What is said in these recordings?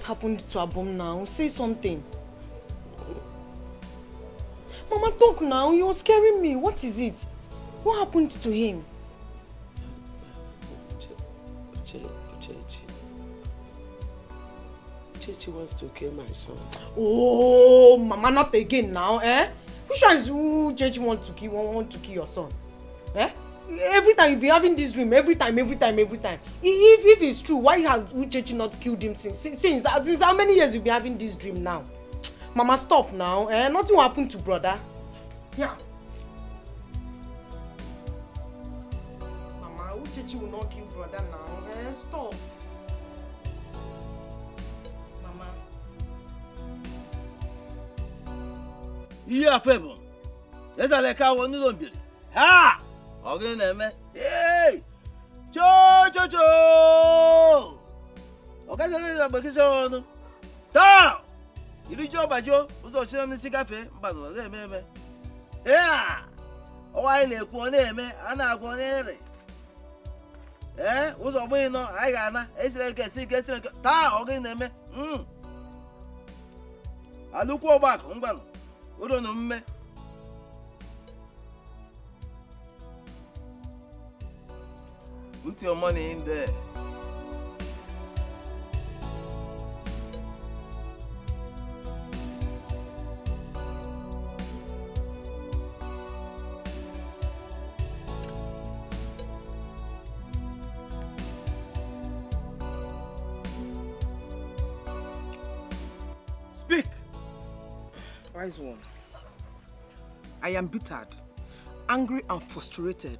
what happened to Abum now? Say something. Mama, talk now. You're scaring me. What is it? What happened to him? Uchechi wants to kill my son. Oh, Mama, not again now, eh? Which one is who Chechi want to kill, want to kill your son? Eh? Every time you be having this dream, every time, every time, every time. If, if it's true, why have Uchechi not killed him since, since, since, how many years you be having this dream now? Mama, stop now, eh? Nothing will happen to brother. Yeah. Mama, Uchechi will not kill brother now, eh? Stop. Mama. ihe afe bụ ezala ka awọ n'ụlọ mbiri ha ọ̀gìn nẹ̀mẹ́ chochocho ọ̀kẹ́sẹ̀lẹ̀ ìdàgbàkísẹ́ ọ̀nù tán ìrìjì ọ̀bàjọ́ ụzọ ọ̀chịrị m n'isi gafee mbanụ ọ na-ememe ee ọwa anyị na-ekwu ọ na-eme a na-agwa onye ere ee ụzọ ọgbụghị nọ anyị ga-ana esiri eke esi ike esiri eke taa ọgị na-eme alụkwu ọgbakọ mgbanụ ụlọ na omume Put your money in there. Speak. Wise one. I am bittered, angry, and frustrated.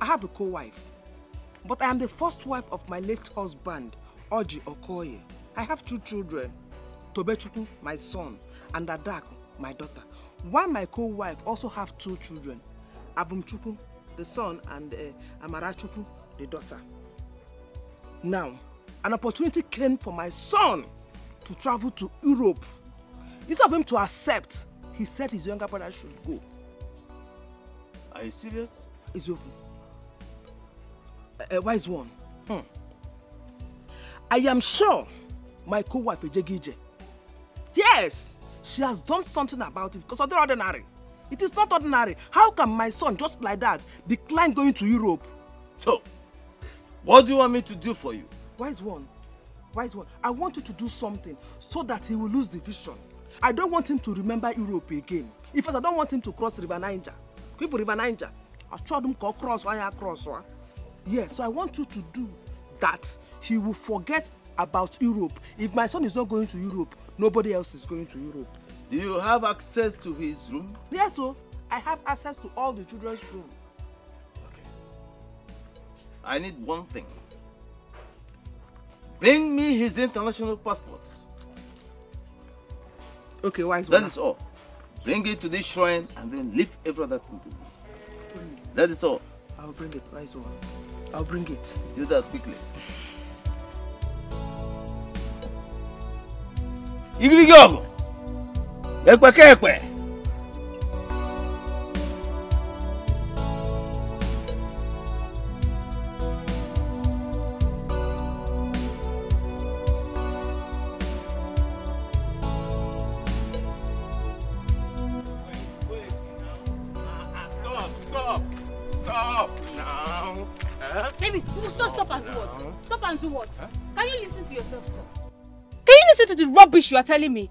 I have a co-wife, but I am the first wife of my late husband, Oji Okoye. I have two children, Tobechukwu, my son, and Adaku, my daughter. While my co-wife also have two children, Abumchukwu, the son, and uh, Amarachukwu, the daughter. Now, an opportunity came for my son to travel to Europe. Instead of him to accept, he said his younger brother should go. Are you serious? Is open. A, a wise one. Hmm. I am sure my co-wife Ejegije. Yes, she has done something about it because of the ordinary. It is not ordinary. How can my son just like that decline going to Europe? So, what do you want me to do for you? Wise one, wise one. I want you to do something so that he will lose the vision. I don't want him to remember Europe again. In fact, I don't want him to cross River Niger. If River Niger, I told him to cross one year cross one. Yes, so I want you to do that. He will forget about Europe. If my son is not going to Europe, nobody else is going to Europe. Do you have access to his room? Yes, so I have access to all the children's room. Okay. I need one thing. Bring me his international passport. Okay, wise That one. is all. Bring it to this shrine and then leave every other thing to me. That is all. I'll bring it, wise one. I'll bring it. Do that quickly. Igirigi ọgụ! Ekpe ka rubbish you are telling me?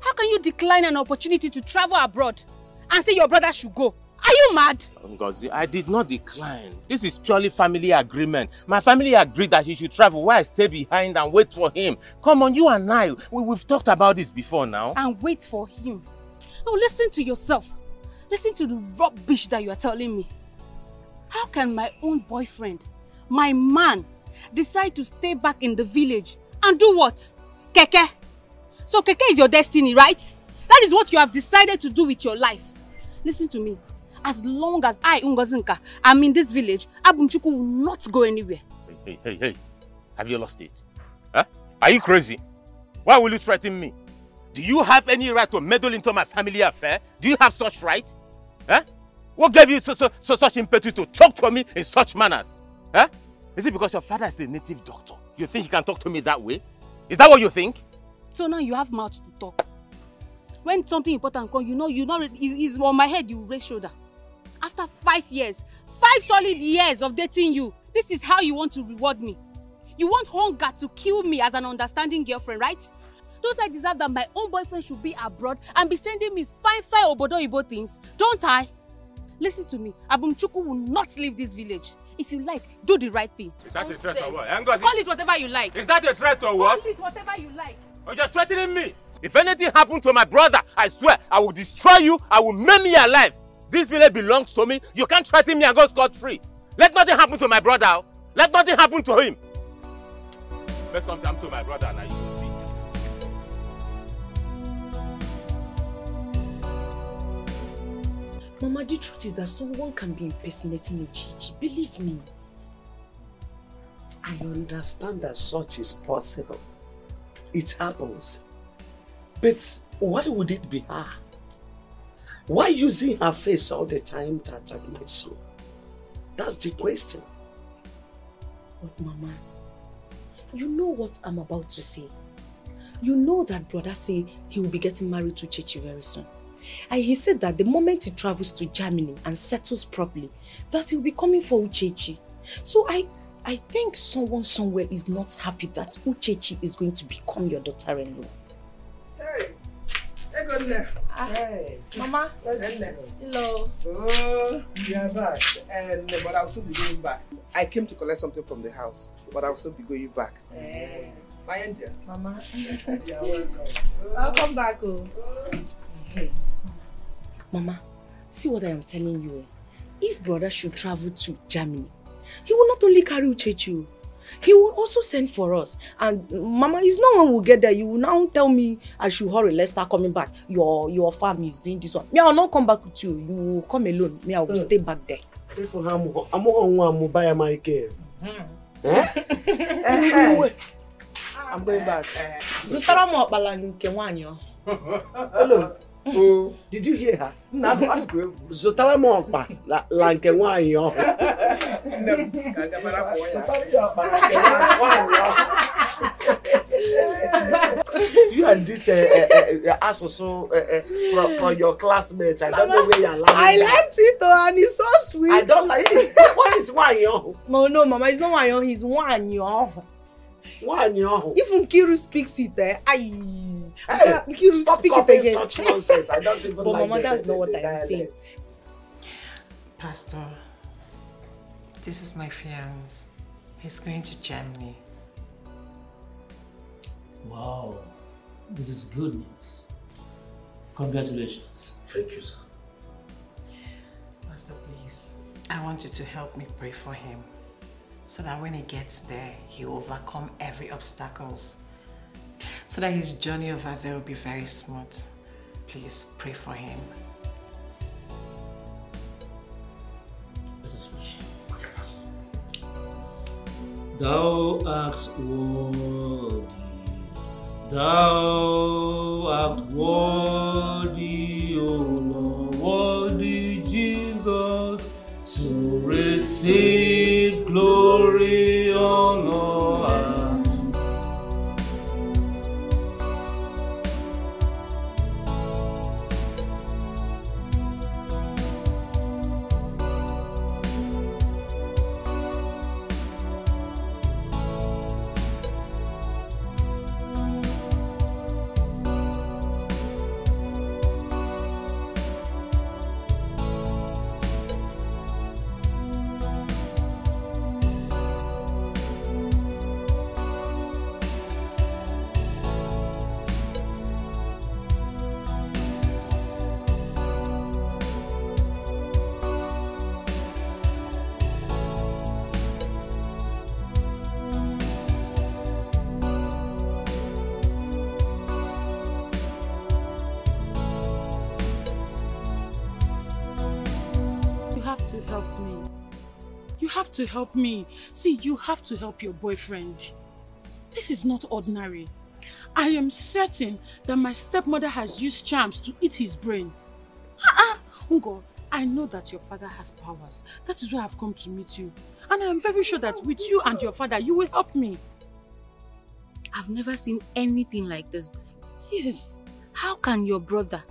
How can you decline an opportunity to travel abroad and say your brother should go? Are you mad? Ngozi, I did not decline. This is purely family agreement. My family agreed that he should travel while I stay behind and wait for him. Come on, you and I, we, we've talked about this before now. And wait for him. No, listen to yourself. Listen to the rubbish that you are telling me. How can my own boyfriend, my man, decide to stay back in the village and do what? Keke. So Keke is your destiny, right? That is what you have decided to do with your life. Listen to me. As long as I, Ungozinka, am in this village, Abumchuku will not go anywhere. Hey, hey, hey, hey. Have you lost it? Huh? Are you crazy? Why will you threaten me? Do you have any right to meddle into my family affair? Do you have such right? Huh? What gave you so, so, so such impetus to talk to me in such manners? Huh? Is it because your father is a native doctor? You think he can talk to me that way? Is that what you think? So now you have mouth to talk. When something important comes, you know, you know, it is on my head, you raise shoulder. After five years, five solid years of dating you, this is how you want to reward me. You want hunger to kill me as an understanding girlfriend, right? Don't I deserve that my own boyfriend should be abroad and be sending me fine, fine obodo ibo things? Don't I? Listen to me. Abumchuku will not leave this village. If you like, do the right thing. Is that a threat or what? Call it whatever you like. Is that a threat or what? Call it whatever you like. Or you're threatening me? If anything happened to my brother, I swear, I will destroy you, I will maim you alive. This village belongs to me. You can't threaten me and go scot-free. Let nothing happen to my brother. oh. Let nothing happen to him. Make something happen to my brother and you will see. Mama, the truth is that someone can be impersonating Uchechi. Believe me. I understand that such is possible. It happens. But why would it be her? Why using her face all the time to attack my soul? That's the question. But Mama, you know what I'm about to say. You know that brother say he will be getting married to Chichi very soon. And he said that the moment he travels to Germany and settles properly, that he'll be coming for Uchechi. So I I think someone somewhere is not happy that Uchechi is going to become your daughter-in-law. Hey, hey, good there. Ah, hey, Mama. Hello. Oh, you are back. And but I'll soon be going back. I came to collect something from the house, but I'll soon be going back. Hey. My angel. Mama. You are welcome. I'll come back. Oh. Hey, Mama, see what I am telling you. eh? If brother should travel to Germany, he will not only carry Uchechi, he will also send for us. And Mama, is no one will get there. You will now tell me I should hurry. Let's start coming back. Your your farm is doing this one. Me, I will not come back with you. You will come alone. Me, I will stay back there. I'm my care. Eh, I'm going back. Zụtara m ọkpala nke nwaanyị ọ. Hello. Did you hear her? zụtara m ọkpa la nke nwaanyị ọhụrụ you and this uh, asụsụ from, your classmate i don't know where you are learning i learnt it oh, and it's so sweet. I don't like it. What is nwaanyị ọhụrụ no no mama it's not nwaanyị ọhụrụ it's nwaanyị ọhụrụ Nwaanyị ọhụrụ. If Nkiru speaks it, eh, aye. Hey, Nkiru stop speak it again. such nonsense. I don't even But like Mama, the- that's not what I am saying. Pastor, this is my fiance. He's going to Germany. Wow, this is good news. Congratulations. Thank you, sir. Pastor, please, I want you to help me pray for him so that when he gets there, he will overcome every obstacles so that his journey over there will be very smooth. Please pray for him. Let us pray. Thou art worthy, thou art worthy, O Lord, worthy Jesus, to receive glory, honor, to help me. See, you have to help your boyfriend. This is not ordinary. I am certain that my stepmother has used charms to eat his brain. Ah, ah, Ungo, I know that your father has powers. That is why I've come to meet you. And I am very sure that with you and your father, you will help me. I've never seen anything like this before. Yes. How can your brother,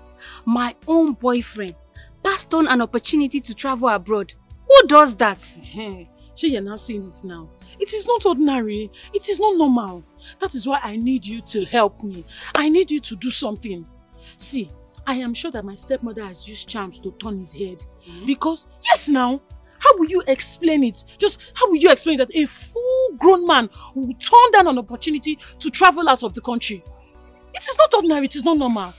my own boyfriend, pass on an opportunity to travel abroad? Who does that? She you're now seeing it now. It is not ordinary. It is not normal. That is why I need you to help me. I need you to do something. See, I am sure that my stepmother has used charms to turn his head. Mm-hmm. Because, yes now, how will you explain it? Just how will you explain that a full-grown man will turn down an opportunity to travel out of the country? It is not ordinary, it is not normal.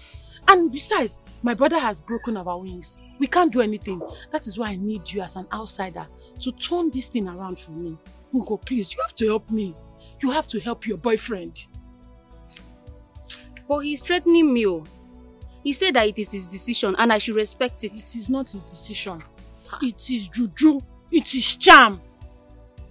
And besides, my brother has broken our wings. We can't do anything. That is why I need you as an outsider to turn this thing around for me. Ungo, please, you have to help me. You have to help your boyfriend. But he's threatening me. oh. He said that it is his decision and I should respect it. It is not his decision. It is juju. It is charm.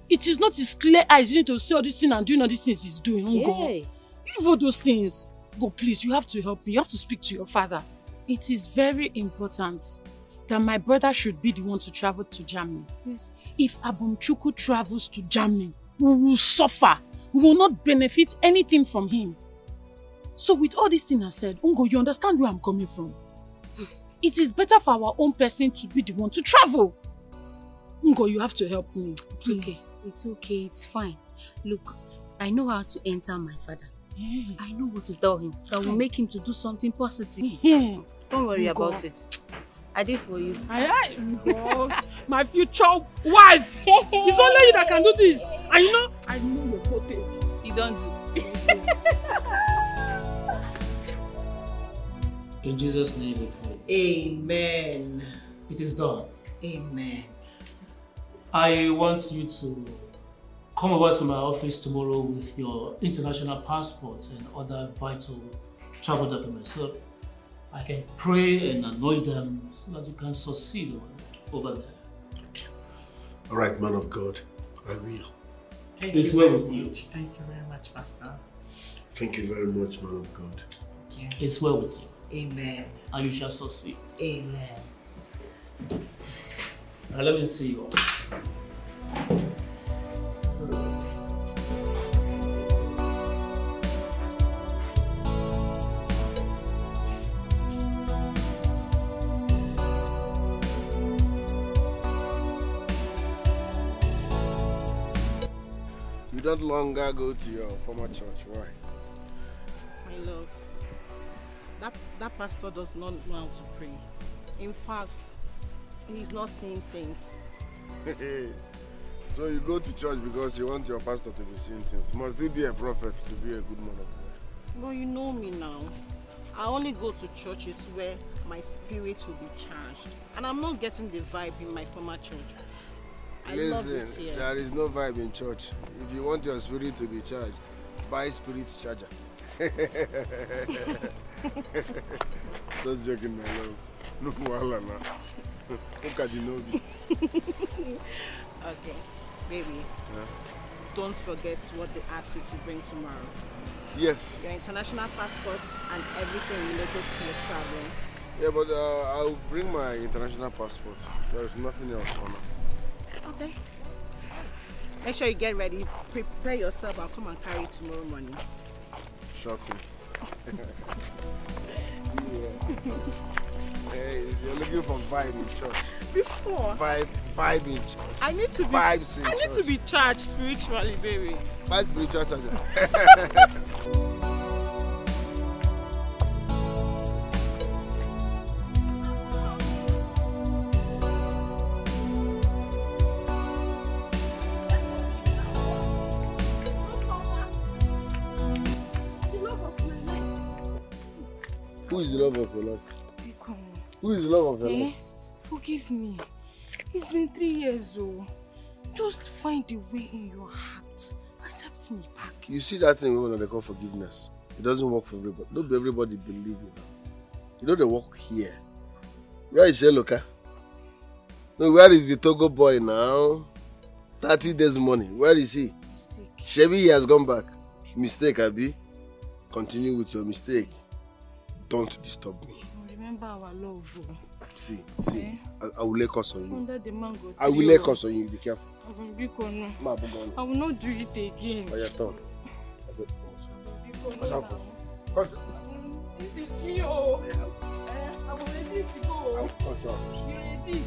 It is not his clear eyes. You need to see all these things and doing all these things he's doing. Leave all those things. Go, please, you have to help me. You have to speak to your father. It is very important that my brother should be the one to travel to Germany. Yes. If Abumchuku travels to Germany, we will suffer. We will not benefit anything from him. So with all these things I've said, Ungo, you understand where I'm coming from. Hmm. It is better for our own person to be the one to travel. Ungo, you have to help me, please. Okay, it's okay, it's fine. Look, I know how to enter my father. Yeah. I know what to tell him that will make him to do something positive. Don't worry Ungo. about it. I did for you. Aye, aye, Ungo, my future wife. It's only you that can do this. And you know, I know your footage. You don't do. In Jesus' name we pray. Amen. It is done. Amen. I want you to come over to my office tomorrow with your international passports and other vital travel documents so I can pray and anoint them so that you can succeed over there. All right, man of God, I will. Thank It's you well very with you. much. Thank you very much, Pastor. Thank you very much, man of God. Yeah. It's well with you, Amen. and you shall succeed. Amen. Now let me see you. You don't longer go to your former church. Why? My love, that, that pastor does not know how to pray. In fact, he's not seeing things. so you go to church because you want your pastor to be seeing things. Must he be a prophet to be a good man of God? Well, you know me now. I only go to churches where my spirit will be charged. And I'm not getting the vibe in my former church. I love it Listen, here. there is no vibe in church. If you want your spirit to be charged, buy spirit charger. Just joking, my love. No now. Look at the Nobi. Okay, baby, Yeah. don't forget what they asked you to bring tomorrow. Yes. Your international passports and everything related to your traveling. Yeah, but uh, I'll bring my international passport. There's nothing else for now. Okay. Make sure you get ready. Prepare yourself. I'll come and carry it tomorrow morning. Short thing. yeah. Eh, hey, you're looking for vibe in church. Before. Vibe, vibe in church. I need to be. Vibes in I need to be charged spiritually, baby. Buy spiritual charger. Who is the love of your life? Who is love of your eh? life? Forgive me. It's been three years, oh. Just find a way in your heart. Accept me back. You see that thing we they call forgiveness. It doesn't work for everybody. Not be everybody believe you. You know they work here. Where is Eloka? No, where is the Togo boy now? 30 days money. Where is he? Mistake. Shebi he has gone back. Mistake, Abi. Continue with your mistake. Don't disturb me. Remember our love. oh. See, see. Eh? I, I will lay curse on you. Under the mango I will lay oh. curse on you. Be careful. Biko no. Ma, Abugo, I will not do it again. on your tongue. I said, now. Come, This is me oh. Eh, I'm ready to go. come, come. You ready?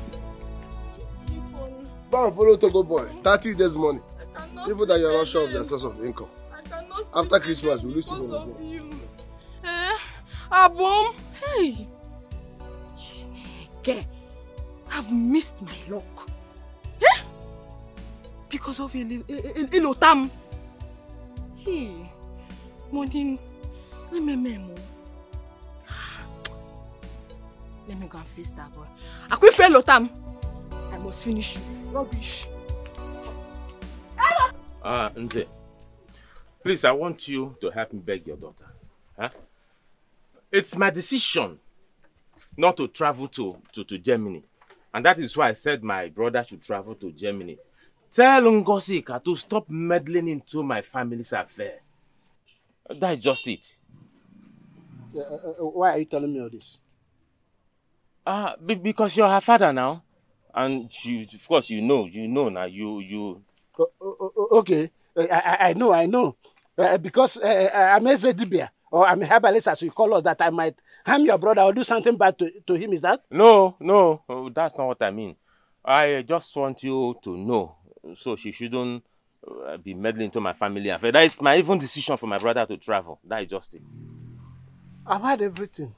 Biko no. Go and follow Togo boy. 30 days money. I Even that you're not sure of their source of income. I cannot After Christmas, we'll them of you. Eh? Abom, hey. Chineke, I've missed my luck. Eh? Because of Il- Il- Il- Ilotam. Hey, morning. Let me memo. Let me go and face that boy. Akwife Ilotam. I must finish you. Rubbish. Ah, Nze. Please, I want you to help me beg your daughter. Huh? It's my decision not to travel to, to, to Germany. And that is why I said my brother should travel to Germany. Tell Ngosika to stop meddling into my family's affair. That's just it. Uh, uh, uh, why are you telling me all this? Ah, be, because you're her father now. And you, of course, you know, you know now, you, you, O- o- o- okay, Uh, I, I, I know, I know. Uh, because uh, uh, I'm a Zedibia, or I'm herbalist, as you call us, that I might harm your brother or do something bad to, to him. Is that? No, no, oh, that's not what I mean. I just want you to know, so she shouldn't uh, be meddling into my family affair. That is my even decision for my brother to travel. That is just it. I've had everything.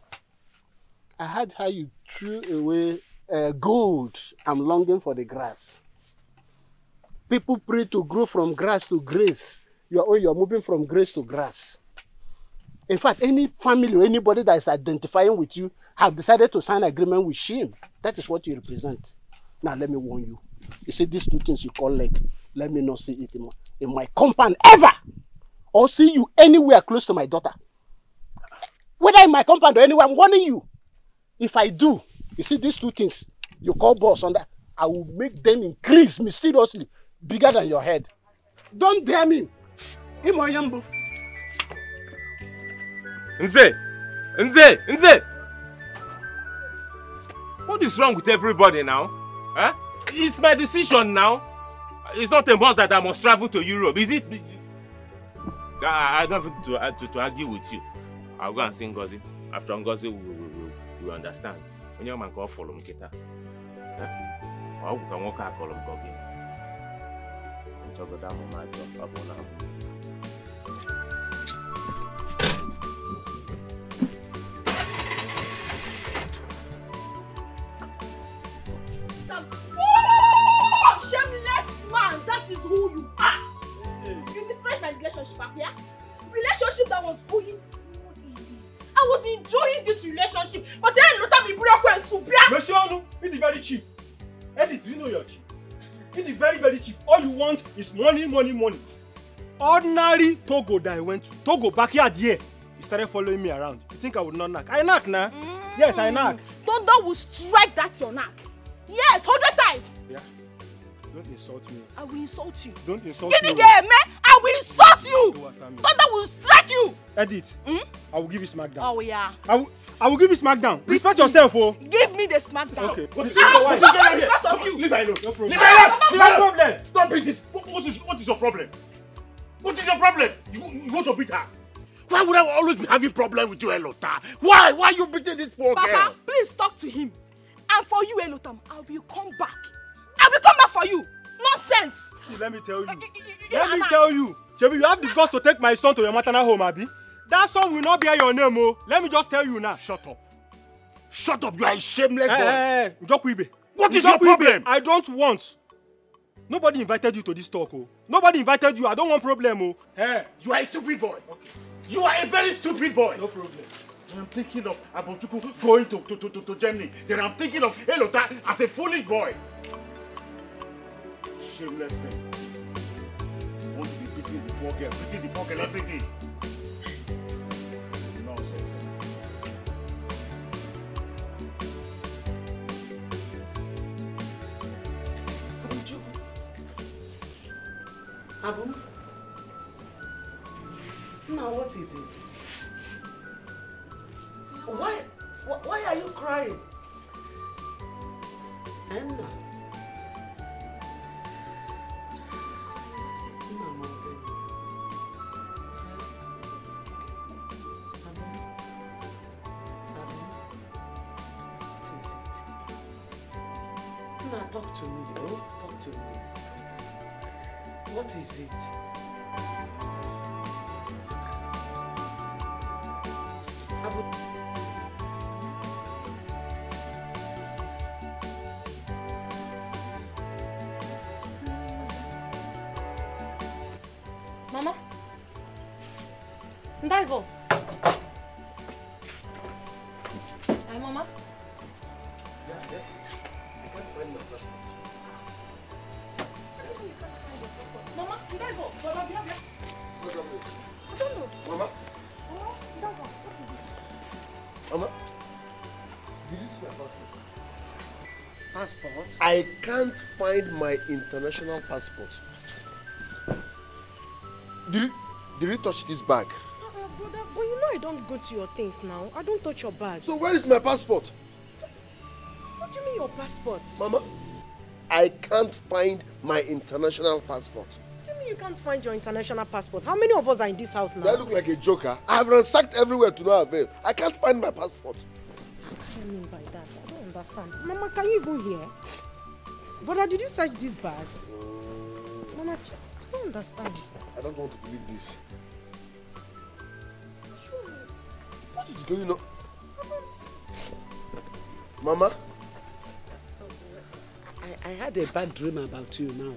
I had how you threw away uh, gold. I'm longing for the grass. People pray to grow from grass to grace. You are, oh, you are moving from grace to grass. In fact, any family or anybody that is identifying with you have decided to sign agreement with shame. That is what you represent. Now, let me warn you. You see, these two things you call leg, let me not see it in my, in my compound ever. Or see you anywhere close to my daughter. Whether in my compound or anywhere, I'm warning you. If I do, you see these two things you call boss on that, I will make them increase mysteriously, bigger than your head. Don't dare me. Imoyambo. Nze! Nze! Nze! What is wrong with everybody now? Huh? It's my decision now. It's not a must that I must travel to Europe. Is it? I, I don't have to, to, to argue with you. I'll go and see Ngozi. After Ngozi, we we, we, we understand. Onye ọma nke ọ fọrọ m kịta. Ọ bụ ka nwoke a kọrọ m ka ọ gị. Nchọgodo ahụ m ajọ, ọ bụ na ahụ. Oh, shameless man, that is who you are. You destroyed my relationship, Akia. Relationship that was going smoothly. I was enjoying this relationship, but then at me, Broko and Subia. Mesiano, it is very cheap. Eddie, do you know you're cheap? It is very, very cheap. All you want is money, money, money. Ordinary Togo that I went to, Togo backyard here, he started following me around. You think I would not knock? I knock now. Yes, I knock. Thunder will strike that your neck. Yes, hundred times. Yeah. Don't insult me. I will insult you. Don't insult Give me. me game, man. I will insult you. Thunder will strike you. Edit. I will give you smackdown. Oh yeah. I will, I will give you smackdown. Respect yourself, oh. Give me the smackdown. Okay. What is your problem? because of you. Leave her alone. No problem. Leave her alone! Her alone! problem. Stop beat this! What, what, is, what is your problem? What is your problem? You, you want to beat her? Why would I always be having problem with you, Elota? Why? Why are you beating this poor Papa, girl? please talk to him. And for you, Elotam, I will come back. I will come back for you. Nonsense. See, let me tell you. yeah, Let me tell you. Jebi, you have the guts to take my son to your maternal home, Abi. That son will not bear your name, oh. Let me just tell you now. Shut up. Shut up. You are a shameless boy. Hey, hey, Njokwibe. What is your problem? I don't want. Nobody invited you to this talk, oh. Nobody invited you. I don't want problem, oh. Hey. You are a stupid boy. You are a very stupid boy. No problem. I'm thinking of Abochuku going to, to, to, to, to Germany. Then I'm thinking of Elota as a foolish boy. Shameless thing. You want to be beating the poor girl, beating the poor girl every day. Now what is it? Why, wh- why are you crying? Abu? What is it? Now talk to me, oh, talk to me. What is it? Find my international passport. Did you, did you touch this bag? Uh-uh, brother, but you know I don't go to your things now. I don't touch your bags. So where is my passport? What do you mean your passport? Mama, I can't find my international passport. What do you mean you can't find your international passport? How many of us are in this house now? Do? I look like a joker? I have ransacked everywhere to no avail. I can't find my passport. What do you mean by that? I don't understand. Mama, can you even hear? Brother, did you search these bags? Mama, I don't understand. I don't want to believe this. What is going on? Mama, I, I had a bad dream about you now.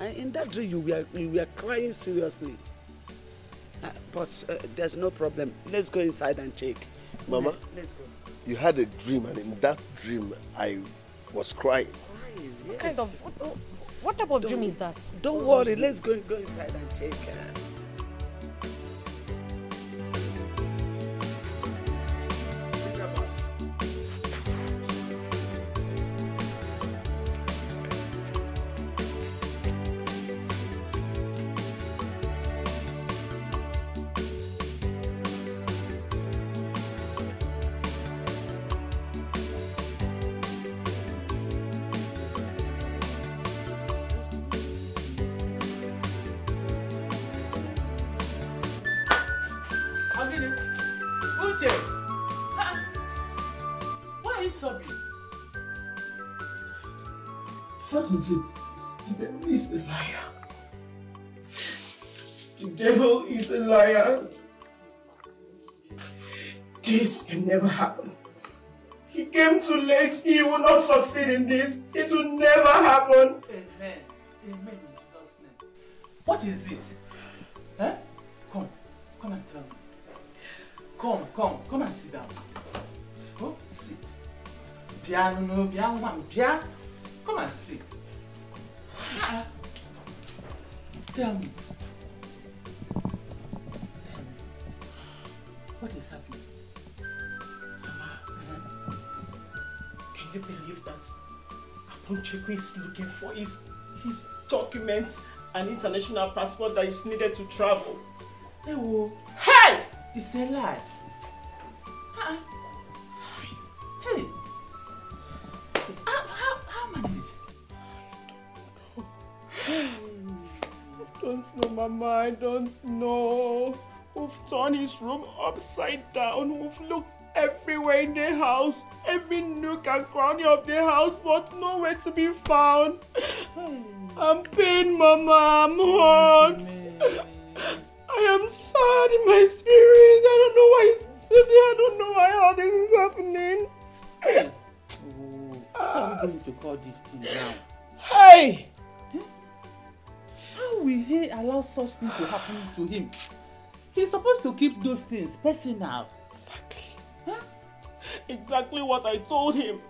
And in that dream, you were, you were crying seriously. Uh, but uh, there's no problem. Let's go inside and check. Mama, Let's go. you had a dream, and in that dream, I was crying. What kind of what, what type of dream is that? Don't worry. Let's go, go inside and check. Uh, late. He will not succeed in this. It will never happen. Amen. Amen in Jesus' name. What is it? Eh? Come, come and tell me. Come, come, come and sit down. Go, sit. Piano, no, piano, man, piano. Come and sit. Ah. Tell me. Tell me. What is happening? Can you believe that? Aponchekwe is looking for his, his documents and international passport that is needed to travel. Hey. Hey! It's a lie. Ah. Hey. How, how, how manage? I don't know, Mama. I don't know. We've turned his room upside down. We've looked everywhere in the house, every nook and cranny of the house, but nowhere to be found. I'm pain, Mama. I'm hurt. I am sad in my spirit. I don't know why he's still there. I don't know why all this is happening. What are we going to call this thing now? Hey! How will he allow such things to happen to him? He's supposed to keep those things personal. Exactly. Exactly what I told him.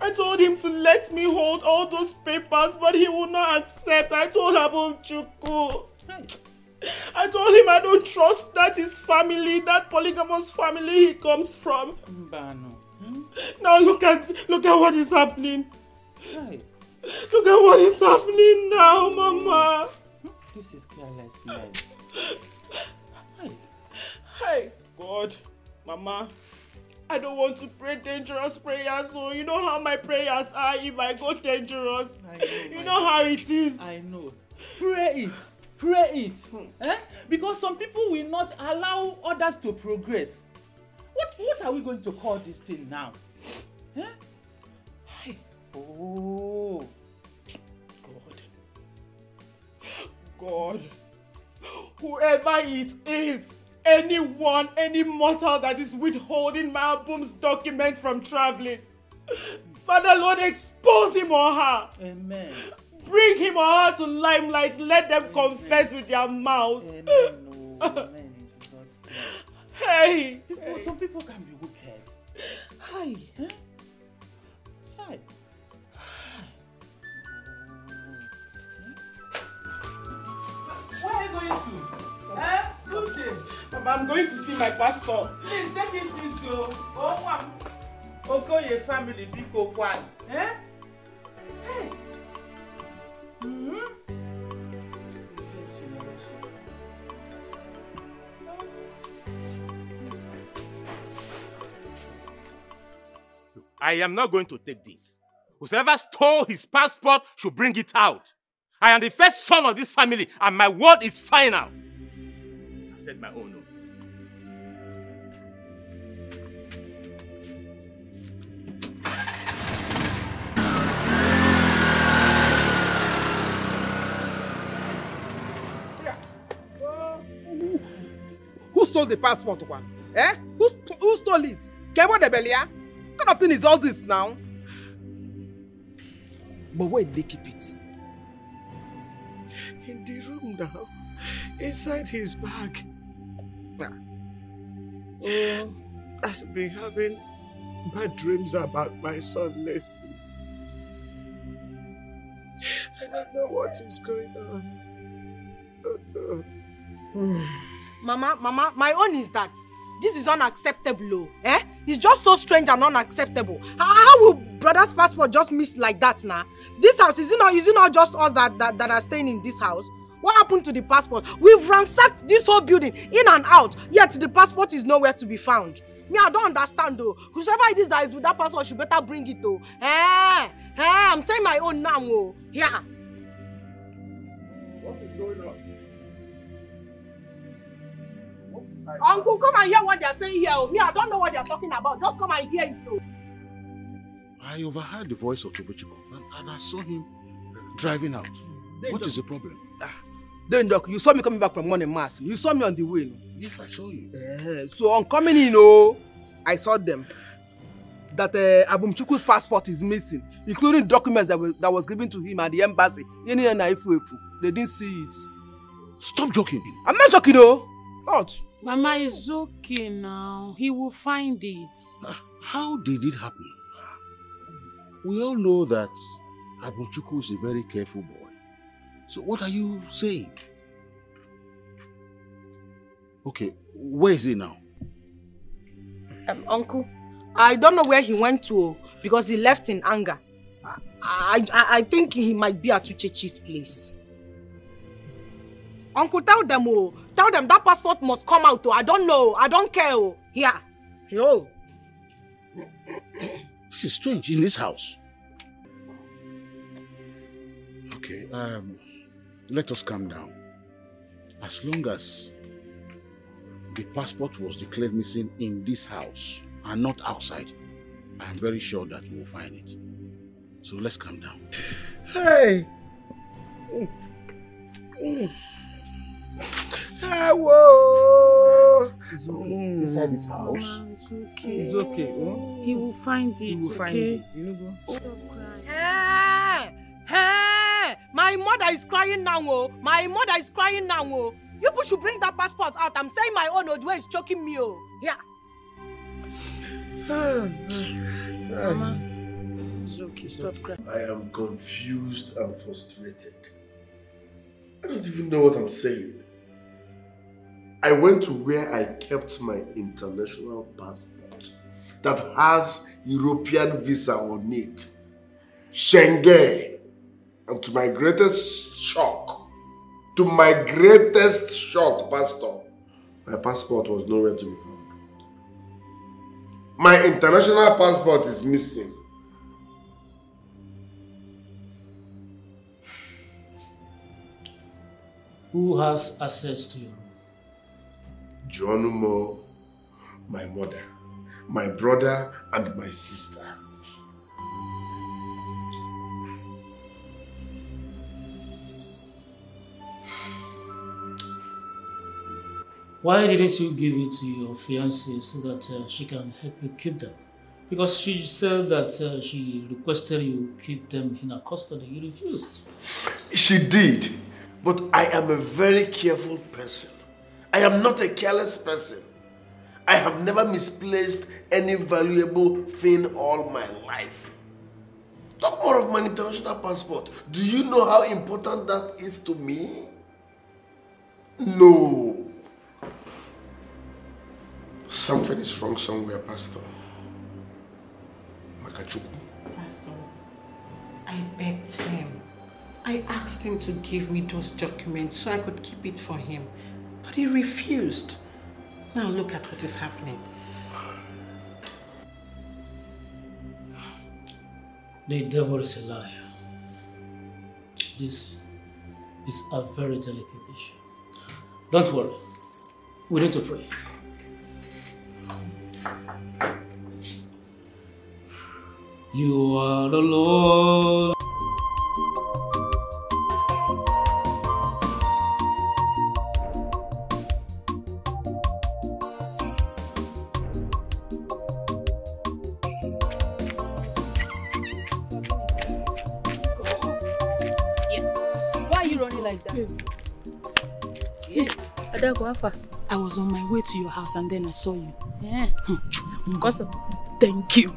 I told him to let me hold all those papers, but he would not accept. I told Abu Chuku. I told him I don't trust that his family, that polygamous family he comes from. Mbano. Hmm? Now look at look at what is happening. Hey. Look at what is happening now, Mama. Hmm? This is carelessness. Hey, God, Mama, I don't want to pray dangerous prayers. So you know how my prayers are if I go dangerous. you know how it is. I know. Pray it. Pray it. Eh? Because some people will not allow others to progress. What what are we going to call this thing now? Eh? Hey. Oh. God, whoever it is, anyone, any mortal that is withholding my Abum's document from traveling, Father Lord, expose him or her. Amen. Bring him or her to limelight. Let them confess with their mouths. Amen. Oh, amen. in Jesus' name. Hey. Some people can be wicked. Hi. Chai. Where are you going to? Eh? Lucy. Mama, I'm going to see my pastor. Please take it easy. o. Oh, one. Okoye family biko kwan. Eh? Hey. Mm-hmm. I am not going to take this. Whoever stole his passport should bring it out. I am the first son of this family, and my word is final. I said my own. Who stole the passport, one? Eh? Who, st- who stole it? Kemo de Belia? What kind of thing is all this now? But where did they keep it? In the room now, inside his bag. Oh, I've been having bad dreams about my son lately. I don't know what is going on. Mama, Mama, my own is that this is unacceptable. oh, Eh? It's just so strange and unacceptable. How, how will brother's passport just miss like that now? This house, is it not, is it not just us that, that, that are staying in this house? What happened to the passport? We've ransacked this whole building in and out, yet the passport is nowhere to be found. Me, I don't understand though. Whoever it is that is with that passport should better bring it though. Eh, eh, I'm saying my own now. Oh. Yeah. What is going on? Uncle, come and hear what they're saying here. oh. Me, I don't know what they're talking about. Just come and hear it though. I overheard the voice of Tobechukwu and, and I saw him driving out. Then What just- is the problem? Then, Doc, you saw me coming back from morning mass. You saw me on the way. no? Yes, I saw you. Eh, so on coming in, oh, I saw them. That uh, Abumchuku's passport is missing, including documents that, were, that was given to him at the embassy. Yeni na Ifu Efu. They didn't see it. Stop joking. I'm not joking, though. Not. Mama is okay now. He will find it. How did it happen? We all know that Abumchuku is a very careful boy. So what are you saying? Okay, where is he now? Um, uncle, I don't know where he went to oh, because he left in anger. I, I, I think he might be at Uchechi's place. Uncle, tell them, oh, tell them that passport must come out. Oh. I don't know. I don't care. Oh. Here. Yo. This is strange in this house. Okay, um, let us calm down. As long as the passport was declared missing in this house and not outside, I am very sure that we will find it. So let's calm down. Hey! Ah, whoa! Inside this house? It's okay. It's okay. oh. He will find it. He will find it. You know, go. Hey, hey, my mother is crying now. Oh. My mother is crying now. Oh. You people should bring that passport out. I'm saying my own oh. Odwe is choking me. Oh. Yeah. Mama, it's okay. Stop crying. I am confused and frustrated. I don't even know what I'm saying. I went to where I kept my international passport that has European visa on it. Schengen. And to my greatest shock, To my greatest shock, Pastor, my passport was nowhere to be found. My international passport is missing. Who has access to your room? John Mo, my mother, my brother, and my sister. Why didn't you give it to your fiancée so that uh, she can help you keep them? Because she said that uh, she requested you keep them in her custody. You refused. She did, but I am a very careful person. I am not a careless person. I have never misplaced any valuable thing all my life. Talk more of my international passport. Do you know how important that is to me? No. Something is wrong somewhere, Pastor. Makachuku. Pastor, I begged him. I asked him to give me those documents so I could keep it for him. But he refused. Now look at what is happening. The devil is a liar. This is a very delicate issue. Don't worry. We need to pray. You are the Lord. Why are you running like that? See, Adago, Alpha. I was on my way to your house and then I saw you. Yeah. Hmm. Because of Thank you.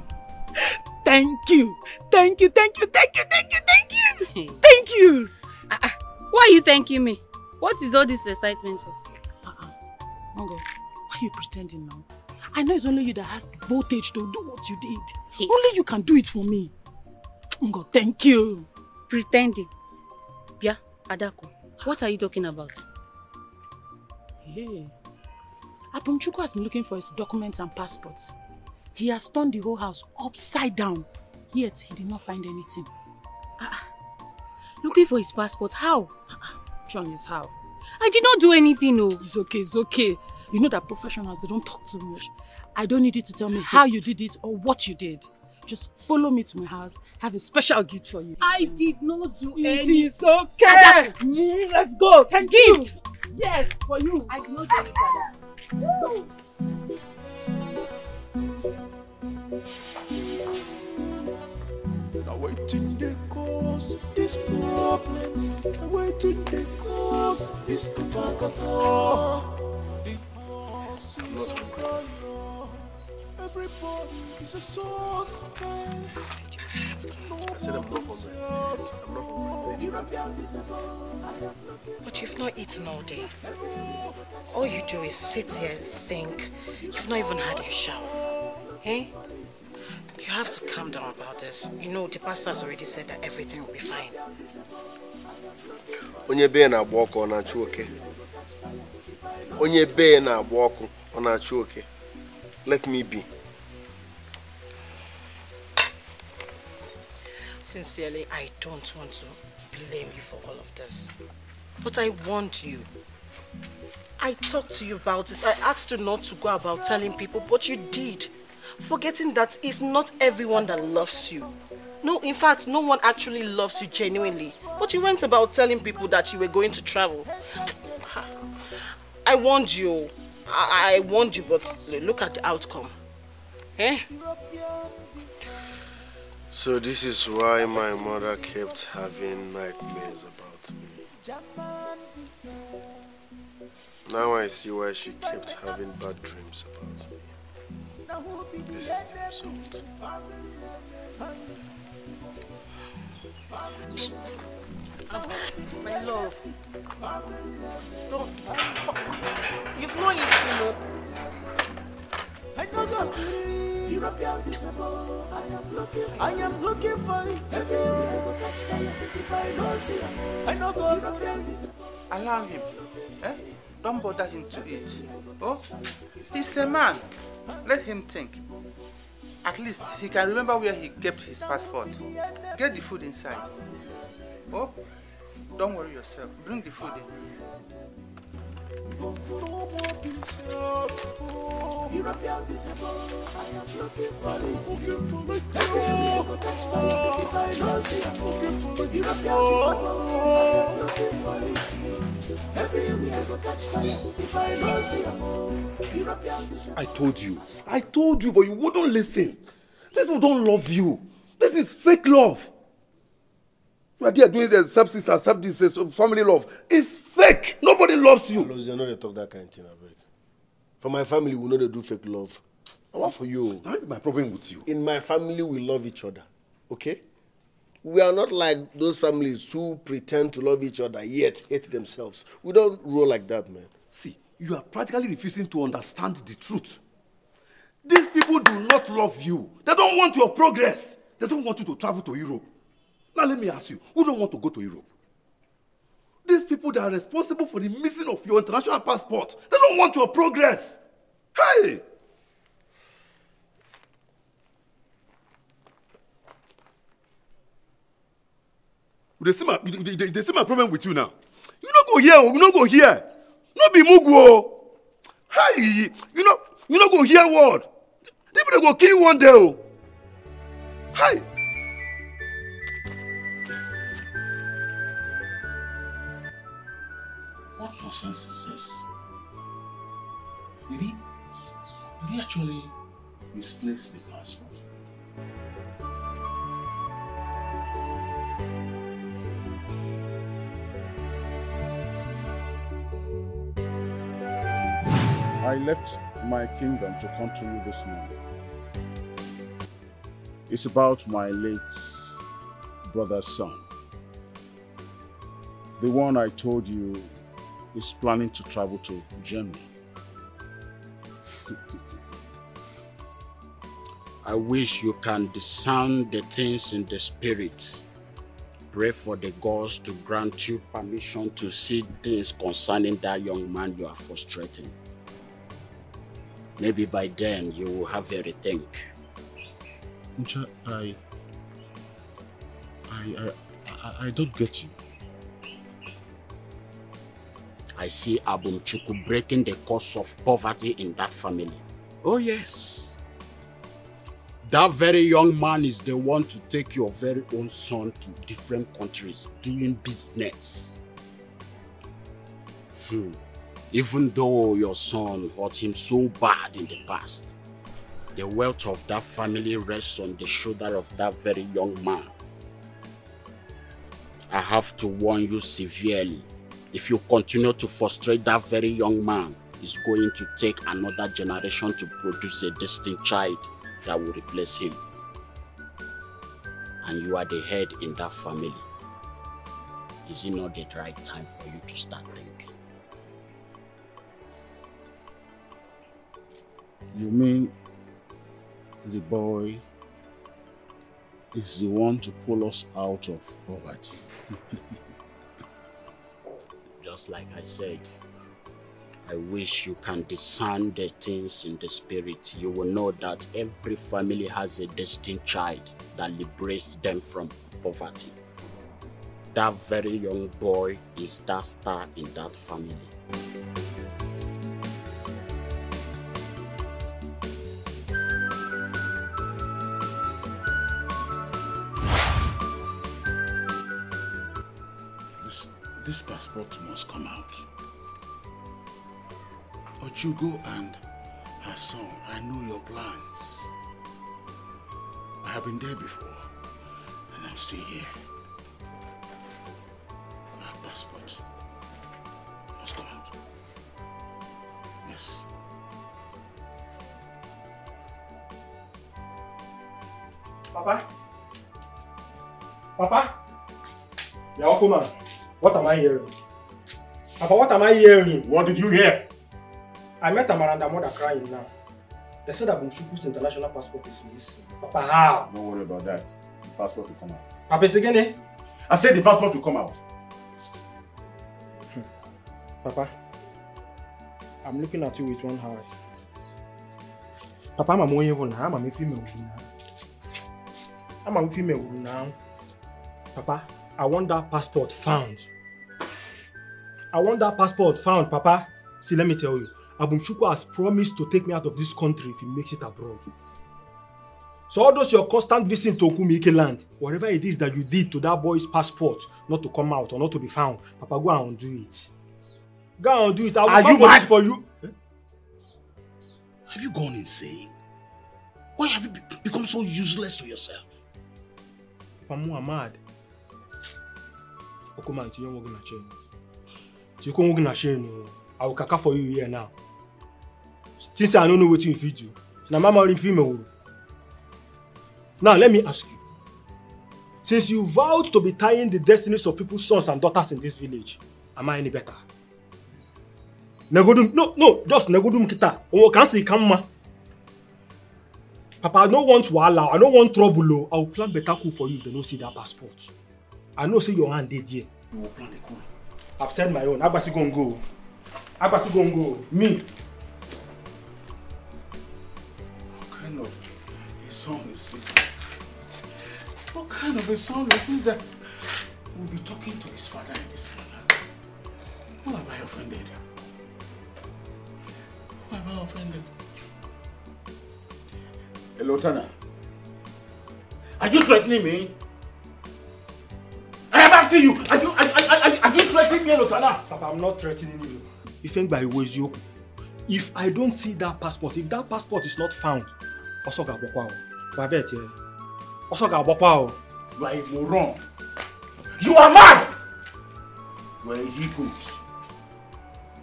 Thank you. Thank you. Thank you. Thank you. Thank you. Thank you. Thank you. Ah, ah. Why are you thanking me? What is all this excitement for? Ah, Mongo, why are you pretending now? I know it's only you that has the voltage to do what you did. Only you can do it for me. Mongo, thank you. Pretending. Yeah, Adako. What are you talking about? Hey. Abumchuku has been looking for his documents and passports. He has turned the whole house upside down. Yet he did not find anything. Looking for his passport? How? John is how? I did not do anything, no. It's okay, it's okay. You know that professionals, they don't talk too much. I don't need you to tell me how you did it or what you did. Just follow me to my house. I have a special gift for you. I did not do It anything. is okay. Mm, Let's go. Thank you. Yes, for you. I did not do anything. Problems. Now waiting they cause this kata kata. The house is on fire. Everybody is a suspect. I said I'm not hungry. I'm not hungry. European visible. I But you've not eaten all day. All you do is sit here and think. You've not even had your shower. Eh? You have to calm down about this. You know, the pastor has already said that everything will be fine. Onye bee na-agba ọkụ ọ na-achụ oke. Onye bee na-agba ọkụ ọ na-achụ oke. Let me be. Sincerely, I don't want to blame you for all of this. But I warned you. I talked to you about this. I asked you not to go about telling people, but you did. Forgetting that it's not everyone that loves you. No, in fact, no one actually loves you genuinely. But you went about telling people that you were going to travel. I warned you. I, I warned you, but look at the outcome. Eh? So this is why my mother kept having nightmares about me. Now I see why she kept having bad dreams about me. The. My love. Don't. You've not eaten. I no go gree. European visible. I am looking. For I am looking for it. Everywhere I go catch fire. If I no see am, I no go European. Allow him. Eh? Don't bother him to eat. Oh, he's a man. Let him think. At least he can remember where he kept his passport. Get the food inside. Oh, don't worry yourself. Bring the food in. No more peace out. European visible. I am looking for it. Everywhere I go catch fire. If I no see am, European visible. I am looking for it. Everywhere I told you. I told you, but you wouldn't listen. These people don't love you. This is fake love. You are there doing the accept sister, accept this, family love. It's fake. Nobody loves you. Alozie, know they talk that kind of thing, abeg. For my family, we know they do fake love. And what for you? That my problem with you. In my family, we love each other. Okay? We are not like those families who pretend to love each other yet hate themselves. We don't roll like that, man. See, you are practically refusing to understand the truth. These people do not love you. They don't want your progress. They don't want you to travel to Europe. Now let me ask you, who don't want to go to Europe? These people that are responsible for the missing of your international passport, they don't want your progress. Hey! They see my, they, they, they see my problem with you now. You no go here, oh, you no go here. No be mugu oh. Hey, you know, you no go hear word. They people go kill one day oh. Hey. Nonsense is this? Did he, did he actually misplace the passport? I left my kingdom to come to you this morning. It's about my late brother's son. The one I told you is planning to travel to Germany. I wish you can discern the things in the spirit. Pray for the gods to grant you permission to see things concerning that young man you are frustrating. Maybe by then you will have a rethink. I, I, I, I, I don't get you. I see Abumchuku breaking the curse of poverty in that family. Oh, yes. That very young man is the one to take your very own son to different countries doing business. Hmm. Even though your son hurt him so bad in the past, the wealth of that family rests on the shoulder of that very young man. I have to warn you severely. If you continue to frustrate that very young man, it's going to take another generation to produce a destined child that will replace him. And you are the head in that family. Is it not the right time for you to start thinking? You mean the boy is the one to pull us out of poverty? Just like I said, I wish you can discern the things in the spirit. You will know that every family has a destined child that liberates them from poverty. That very young boy is that star in that family. This, passport must come out. Ochugo and her son, I know your plans. I have been there before, and I'm still here. My passport must come out. Yes. Papa? Papa? Uncle man. What am I hearing? Papa, what am I hearing? What did you hear? I met Amara and her mother crying now. They said that Bumchuku's international passport is missing. Papa, how? Don't worry about that. The passport will come out. Papa, it's again, eh? I said the passport will come out. Papa, I'm looking at you with one eye. Papa, I'm a moye now. I'm a female now. I'm a female now. Papa, I want that passport found. I want that passport found, Papa. See, let me tell you. Abumchuku has promised to take me out of this country if he makes it abroad. So all those your constant visit to Okumike land, whatever it is that you did to that boy's passport, not to come out or not to be found, Papa, go and do it. Go and do it. I will Are come you for mad? it for you. Eh? Have you gone insane? Why have you become so useless to yourself? Papa, I'm mad. Okuma, tinye nwoke na chain. Tinye nwoke na chain. o. I will kaka for you here now. Since I don't know what you fit do. Na mama rin fi me wuru. Now let me ask you. Since you vowed to be tying the destinies of people's sons and daughters in this village, am I any better? Negodum, no, no, just negodum kita. Omo kan si kan ma. Papa, I no want wahala, I no want trouble o. I will plan better cool for you if they no see that passport. I know say your hand dey there. You plan a coup. I've said my own. Agbasi go go. Agbasi go go. Me. What kind of a son is this? What kind of a son is this that will be talking to his father in this manner? Who have I offended? Who have I offended? Hello, Tana. Are you threatening me? Asking you, are you, are, are, are, are you threatening me, Lotana? Papa, I'm not threatening you. Ifengba iwo eziokwu. If I don't see that passport, if that passport is not found, ọsọ ga-agbakwa o. Gba bet ye. Ọsọ ga-agbakwa o. You are a moron. You are mad! Are a hypocrite.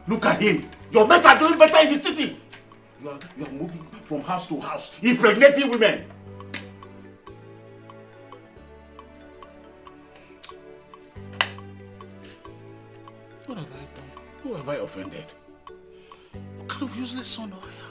Look at him. Your mates are doing better in the city. You are, you are moving from house to house, impregnating women. Have I offended? What kind of useless son do I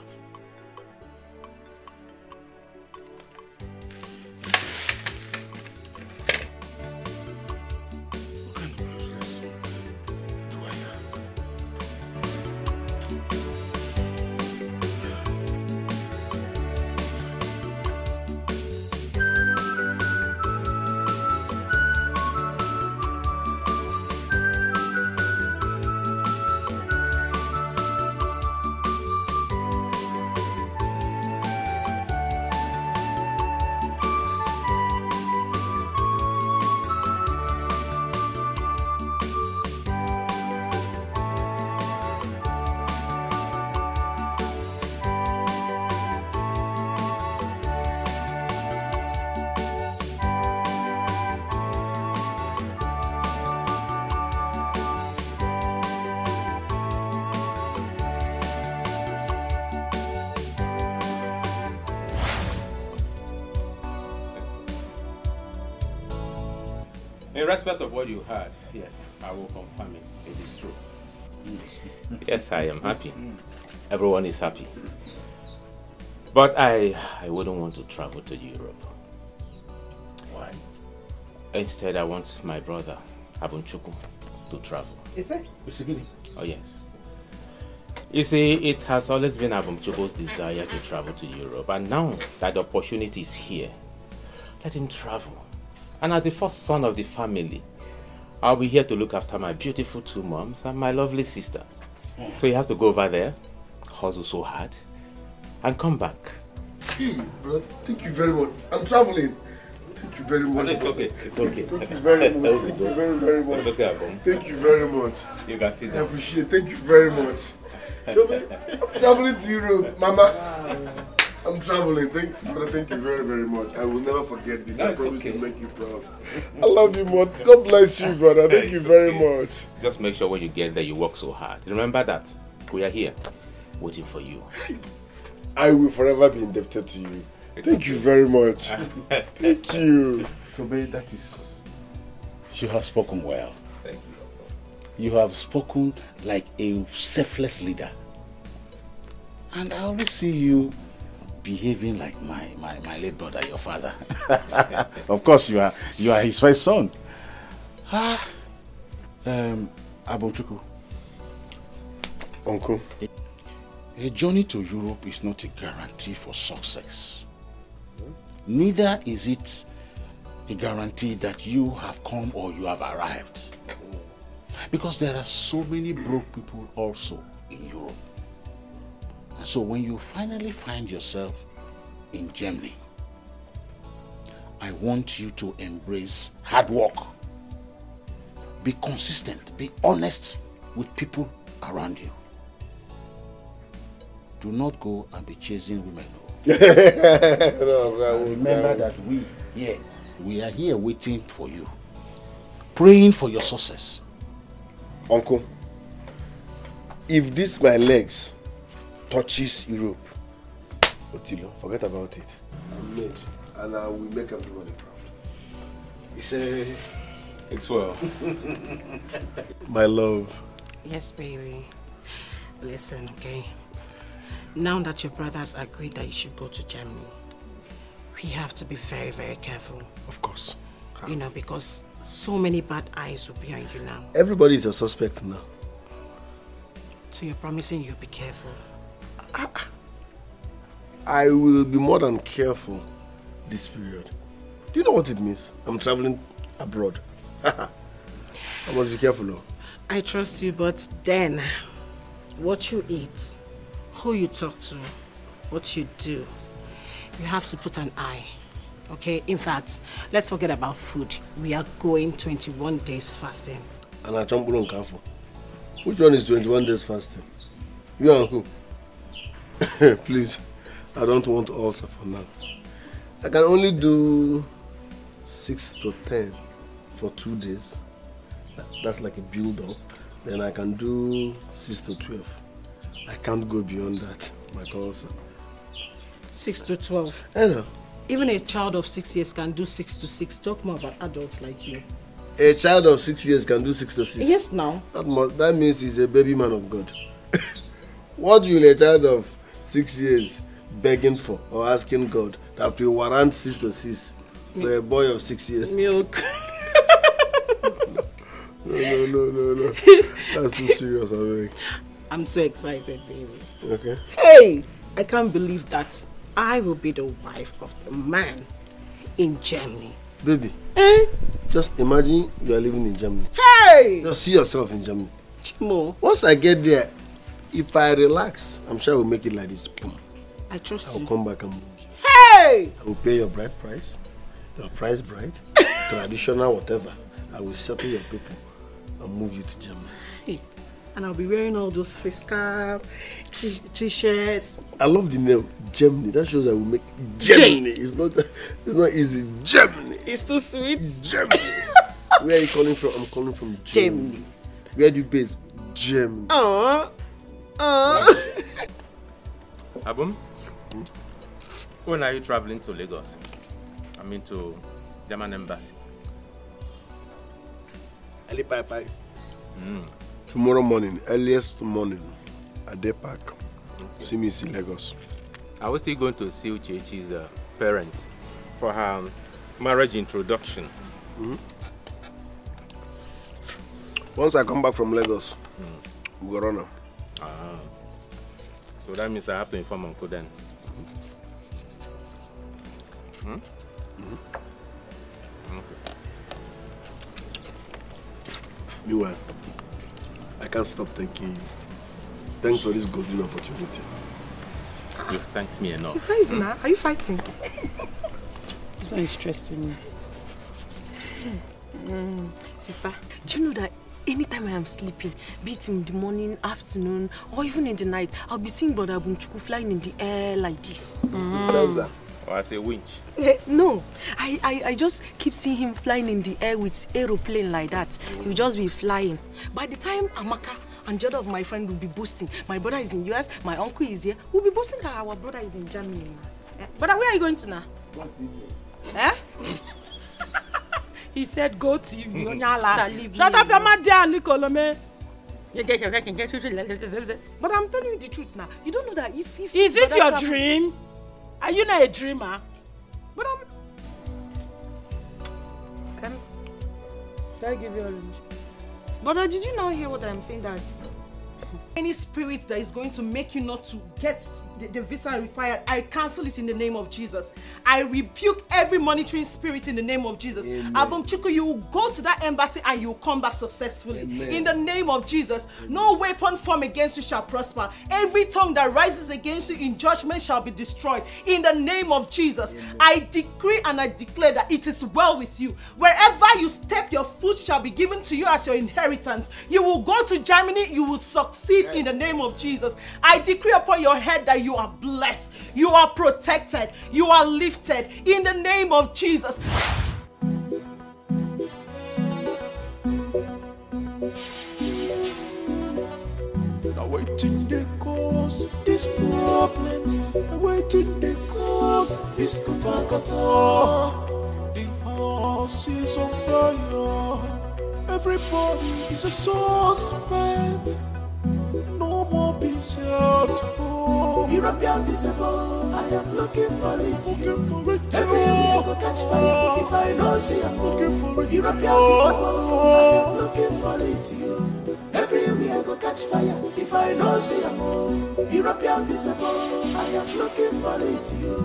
In respect of what you heard, yes, I will confirm it. It is true. yes, I am happy. Everyone is happy. But I, I wouldn't want to travel to Europe. Why? Instead, I want my brother, Abumchuku, to travel. Is it? Usigini. Oh, yes. You see, it has always been Abumchuku's desire to travel to Europe, and now that the opportunity is here, let him travel. And as the first son of the family, I'll be here to look after my beautiful two moms and my lovely sister. So you have to go over there, hustle so hard, and come back. Hey, bro, thank you very much. I'm traveling. Thank you very much. It's okay. It's okay. Thank you very much. How's it Thank you very, very much. It's okay, Abum. Thank you very much. You can sit I down. appreciate Thank you very much. Toby, I'm traveling to Europe. Mama, I'm traveling. Thank you, brother. Thank you very, very much. I will never forget this. No, I promise okay. to make you proud. I love you, more. God bless you, brother. Thank you very much. Just make sure when you get there, you work so hard. Remember that. We are here, waiting for you. I will forever be indebted to you. Thank you very much. Thank you. Tobe, that is. You have spoken well. Thank you. You have spoken like a selfless leader. And I always see you behaving like my, my, my late brother, your father. of course, you are you are his first son. Ah, um, Abumchuku. Uncle. A journey to Europe is not a guarantee for success. Neither is it a guarantee that you have come or you have arrived. Because there are so many broke people also in Europe. And so when you finally find yourself in Germany, I want you to embrace hard work. Be consistent, be honest with people around you. Do not go and be chasing women. Oh. No, I Remember that we here, we are here waiting for you, praying for your success. Uncle, if this my legs touches Europe, Otilo, forget about it. I'm made, and I will make everybody proud. It's a... It's well. my love. Yes, baby. Listen, okay? Now that your brothers agreed that you should go to Germany, we have to be very, very careful. Of course. You know, because so many bad eyes will be on you now. Everybody is a suspect now. So you're promising you'll be careful. I will be more than careful this period. Do you know what it means? I'm traveling abroad. I must be careful though. I trust you, but then what you eat, who you talk to, what you do, you have to put an eye. Okay? In fact, let's forget about food. We are going 21 days fasting. And I jump on careful. Which one is 21 days fasting? You and who? Please, I don't want ulcer for now. I can only do 6 to 10 for two days. That- That's like a build up. Then I can do 6 to 12. I can't go beyond that. My ulcer. 6 to 12. I know. Even a child of 6 years can do 6 to 6. Talk more about adults like you. A child of 6 years can do 6 to 6. Yes, now. That, must, that means he's a baby man of God. what will a child of 6 years begging for or asking God that we warrant 6 to 6 for a boy of 6 years? Milk. No, no, no, no, no. That's too serious, I think. I'm so excited, baby. Okay. Hey! I can't believe that I will be the wife of the man in Germany. Baby, Eh? just imagine you are living in Germany. Hey! Just see yourself in Germany. Chimo. Once I get there, if I relax, I'm sure I will make it like this. Boom. I trust I'll you. come back and Hey! I will pay your bride price, your price bride, traditional whatever. I will settle your people and move you to Germany. Hey. And I'll be wearing all those face cap, t-shirts. I love the name Germany. That shows I will make Germany. It's not it's not easy. Germany. It's too sweet. Germany. Where are you calling from? I'm calling from Germany. Germany. Where do you base? Germany. Aww. Aww. Abum, when are you traveling to Lagos? I mean to German embassy. Ali Pai Pai. Mm. Tomorrow morning, earliest morning, at the park. See me in Lagos. I we still going to see Uchechi's uh, parents for her marriage introduction? Mhm. Once I come back from Lagos, we go run am. Ah. So that means I have to inform Uncle then. Hmm? Okay. Meanwhile, I can't stop thanking you. Thanks for this golden opportunity. You've thanked me enough. Sister Izuna, are you fighting? This one is stressing me. Mm. Sister, do you know that anytime I am sleeping, be it in the morning, afternoon, or even in the night, I'll be seeing Brother Bunchuku flying in the air like this. Does that? Or as a winch. Eh, no, I, I, I just keep seeing him flying in the air with aeroplane like that. He'll just be flying. By the time Amaka and the other of my friend will be boasting, my brother is in US, my uncle is here, we'll be boasting that our brother is in Germany. Eh, brother, where are you going to now? Eh? He said go TV, Sister, Onyala. leave Shut me up your alone. mouth there, Nicolome. But I'm telling you the truth now. You don't know that if if Is it brother your dream? Are you not a dreamer? But I'm. Can, can I give you orange? But uh, did you not hear what I'm saying? That Any spirit that is going to make you not to get the, the visa required, I cancel it in the name of Jesus. I rebuke every monitoring spirit in the name of Jesus. Amen. Abumchuku, you will go to that embassy and you will come back successfully. Amen. In the name of Jesus, no weapon formed against you shall prosper. Every tongue that rises against you in judgment shall be destroyed. In the name of Jesus, I decree and I declare that it is well with you. Wherever you step, your foot shall be given to you as your inheritance. You will go to Germany, you will succeed in the name of Jesus. I decree upon your head that you are blessed, you are protected, you are lifted in the name of Jesus. Waiting cause these problems. Waiting cause this kata kata. The house is on fire. Everybody is a suspect. No more peace at home. European visible, I am looking for it. Everywhere go catch fire if I don't see a looking for it. European visible, I am looking for it. You. Everywhere go catch fire if I don't see a European visible, I am looking for it. You.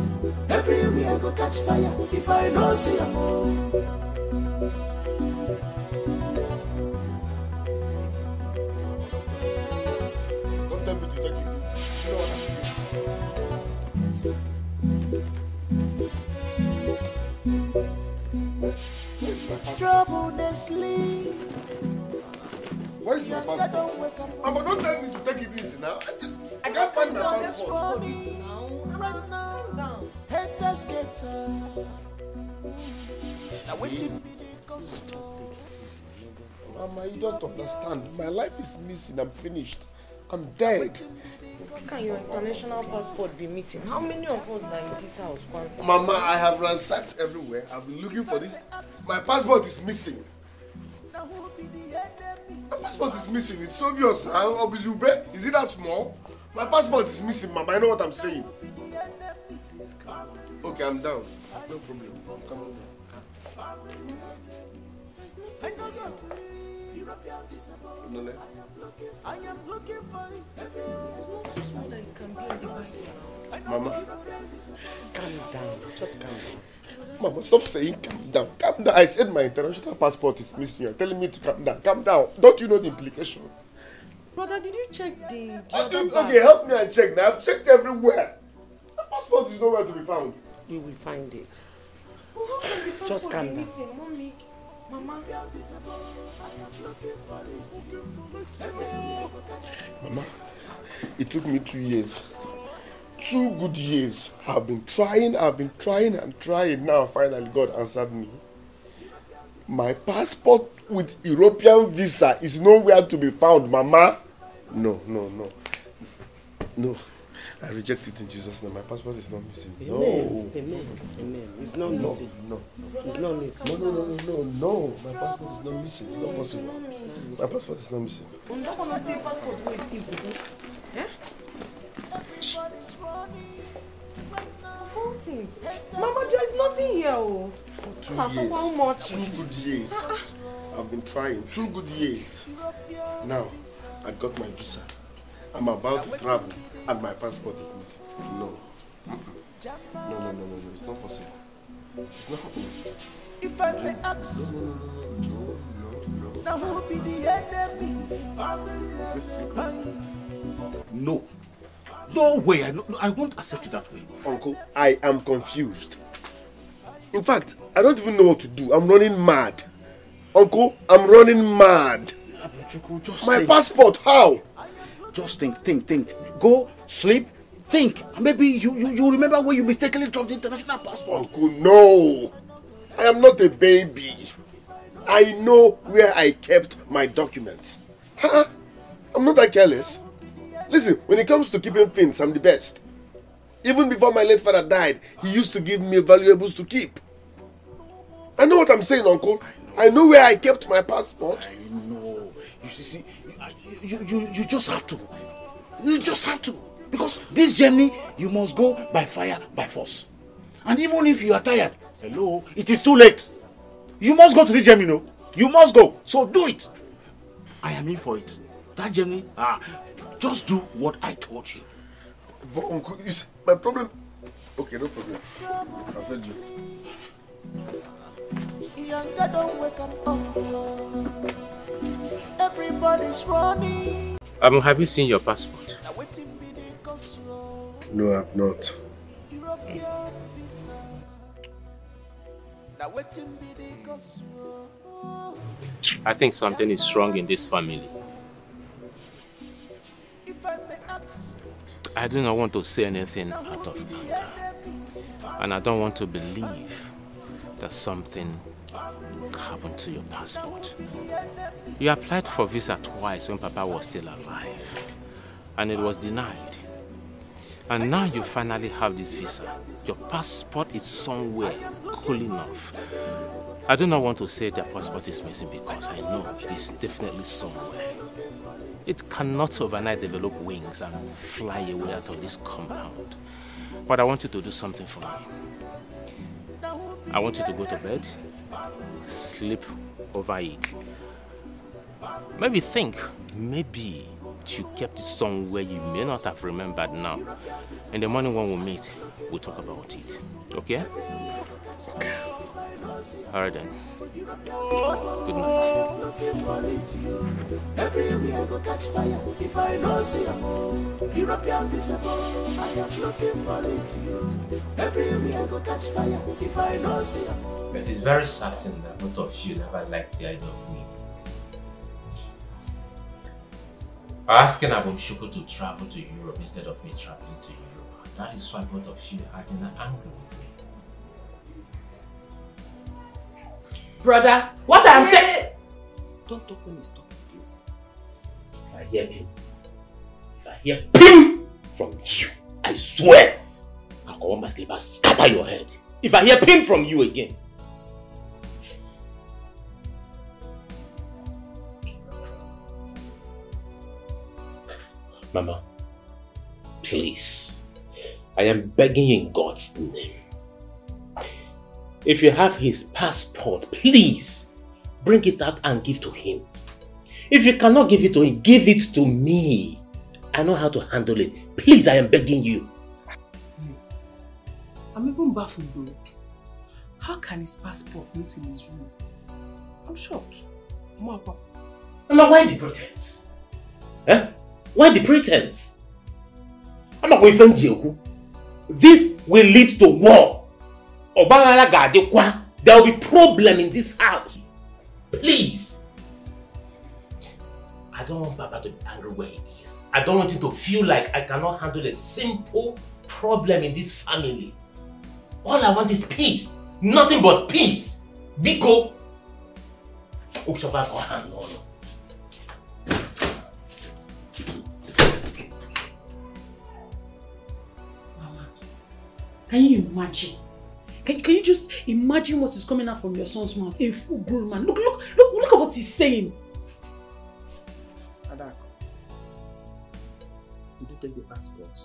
Everywhere go catch fire if I don't see a Trouble they sleep. Where is my passport? Mama, don't tell me to take it easy now. I said, I can't find my passport. Right now, haters get Now waiting Mama, you don't understand. My life is missing. I'm finished. I'm dead. How can your international passport be missing? How many of us are in this house? Mama, I have ransacked everywhere. I've been looking for this. My passport is missing. My passport is missing. It's obvious now. Obizube, is it that small? My passport is missing, Mama. I know what I'm saying. Okay, I'm down. No problem. I'm coming down. Nole. I am looking for it everywhere. It can be in the Bible. Mama, Calm down. Just calm down. Mama, stop saying calm down. Calm down. I said my international passport is missing. You're telling me to calm down. Calm down. Don't you know the implication? Brother, did you check the, the other bag? okay, help me and check now. I've checked everywhere. My passport is nowhere to be found. You will find it. Just calm down. missing, mommy? Mama. It took me two years. Two good years. I've been trying, I've been trying and trying. Now finally God answered me. My passport with European visa is nowhere to be found, Mama. No, no, no. No. I reject it in Jesus' name. My passport is not missing. No. Amen. Amen. Amen. It's not No, missing. no. It's not missing. No, no, no, no, no, no. My passport is not missing. It's not possible. My passport is not missing. That one not the passport we see, Bubu. Eh? Four things. Mama, there is nothing here. Oh. Two Ah, so how years. much? Two good years. I've been trying. Two good years. Now, I got my visa. I'm about to travel and my passport is missing. No. No, no, no, no, no. It's not possible. It's not happening. If I may ask, now who be the enemy? Family. No. No way. I, no, no, I won't accept it that way. Uncle, I am confused. In fact, I don't even know what to do. I'm running mad. Uncle, I'm running mad. Just My think. passport, how? Just think, think, think. Go, sleep, think. Maybe you, you, you remember where you mistakenly dropped the international passport. Uncle, no. I am not a baby. I know where I kept my documents. Huh? I'm not that careless. Listen, when it comes to keeping things, I'm the best. Even before my late father died, he used to give me valuables to keep. I know what I'm saying, Uncle. I know where I kept my passport. No. You see, see you, you, you, you just have to. You just have to. Because this journey, you must go by fire, by force. And even if you are tired, hello, it is too late. You must go to this journey, no? You must go. So do it. I am in for it. That journey, ah, just do what I told you. But uncle, you see, my problem. Okay, no problem. I've heard you. Younger don't wake up. Everybody's running. Um, have you seen your passport? No, I've not. European visa. Now waiting be the. I think something is wrong in this family. If I may ask, I do not want to say anything out of anger. And I don't want to believe that something happened to your passport. You applied for visa twice when Papa was still alive. And it was denied. And now you finally have this visa. Your passport is somewhere cool enough. I do not want to say their passport is missing because I know it is definitely somewhere. It cannot overnight develop wings and fly away out of this compound. But I want you to do something for me. I want you to go to bed, sleep over it. Maybe think, maybe you kept it somewhere you may not have remembered now. In the morning when we meet, we'll talk about it. Okay? Okay. Alright then. Good night. you. Everywhere go catch fire. If I know see more European visible, I am looking for it, you. Everywhere go catch fire. If I know see more But it's very certain that both of you never liked the idea of me. Asking Abumchuku to travel to Europe instead of me traveling to Europe. That is why both of you are angry with me. Brother, what I'm saying. Don't talk when he's talking, please. If I hear pim, if I hear pim from you, I swear, I'll go on my slippers, scatter your head. If I hear pim from you again, Mama, please, I am begging you in God's name. If you have his passport, please bring it out and give to him. If you cannot give it to him, give it to me. I know how to handle it. Please, I am begging you. I'm even baffled though. How can his passport miss in his room? I'm shocked. Mama, Mama, why the pretense? Eh? Why the pretense? I'm not going to you. This will lead to war. There will be problem in this house. Please. I don't want Papa to be angry where he is. I don't want him to feel like I cannot handle a simple problem in this family. All I want is peace. Nothing but peace. Biko. Ukshaba go hand on. Can you imagine? Can, can you just imagine what is coming out from your son's mouth? A full grown man. Look, look, look, look at what he's saying. Adak, you do take the passport.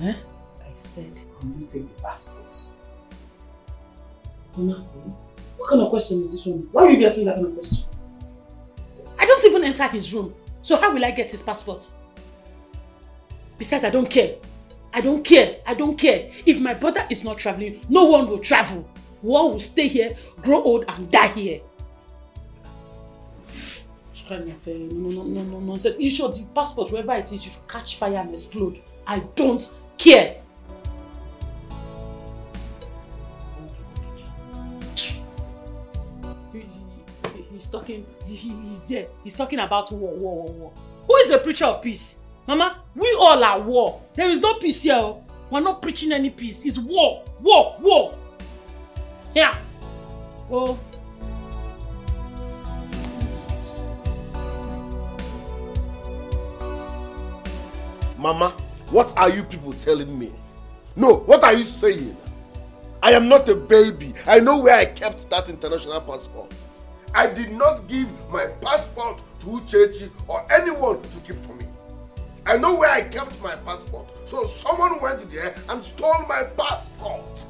Eh? I said, will you take the passport? Mama, what kind of question is this one? Why will you asking that kind of question? I don't even enter his room. So how will I get his passport? Besides, I don't care. I don't care. I don't care. If my brother is not traveling, no one will travel. One will stay here, grow old and die here. No, no, no, no, no, nonsense. You should, the passport, wherever it is, you should catch fire and explode. I don't care. He- he- He's talking, he, he- he's there. He's talking about war, war, war, war. Who is a preacher of peace? Mama, we all are war. There is no peace here. oh. We're not preaching any peace. It's war, war, war. Here. Oh. Mama, what are you people telling me? No, what are you saying? I am not a baby. I know where I kept that international passport. I did not give my passport to Uchechi or anyone to keep for me. I know where I kept my passport. So someone went there and stole my passport.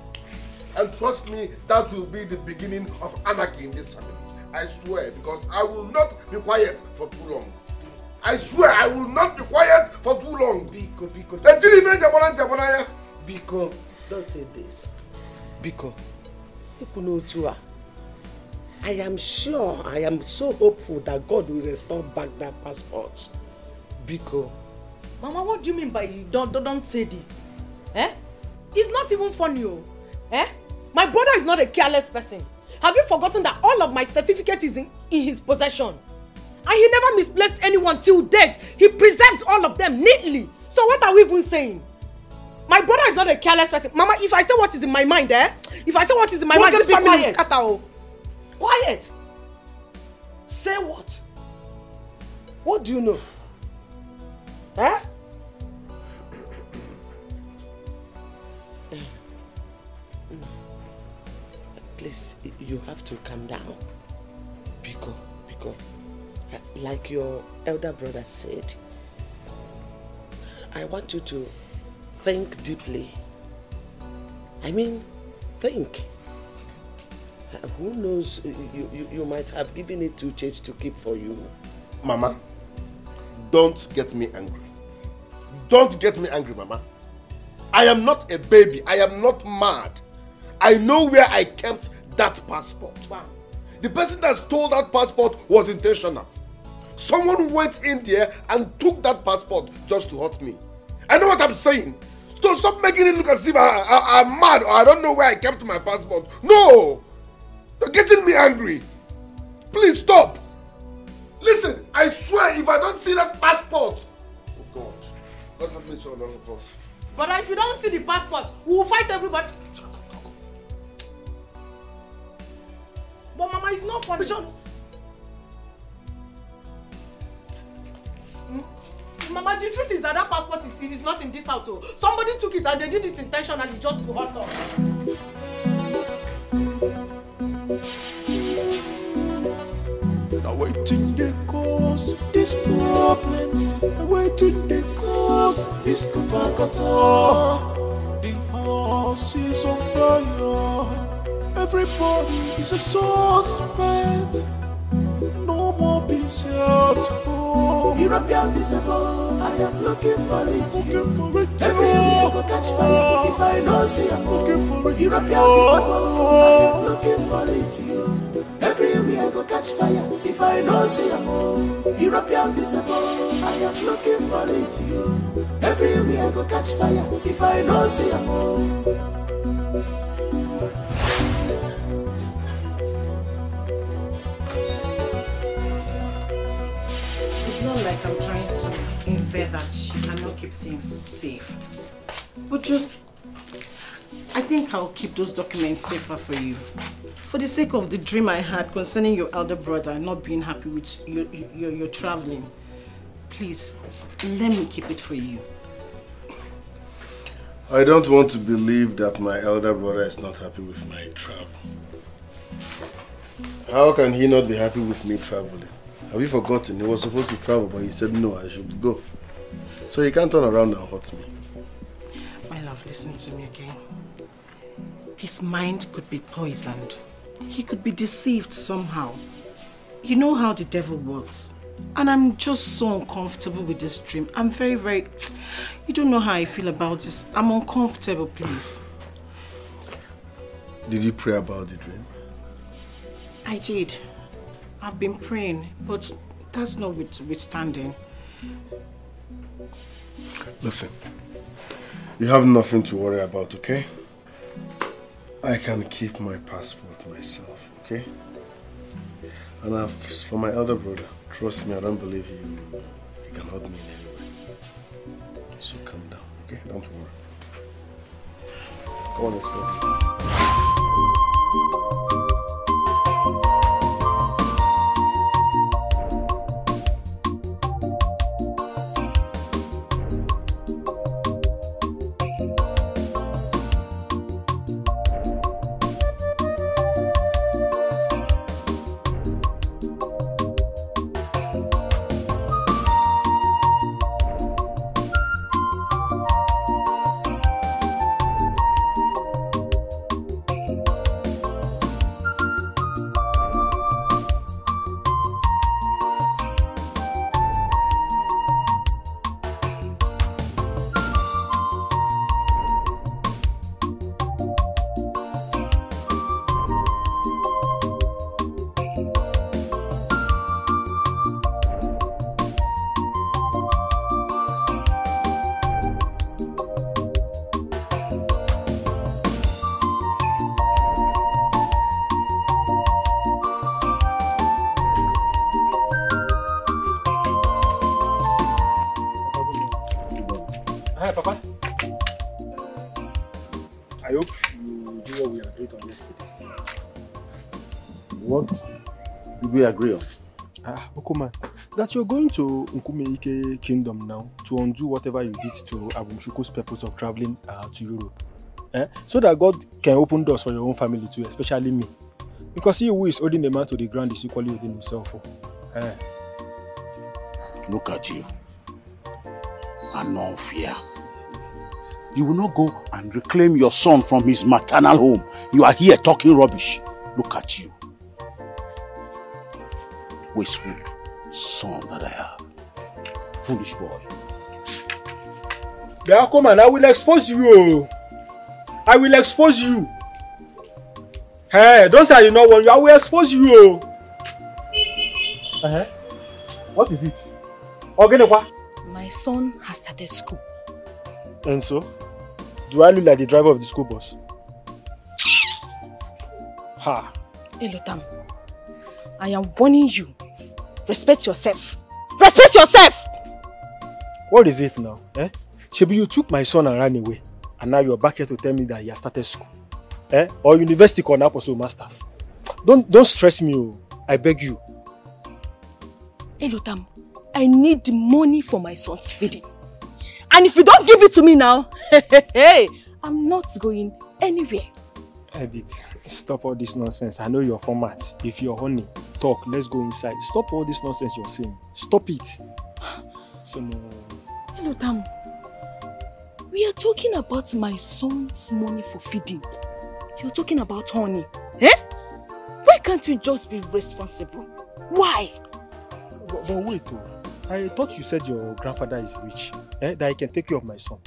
And trust me, that will be the beginning of anarchy in this family. I swear, because I will not be quiet for too long. I swear, I will not be quiet for too long. Biko, Biko. Jabona ya. Biko, don't say this. Biko, Biko no tua. I am sure, I am so hopeful that God will restore back that passport. Biko. Mama, what do you mean by you don't, don't, don't say this? Eh? It's not even funny, oh. Eh? My brother is not a careless person. Have you forgotten that all of my certificate is in, in his possession? And he never misplaced anyone till death. He preserved all of them neatly. So what are we even saying? My brother is not a careless person. Mama, if I say what is in my mind, eh? If I say what is in my Well, mind, this family will quiet. scatter, oh. Quiet. Say what? What do you know? Huh? Please, you have to calm down. Biko, Biko. Like your elder brother said, I want you to think deeply. I mean, think. Uh, Who knows, you, you, you might have given it to church to keep for you. Mama, don't get me angry. Don't get me angry, Mama. I am not a baby. I am not mad. I know where I kept that passport. The person that stole that passport was intentional. Someone went in there and took that passport just to hurt me. I know what I'm saying. So stop making it look as if I, I'm mad or I don't know where I kept my passport. No! You're getting me angry. Please stop. Listen, I swear if I don't see that passport. Oh God. Have mercy on all of us. But if you don't see the passport, we will fight everybody. But Mama, it's not funny. Mm, Mama, the truth is that that passport is, is not in this house. So somebody took it and they did it intentionally just to hurt us. Waiting they cause these problems. Waiting they cause this kata kata. The house is on fire. Everybody is a suspect. No more peace at home. European visible, I am looking for it. Everywhere I go catch fire. If I know see I'm looking for it. European visible, I am looking for it. You. Everywhere I go catch fire. If I know see I'm European visible, I am looking for it. You. Everywhere I go catch fire. If I know see I'm like I'm trying to infer that she cannot keep things safe. But just, I think I'll keep those documents safer for you. For the sake of the dream I had concerning your elder brother not being happy with your, your, your traveling, please, let me keep it for you. I don't want to believe that my elder brother is not happy with my travel. How can he not be happy with me traveling? Have you forgotten? He was supposed to travel, but he said no, I should go. So he can't turn around and hurt me. My love, listen to me again. His mind could be poisoned. He could be deceived somehow. You know how the devil works. And I'm just so uncomfortable with this dream. I'm very, very... You don't know how I feel about this. I'm uncomfortable, please. Did you pray about the dream? I did. I've been praying, but that's not withstanding. Listen, you have nothing to worry about, okay? I can keep my passport myself, okay? And I've, for my elder brother, trust me, I don't believe you. he can hurt me in any way. So calm down, okay? Don't worry. Come on, let's go. We agree on? Ah, Okuman, that you're going to Nkumeike Kingdom now to undo whatever you did to Abumchuku's purpose of traveling uh, to Europe. Eh? So that God can open doors for your own family too, especially me. Because he who is holding the man to the ground is equally holding himself. Oh. Eh? Look at you. And no fear. You will not go and reclaim your son from his maternal home. You are here talking rubbish. Look at you. Wasteful son that I have. Foolish boy. Yeah, come on, I will expose you. oh. I will expose you. Hey, don't say I did not want you. I will expose you. oh. Uh-huh. What is it? Ogenekwa. My son has started school. And so, do I look like the driver of the school bus? Ha. Elotam, I am warning you. Respect yourself. Respect yourself! What is it now? Eh? Shebi, you took my son and ran away. And now you're back here to tell me that he has started school. Eh? Or university or Naposo masters. Don't don't stress me, oh. I beg you. Elotam, I need the money for my son's feeding. And if you don't give it to me now, hey, I'm not going anywhere. Edith, stop all this nonsense. I know your format. If you're honey, talk. Let's go inside. Stop all this nonsense you're saying. Stop it. So no. Elotam, we are talking about my son's money for feeding. You're talking about honey. Eh? Why can't you just be responsible? Why? But, but wait, oh. I thought you said your grandfather is rich. Eh? That he can take care of my son.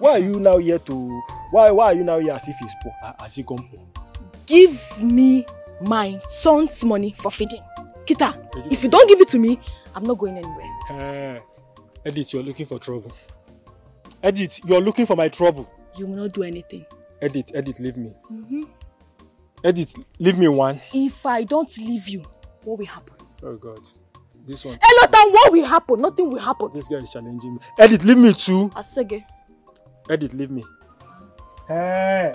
Why are you now here to? Why why are you now here as if he's poor? Ah, Has he gone poor? Give me my son's money for feeding. Kita, if you don't give it to me, I'm not going anywhere. Eh, Edith, you're looking for trouble. Edith, you're looking for my trouble. You will not do anything. Edith, Edith, leave me. Mm-hmm. Edith, leave me one. If I don't leave you, what will happen? Oh God, this one. Elotan, what will happen? Nothing will happen. This guy is challenging me. Edith, leave me too. Asege. Edith, leave me. Eh. Hey,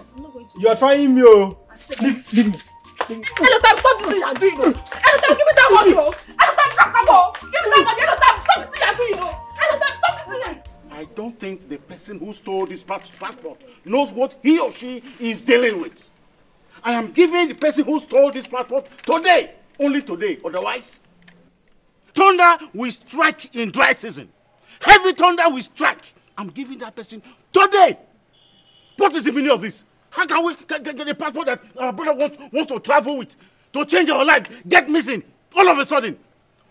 you are trying me, oh. Leave, leave me. Elotan, stop this thing you're doing. oh. Elotan, give me that money, oh. Elotan, drop them, oh. Give me that money. Elotan, stop this thing you're doing, oh. Elotan, stop this thing. I don't think the person who stole this passport knows what he or she is dealing with. I am giving the person who stole this passport today, only today. Otherwise, thunder will strike in dry season. Heavy thunder will strike. I'm giving that person today. What is the meaning of this? How can we get, a passport that our brother wants, wants to travel with to change our life get missing all of a sudden?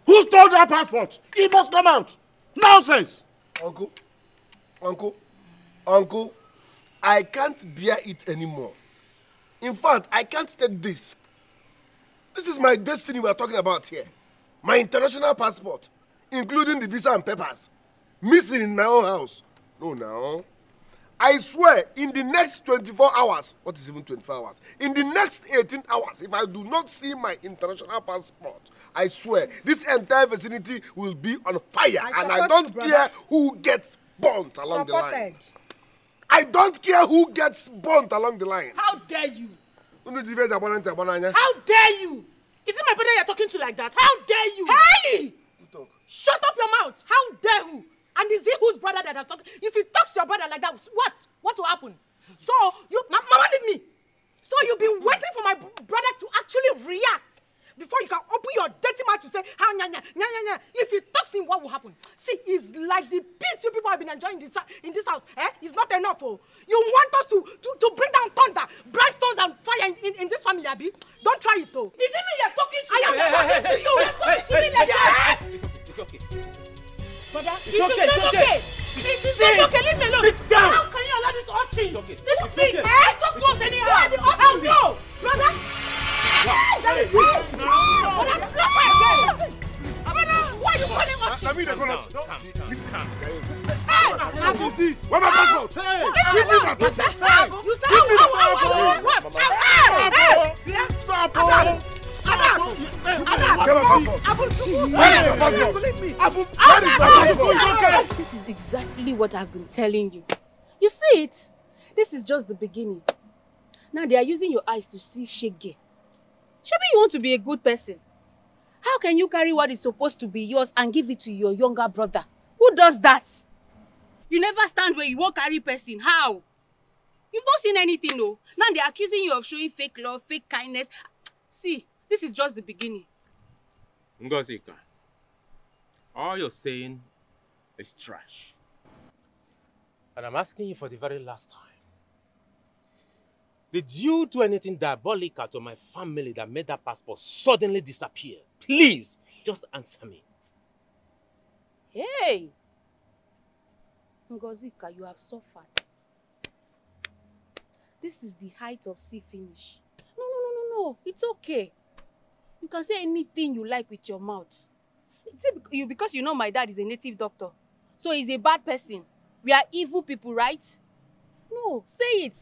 Who stole that passport? He must come out. Nonsense. Uncle, uncle, uncle, I can't bear it anymore. In fact, I can't take this. This is my destiny we are talking about here. My international passport, including the visa and papers, missing in my own house. No, now. I swear, in the next 24 hours, what is even 24 hours? In the next 18 hours, if I do not see my international passport, I swear, this entire vicinity will be on fire. I and I don't you, brother. care who gets burnt along the line. Supported. I don't care who gets burnt along the line. How dare you? How dare you? Is it my brother you're talking to like that? How dare you? Hey! Shut up your mouth! How dare you? And is it whose brother that I'm talking? If he talks to your brother like that, what? What will happen? So you, ma- mama, leave me. So you've been waiting for my br- brother to actually react before you can open your dirty mouth to say, how nya nya nya nya nya. If he talks to him, what will happen? See, it's like the peace you people have been enjoying in this, in this house. Eh? It's not enough. Oh. You want us to, to, to bring down thunder, brimstones and fire in, in, in this family, Abi? Don't try it, though. Is it me you're talking to? I am talking to you. You're talking to me like yes. It's okay, Brother, it's, it's okay, it's okay. It is not okay, leave me alone. Sit down. How can you allow this all change? Okay. This is big. Okay. I just was anyhow. I did not know. Brother. Hey, brother, slap my girl. Brother, why are you calling my chief? I mean, they're going to... Calm, calm. Hey, what is this? Where my passport? Hey, give me my passport. Hey, give me my passport. Hey, stop. Hey, stop. This is exactly what I've been telling you. You see it? This is just the beginning. Now they are using your eyes to see shege. Shebi you want to be a good person. How can you carry what is supposed to be yours and give it to your younger brother? Who does that? You never stand where you won't carry person. How? You've not seen anything, no. Now they're accusing you of showing fake love, fake kindness. See, this is just the beginning. Ngozika, all you're saying is trash. And I'm asking you for the very last time. Did you do anything diabolical to my family that made that passport suddenly disappear? Please, just answer me. Hey! Ngozika, you have suffered. This is the height of sea finish. No, no, no, no, no. It's okay. You can say anything you like with your mouth. It's you because you know my dad is a native doctor. So he's a bad person. We are evil people, right? No, say it.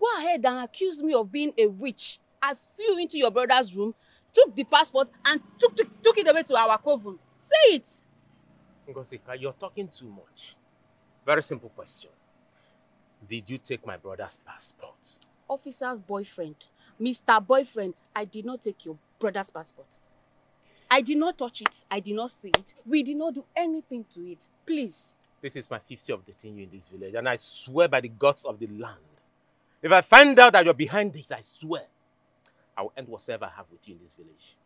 Go ahead and accuse me of being a witch. I flew into your brother's room, took the passport, and took, took, took it away to our coven. Say it. Ngozika, you're talking too much. Very simple question. Did you take my brother's passport? Officer's boyfriend, Mr. Boyfriend, I did not take your brother's passport. I did not touch it. I did not see it. We did not do anything to it. Please. This is my 50 of dating you in this village, and I swear by the gods of the land. If I find out that you're behind this, I swear, I will end whatever I have with you in this village.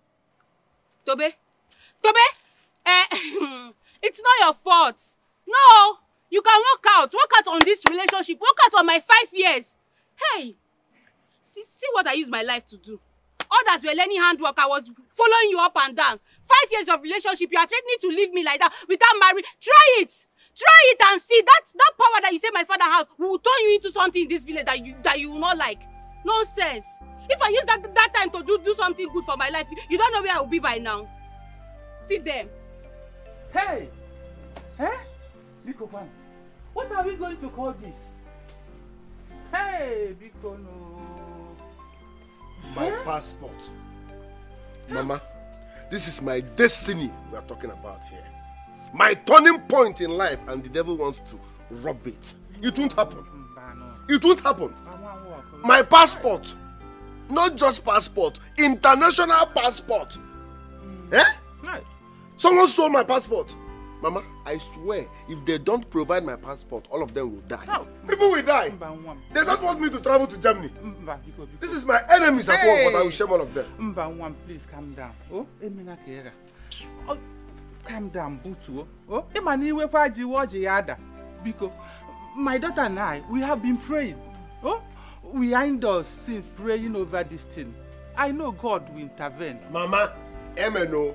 Tobe, Tobe, eh, it's not your fault. No, you can walk out. Walk out on this relationship. Walk out on my five years. Hey, see, see what I use my life to do. Others were learning handwork. I was following you up and down. Five years of relationship. You are threatening to leave me like that without marrying. Try it. Try it and see that that power that you say my father has will turn you into something in this village that you that you will not like. Nonsense. If I use that that time to do do something good for my life, you, don't know where I will be by now. Sit there. Hey! Eh? Biko what are we going to call this? Hey, Biko no. My passport. Mama, this is my destiny we are talking about here. My turning point in life, and the devil wants to rob it. It won't happen. It won't happen. My passport, not just passport, international passport. Eh? Someone stole my passport. Mama, I swear, if they don't provide my passport, all of them will die. People will die. They don't want me to travel to Germany. This is my enemies at home, but I will shame all of them. Mba nwa, please calm down. Oh, ị ga. Oh, calm down, butuo. Oh, ịma na iwekwa ji iwe ọjị ya ada. Biko, my daughter and I, we have been praying. Oh, we are indoors since praying over this thing. I know God will intervene. Mama, amen no.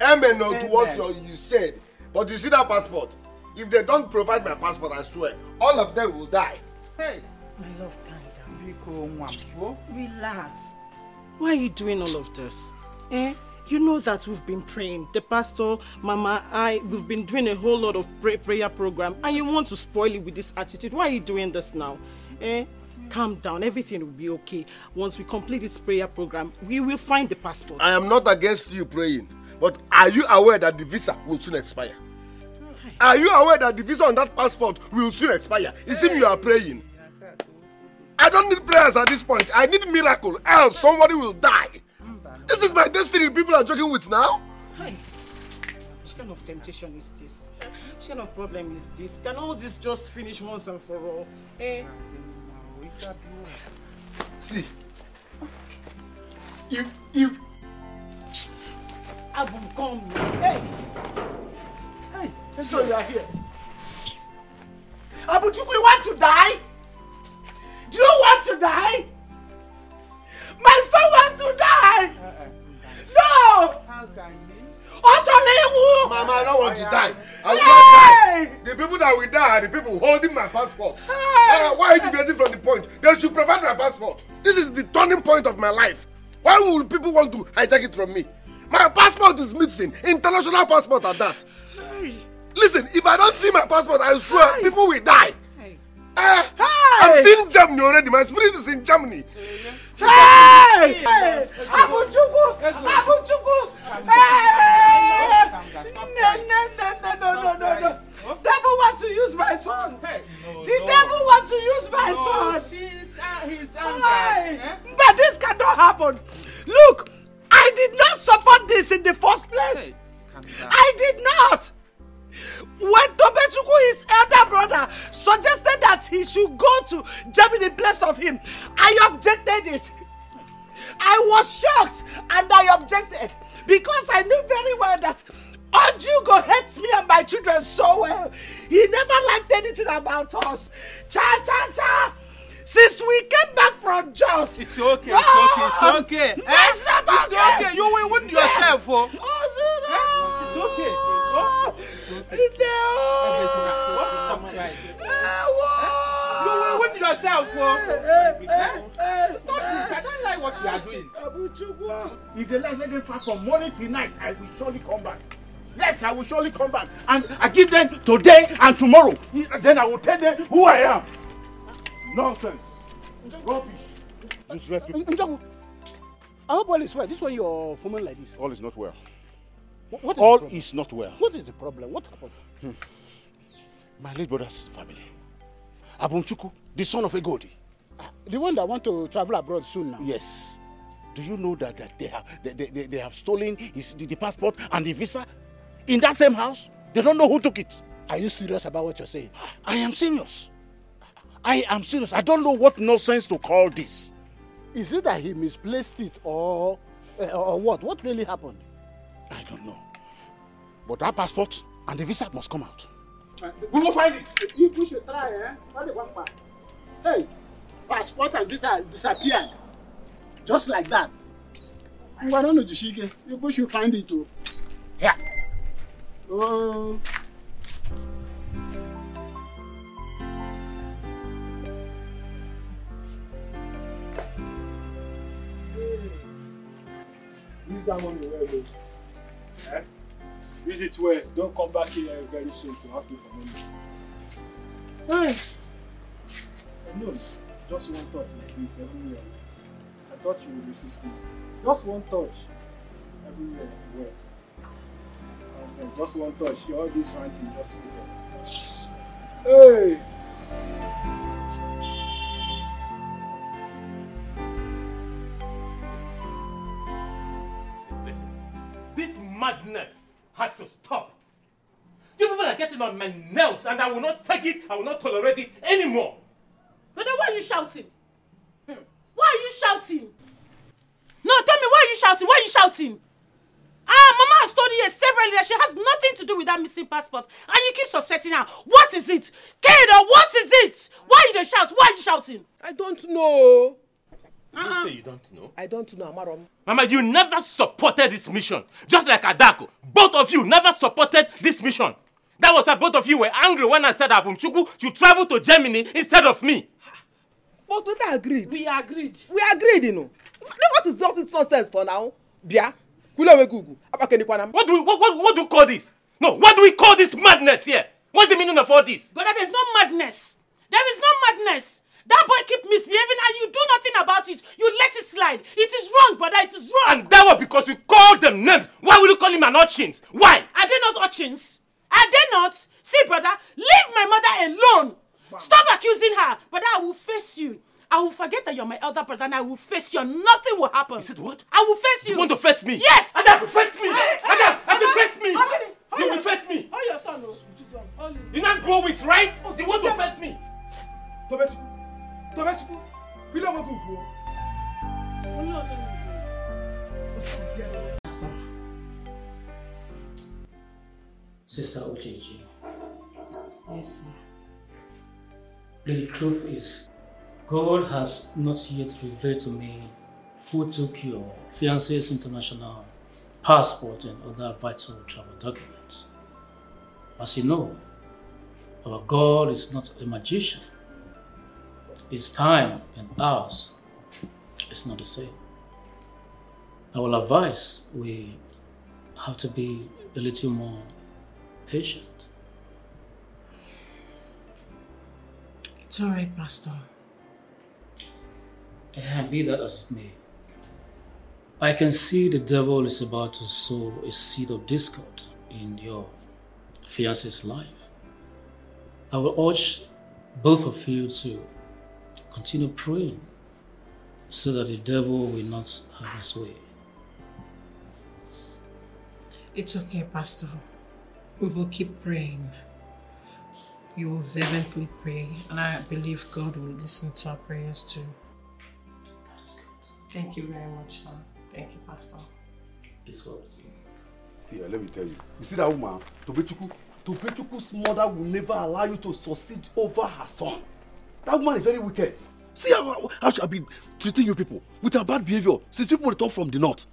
Amen no to what you said. But you see that passport? If they don't provide my passport, I swear, all of them will die. Hey, My love, calm down. Biko nwa. Relax. Why are you doing all of this? Eh? You know that we've been praying. The pastor, Mama, I, we've been doing a whole lot of pray- prayer program, and you want to spoil it with this attitude. Why are you doing this now? Eh? Calm down. Everything will be okay. Once we complete this prayer program, we will find the passport. I am not against you praying, but are you aware that the visa will soon expire? Are you aware that the visa on that passport will soon expire? It seems you are praying. I don't need prayers at this point. I need miracle, else somebody will die. This is my destiny people are joking with now. Hi. Which kind of temptation is this? Which kind of problem is this? Can all this just finish once and for all? Eh? See, if if Now. Hey! Hey, so you are here. Abuchukwu, you want to die? Do you want to die? My son wants to die! No! How can this? Otolewu! Mama, I don't want to die. I will not die. The people that will die are the people holding my passport. Uh, why are you deviating from the point? They should provide my passport. This is the turning point of my life. Why will people want to hijack it from me? My passport is missing. International passport at that. Hey. Listen, if I don't see my passport, I swear hey. people will die. Hey. Eh? Hey. I'm in Germany already. My spirit is in Germany. Hey! Hey! Abuchuku! Abuchuku! Hey! No, no, no, no, no, no, no, no. Devil want to use my son. Hey, no, the no. devil want to use my no, son. She's, uh, he's angered. Hey. Eh? But this cannot happen. Look, in the first place. I did not. When Tobechukwu, his elder brother, suggested that he should go to Germany in place of him, I objected it. I was shocked and I objected because I knew very well that Ojugo hates me and my children so well. He never liked anything about us. Cha cha cha! Since we came back from Jos. It's okay, it's okay, it's okay. No, it's Eh? not It's okay. okay, you will win yourself, oh. It's okay. You will win yourself, oh. Stop this, I don't like what you are doing. If they like, let them fast from morning till night. I will surely come back. Yes, I will surely come back. And I give them today and tomorrow. Then I will tell them who I am. Nonsense. Rubbish. People. Njoku, I hope all is well. This one you're forming like this. All is not well. What, what is All is not well. What is the problem? What happened? My late brother's family. Abumchuku, the son of Egodi. The one that want to travel abroad soon now. Yes. Do you know that, that they, have, they, they- they have stolen his, the, the passport and the visa in that same house? They don't know who took it. Are you serious about what you're saying? I am serious. I am serious. I don't know what nonsense to call this. Is it that he misplaced it or uh, or what? What really happened? I don't know. But that passport and the visa must come out. We will find it. If we should try, eh? The one part? Hey, passport and visa disappeared. Just like that. Why don't you Jishige? You should find it too. Yeah. Oh. Use that money well, though. Eh? Use it well. Don't come back here very soon to ask me for money. Hey. Alone, just one touch like this everywhere. wet. I thought you would resist me. Just one touch everywhere wet. Nonsense. Just one touch. All this ranting just Hey. Madness has to stop. You people are getting on my nerves and I will not take it, I will not tolerate it anymore. But then why are you shouting? Hmm. Why are you shouting? No, tell me why are you shouting? Why are you shouting? Ah, Mama has told you severally that she has nothing to do with that missing passport, and you keep suspecting her. What is it, Kado? What is it? Why you dey shout? Why are you shouting? I don't know. You say you don't know? I don't know, Amarom. Mama, you never supported this mission. Just like Adako. Both of you never supported this mission. That was why both of you were angry when I said Abumchuku should travel to Germany instead of me. But we agreed. We agreed. We agreed, you know. What is not nonsense for now? Bia, kule we gugu. Abakeni kwanam. What do we what, what, what do we call this? No, what do we call this madness here? What's the meaning of all this? Brother, there's no madness. There is no madness. That boy keep misbehaving and you do nothing about it. You let it slide. It is wrong, brother. It is wrong. And that was because you called them names. Why would you call him an urchins? Why? Are they not urchins? Are they not? See, brother, leave my mother alone. Stop accusing her. Brother, I will face you. I will forget that you're my elder brother and I will face you and nothing will happen. Is it what? I will face you. You want to face me? Yes. Adam, face me. Adam, Adam, face me. How many? You will face me. Hold your son, oh. Hold him. You not grow with right? You want to face me? Tobechukwu, Tobechukwu, kule we gugu. Sister Uchechi, Yes, sir. the truth is, God has not yet revealed to me who took your fiance's international passport and other vital travel documents. As you know, our God is not a magician. His time and ours is not the same. I will advise we have to be a little more patient. It's all right, Pastor. And be that as it may, I can see the devil is about to sow a seed of discord in your fiance's life. I will urge both of you to continue praying so that the devil will not have his way. It's okay, Pastor. We will keep praying. You will fervently pray, and I believe God will listen to our prayers too. Thank you very much, sir. Thank you, Pastor. It's you. See, uh, let me tell you. You see that woman, Tobechukwu? Tobechukwu's mother will never allow you to succeed over her son. That woman is very wicked. See how, how she has been treating you people with her bad behavior since people return from the north.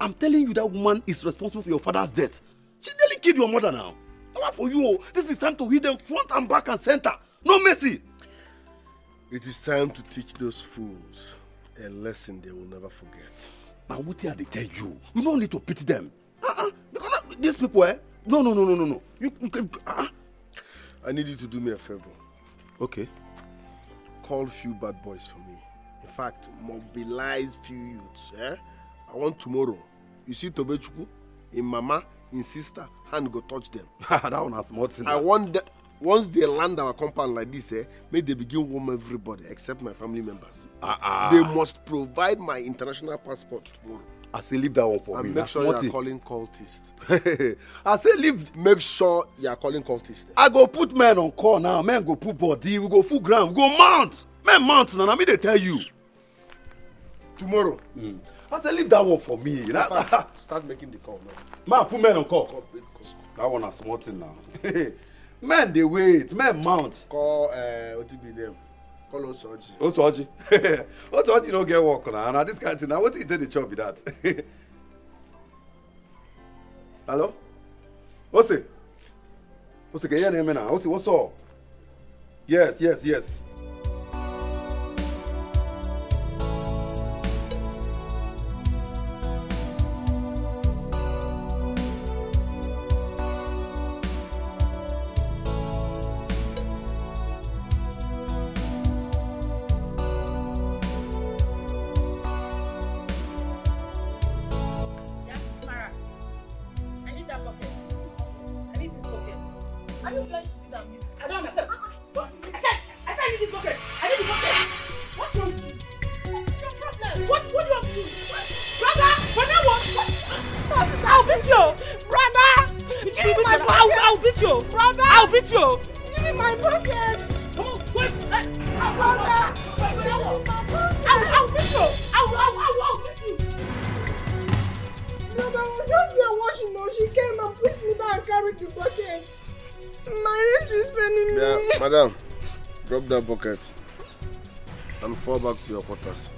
I'm telling you that woman is responsible for your father's death. She nearly killed your mother now. Now for you, oh, this is time to hit them front and back and center. No mercy. It is time to teach those fools a lesson they will never forget. Now, what did they tell you? You don't need to pity them. Uh-uh. Because uh, these people, eh? No, no, no, no, no, no. You, you can. Uh-uh. I need you to do me a favor. Okay. Call few bad boys for me. In fact, mobilize few youths. Eh? I want tomorrow. You see Tobechuku, in mama, in sister, hand go touch them. that one has more thing. I want the, once they land our compound like this, eh, may they begin warm everybody except my family members. Uh-uh. They must provide my international passport tomorrow. I say leave that one for and me. make na sure you are calling cultists. I say leave. Make sure you are calling cultists. I go put men on call now. Men go put body. We go full ground. We go mount. Men mount. Na na me dey tell you. Tomorrow. Mm. I say leave that one for me. That, start making the call now. man put men on call. That one na small thing now. men dey wait. Men mount. Call uh, what be name? Call Osoji. Osoji. Osoji no get work na. Na this kind thing na wetin you take dey chop be that. Hello? Ose? Ose ka ihe na-eme na? Ose what's up? Yes, yes, yes. Are you blind to see that music? I don't understand. What is it? I said, I said I need this bucket. I need the bucket. What's wrong with you? What's your problem? What, what do you want to do? What? Brother, brother, what? what? I'll beat you. Brother, give me my bucket. I'll, I'll beat you. Brother, I'll beat you. Give me my bucket. Come on, wait. Hey, brother, I'll, I'll beat you. I'll, I'll, I'll, I'll beat you. Brother, I was just here washing though. She came and pushed me down and carried the bucket. My ribs is paining me. Yeah, madam, drop that bucket and fall back to your quarters.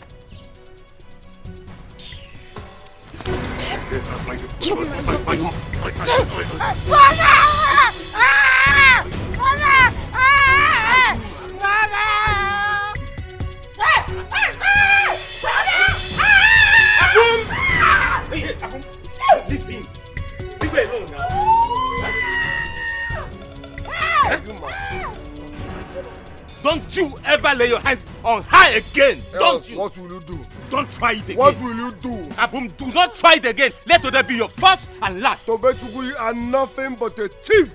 Leave him. Leave her alone now. Don't you ever lay your hands on her again. Don't Else, you? what will you do? Don't try it again. What will you do? Abum, do not try it again. Let Oda be your first and last. Tobechuku, you are nothing but a thief.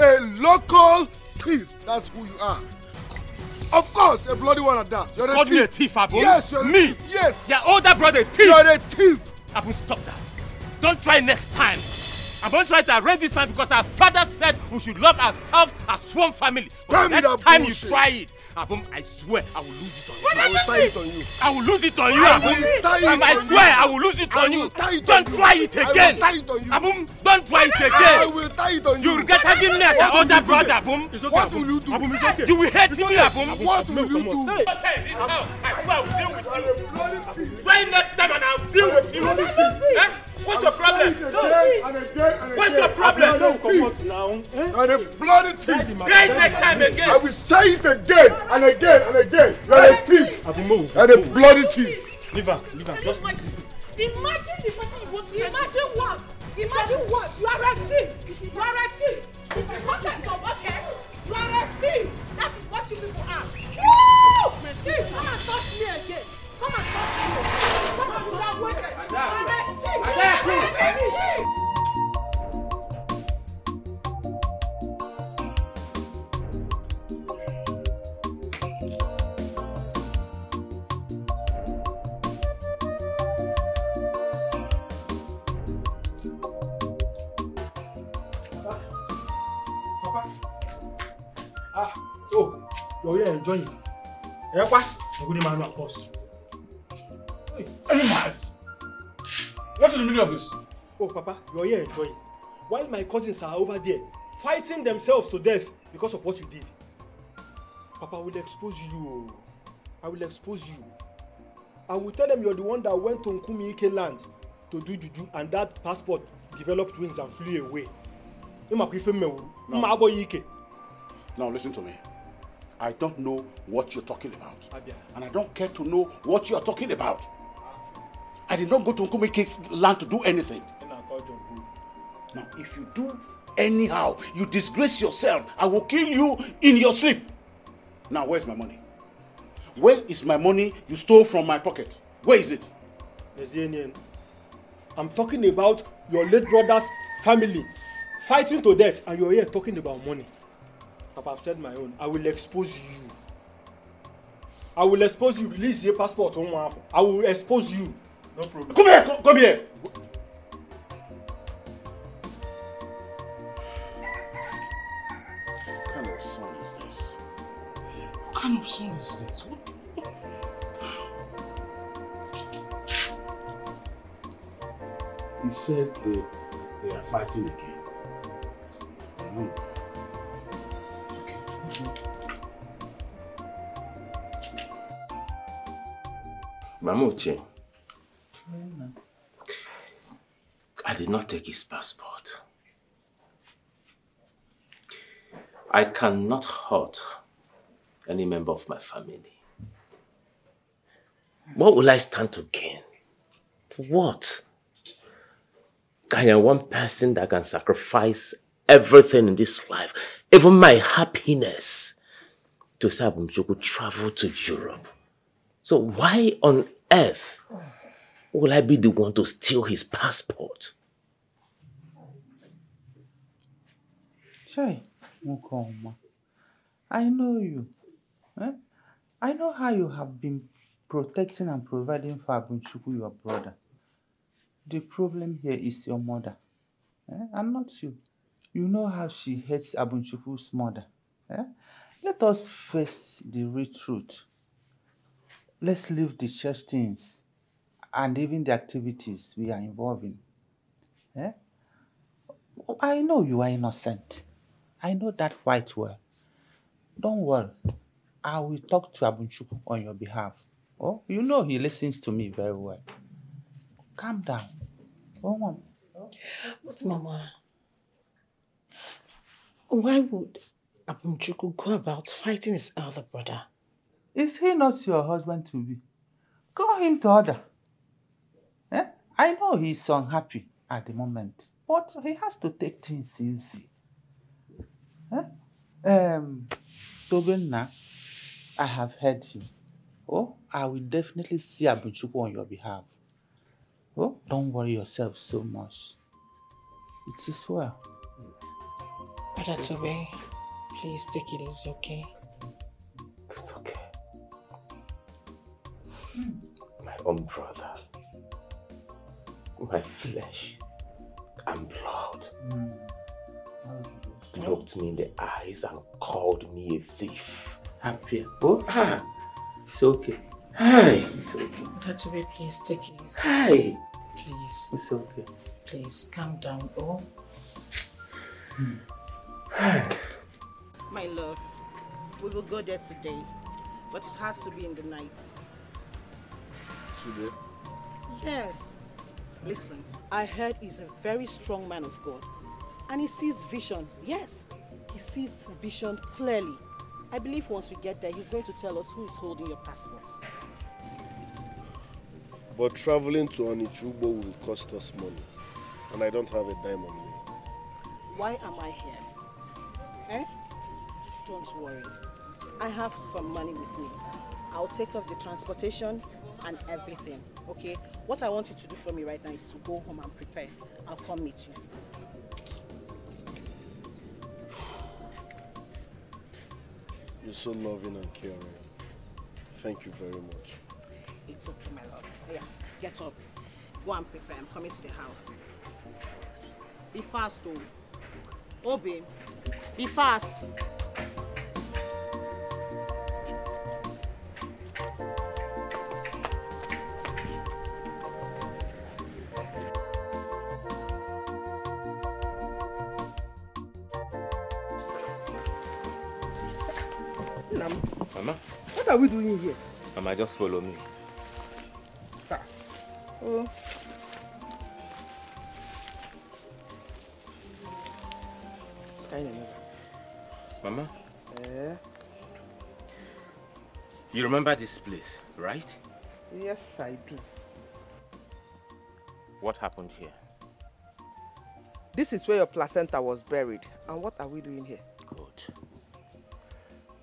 A local thief. That's who you are. Of course, a bloody one at that. You're a Call thief. me a thief, Abu. Yes, you're a Me? thief. Yes. Your older brother, thief. You're a thief. Abu, stop that. Don't try next time. I'm going to try to arrange this man because our father said we should love ourselves as one family. But Tell next time bullshit. you try it, Abum, I swear I will lose it on you. I will tie it on you. I will lose it on you, I will it Um, I swear. I will lose it I on will you. Don't try it I will again. Abum, don't try it I again. will tie it on you. You regret having me as What will older brother, okay, What will you do? Abum, it's okay. You will hate me, Abum. What will you do? Okay, this house, I swear I will deal with you. Try next time and I'll deal with you. What's your problem? And What's your again. problem? A bloody thief. Try it next time again. I will say it again and again and again. You're a thief. And a bloody thief. Leave her, leave her. Just Imagine the person you want to Imagine what? Imagine what? You are a thief. You are a thief. If you bucket your bucket, you are a thief. That is what you people are. Woo! Thief, come and touch me again. Come and touch me. Come and you are wicked. You are a thief. You are a thief. You're here enjoying. Eh, what? I'm going to man first. Animal! What is the meaning of this? Oh, Papa, you're here enjoying. While my cousins are over there fighting themselves to death because of what you did. Papa, I will expose you. I will expose you. I will tell them you're the one that went to Nkumi Ike land to do juju and that passport developed wings and flew away. Ike. Now listen to me. I don't know what you're talking about. Abia. And I don't care to know what you're talking about. I did not go to Nkumike's land to do anything. Now, if you do anyhow, you disgrace yourself. I will kill you in your sleep. Now, where's my money? Where is my money you stole from my pocket? Where is it? Ezienien, I'm talking about your late brother's family fighting to death and you're here talking about money. Papa, I've said my own. I will expose you. I will expose you. Release your passport. I will expose you. No problem. Come here, come, come here. What kind of son is this? What kind of son is this? What? He said they, they are fighting again. Mm. Mamuche, I did not take his passport. I cannot hurt any member of my family. What will I stand to gain? For what? I am one person that can sacrifice everything in this life, even my happiness, to say Abumchuku travel to Europe. So why on earth will I be the one to steal his passport? Chai, I know you. Eh? I know how you have been protecting and providing for Abumchuku, your brother. The problem here is your mother, eh? and not you. You know how she hates Abumchuku's mother. Eh? Let us face the real truth. Let's leave the church things and even the activities we are involved in. Eh? I know you are innocent. I know that quite well. Don't worry. I will talk to Abunchuku on your behalf. Oh, you know he listens to me very well. Calm down. Oh, mom. But Mama, why would Abumchuku go about fighting his elder brother? Is he not your husband to be? Call him to order. Eh? I know he's unhappy at the moment, but he has to take things easy. Eh? Um, Tobenna, I have heard you. Oh, I will definitely see Abumchuku on your behalf. Oh, don't worry yourself so much. It is well. Brother Tobe, please take it easy, okay? It's okay. My own brother, my flesh and blood, looked me in the eyes and called me a thief. Happy. Oh, ah, it's okay. Hi. It's okay. Brother Tobe, please take it easy. Hi. Please. It's okay. Please calm down, oh. My love, we will go there today, but it has to be in the night. Today? Yes. Listen, I heard he's a very strong man of God. And he sees vision. Yes, he sees vision clearly. I believe once we get there, he's going to tell us who is holding your passport. But traveling to Onichubo will cost us money. And I don't have a dime on me. Why am I here? Don't worry. I have some money with me. I'll take off the transportation and everything. Okay? What I want you to do for me right now is to go home and prepare. I'll come meet you. You're so loving and caring. Thank you very much. It's okay, my love. Yeah, get up. Go and prepare. I'm coming to the house. Be fast, though. Obi, be fast. Mama, what are we doing here? Mama, just follow me. Oh. Kind of Mama, Eh? you remember this place, right? Yes, I do. What happened here? This is where your placenta was buried. And what are we doing here?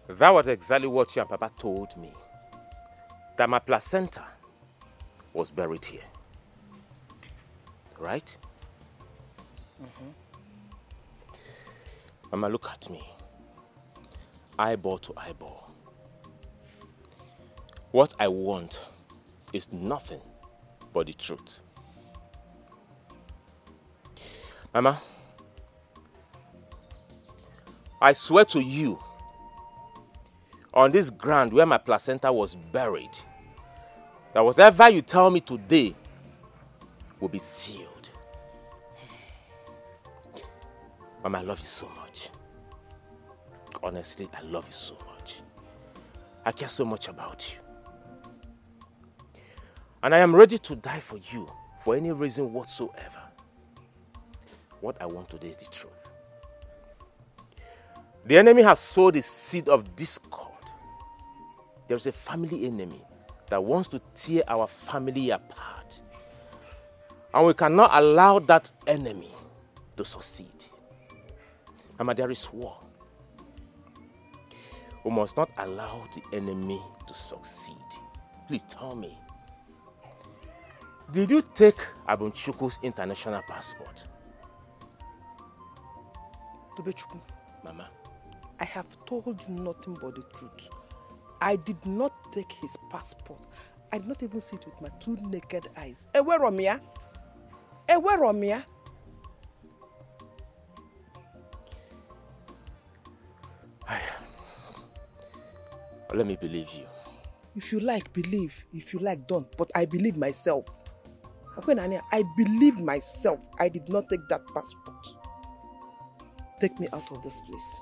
That was exactly what you and Papa told me. That my placenta was buried here. Right? Mm-hmm. Mama, look at me. Eyeball to eyeball. What I want is nothing but the truth. Mama, I swear to you, on this ground where my placenta was buried, that whatever you tell me today will be sealed. Mama, I love you so much. Honestly, I love you so much. I care so much about you. And I am ready to die for you for any reason whatsoever. What I want today is the truth. The enemy has sowed a seed of discord. There is a family enemy that wants to tear our family apart. And we cannot allow that enemy to succeed. Mama, there is war. We must not allow the enemy to succeed. Please tell me. Did you take Abumchuku's international passport? Tobechukwu, Mama. I have told you nothing but the truth. I did not take his passport. I did not even see it with my two naked eyes. Ewe Romia? Ewe Romia? Let me believe you. If you like, believe. If you like, don't. But I believe myself. I believe myself. I did not take that passport. Take me out of this place.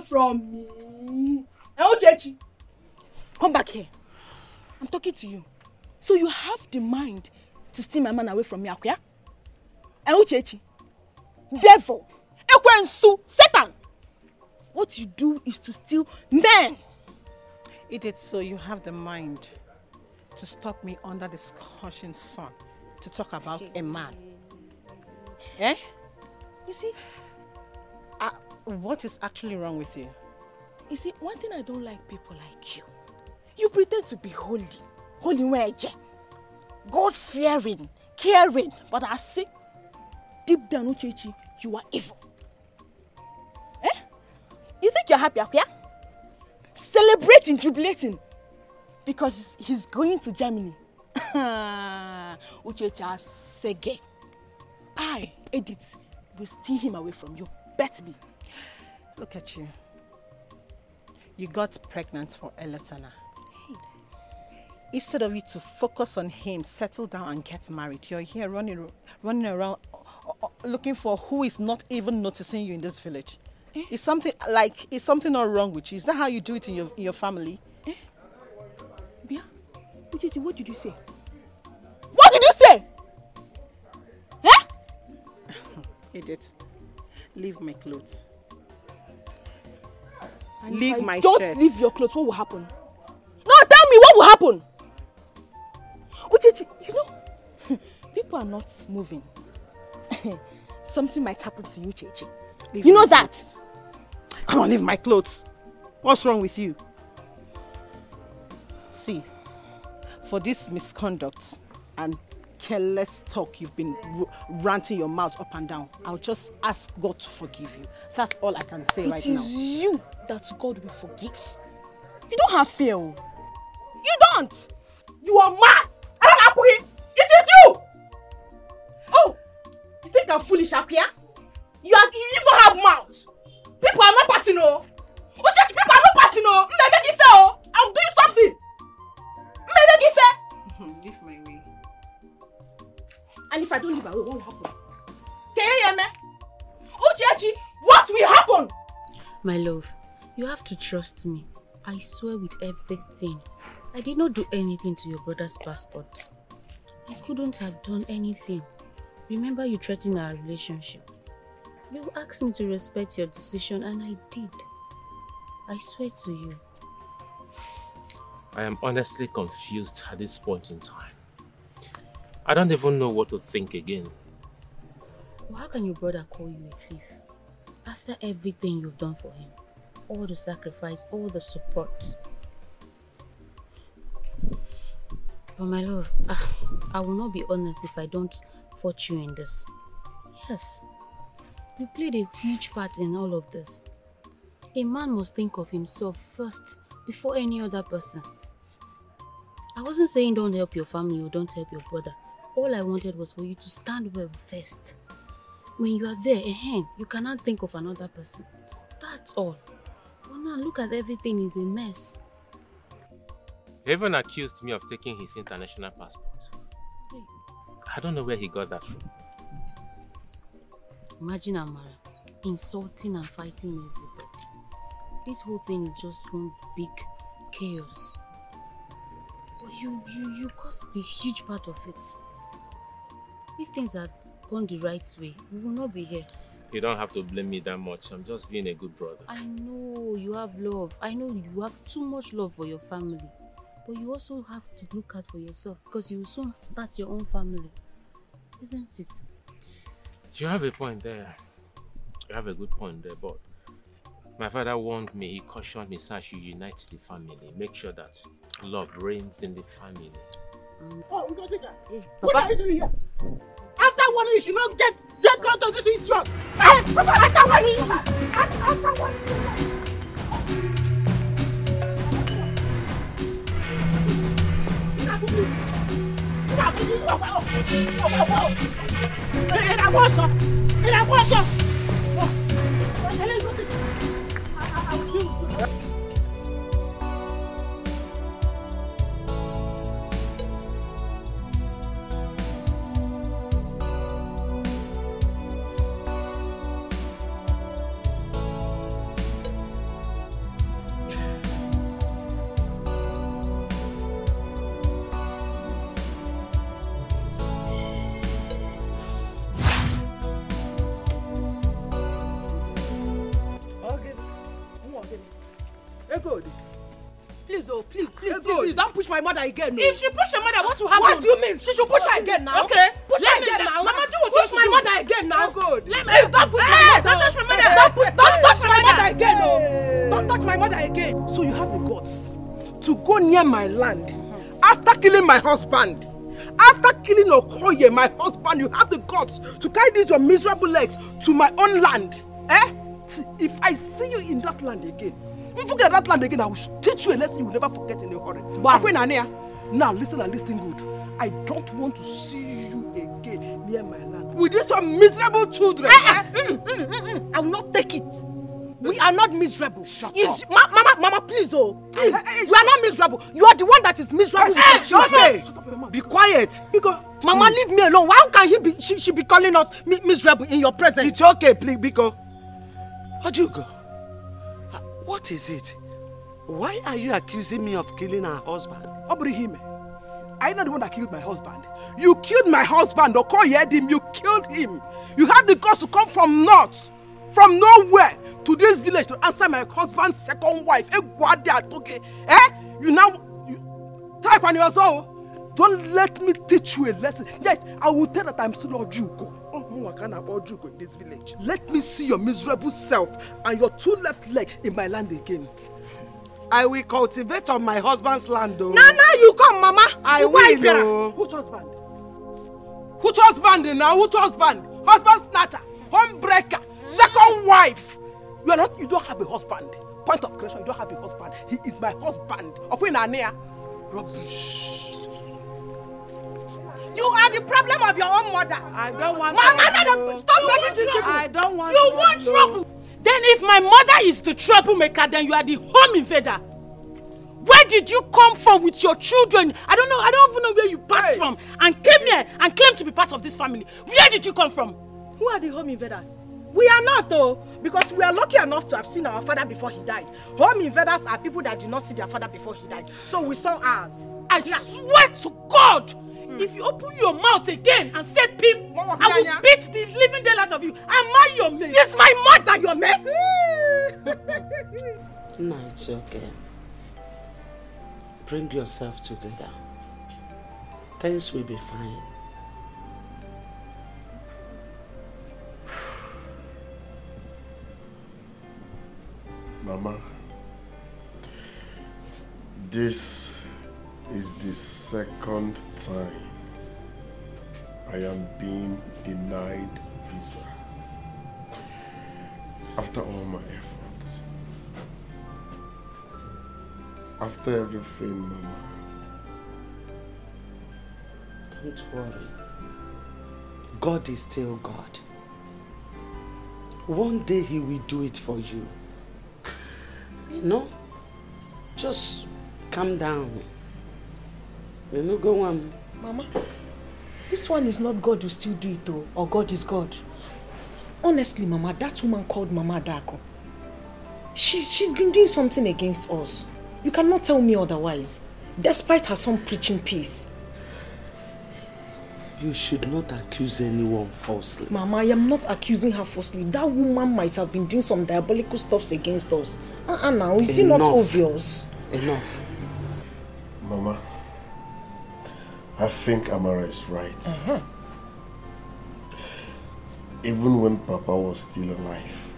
From me? Eh, Uchechi? Come back here. I'm talking to you. So you have the mind to steal my man away from me, Akwia? Eh, Uchechi? Devil. Ekwensu. Satan. What you do is to steal men. Edith, so you have the mind to stop me under the scorching sun to talk about a man. Eh? You see, what is actually wrong with you? You see, one thing I don't like people like you. You pretend to be holy. Holy weje. God fearing, caring. But I see, deep down, Uchechi, you are evil. Eh? You think you're happy, Akwia? Celebrating, jubilating. Because he's going to Germany. Uchechi Asege. I, Edith, will steal him away from you. Bet me. Look at you. You got pregnant for Eletana. Instead of you to focus on him, settle down and get married, you're here running, running around uh, uh, looking for who is not even noticing you in this village. Is something like is something not wrong with you? Is that how you do it in your in your family? Bia, Uchechi, what did you say? What did you say? Edith, leave my clothes. And Leave my don't shirt. leave your clothes, what will happen? No, tell me what will happen. Uchechi, you know, people are not moving. Something might happen to you, Chechi. you know that. Come on, leave my clothes. What's wrong with you? See, for this misconduct and careless talk you've been r- ranting your mouth up and down, I'll just ask God to forgive you. That's all I can say It right is now. you that God will forgive. You don't have fear. oh. You don't. You are mad. i don't it is you. Oh, you think I'm foolish, Apia? You are you even have mouth. People are not passing, oh. Oh, church people are not passing, oh. Maybe give fair, oh. I'm doing something. Maybe give fair. Leave my way. And if I don't leave away, what will happen? Can you hear me? Uchechi, what will happen? My love, you have to trust me. I swear with everything. I did not do anything to your brother's passport. I couldn't have done anything. Remember you threatened our relationship. You asked me to respect your decision and I did. I swear to you. I am honestly confused at this point in time. I don't even know what to think again. How can your brother call you a thief? After everything you've done for him, all the sacrifice, all the support. But my love, ah, I will not be honest if I don't fault you in this. Yes, you played a huge part in all of this. A man must think of himself first before any other person. I wasn't saying don't help your family or don't help your brother. All I wanted was for you to stand well first. When you are there, eh, you cannot think of another person. That's all. But now look at everything is a mess. He even accused me of taking his international passport. Hey. I don't know where he got that from. Imagine Amara insulting and fighting everybody. This whole thing is just one big chaos. But you, you, you caused the huge part of it. If things had gone the right way, we will not be here. You don't have to blame me that much. I'm just being a good brother. I know you have love. I know you have too much love for your family. But you also have to look out for yourself because you will soon start your own family. Isn't it? You have a point there. You have a good point there, but my father warned me, he cautioned me, I should unite the family, make sure that love reigns in the family. Oh, we gotta take her. Yeah. What are you doing here? After one, you, should not get get close to this idiot. Hey, Papa, after one, you, after, after warning you. Era mozo, era mozo. Ele não tem. Ego. Please, oh, please, please, Ego. please, please, don't push my mother again. No. If she push your mother, what will happen? What do you mean? She should push her again now. Okay. Push Let her again now. Mama, do what push you my do. mother again now. Good. Let me- Please don't push my Hey, mother. don't touch my mother. Don't, push, don't touch my mother again. No. Don't touch my mother again. So you have the guts to go near my land after killing my husband. After killing Okoye, my husband, you have the guts to carry these your miserable legs to my own land. Eh? If I see you in that land again, if you get that land again, I will teach you a lesson you will never forget in a hurry. Akwe Nanea, Now listen and listen good. I don't want to see you again near my land with these your miserable children. Ah, ah, mm, mm, mm, mm. I will not take it. We are not miserable. Shut up. Ma- mama, mama, please, oh, please. we are not miserable. You are the one that is miserable with your children. Be quiet. Because Mama, leave me alone. Why can he be? She, she be calling us mi- miserable in your presence. It's okay, please, Biko. Ajugo, uh, what is it? Why are you accusing me of killing her husband? Obrihime, are you not the one that killed my husband? You killed my husband, Okoyedim, you killed him. You have the guts to come from north, from nowhere, to this village to answer my husband's second wife. Egwade Atoke. Eh? You now, you, try when you also. Don't let me teach you a lesson. Yes, I will tell that I'm still Ojugo. Mwa ka na-akpọ Ojuko in this village. Let me see your miserable self and your two left leg in my land again. I will cultivate on my husband's land though. na now you come mama I You why will oh. Which husband? Which husband now? Which husband? Husband snatcher, home breaker, second wife. You are not. You don't have a husband. Point of correction. You don't have a husband. He is my husband. Rubbish. You are the problem of your own mother. I don't want mama trouble. stop making trouble. I don't want You want trouble? Then if my mother is the troublemaker, then you are the home invader. Where did you come from with your children? I don't know. I don't even know where you passed from and came here and claimed to be part of this family. Where did you come from? Who are the home invaders? We are not though, because we are lucky enough to have seen our father before he died. Home invaders are people that did not see their father before he died. So we saw ours. I swear to God, Mm. if you open your mouth again and say pimp, I will beat the living daylight out of you. Am I your mate? Yes, my mother, your mate. No, it's okay. Bring yourself together. Things will be fine. Mama, this is the second time I am being denied visa. After all my efforts. After everything, Mama. Don't worry. God is still God. One day He will do it for you. You know? Just calm down. You know, go on. Mama, this one is not God who still do it though, or God is God. Honestly, Mama, that woman called Mama Dako. She's, she's been doing something against us. You cannot tell me otherwise. Despite her son preaching peace. You should not accuse anyone falsely. Mama, I am not accusing her falsely. That woman might have been doing some diabolical stuffs against us. Uh-uh now, is it not Enough. obvious? Enough. Mama, I think Amara is right. Uh-huh. Even when Papa was still alive,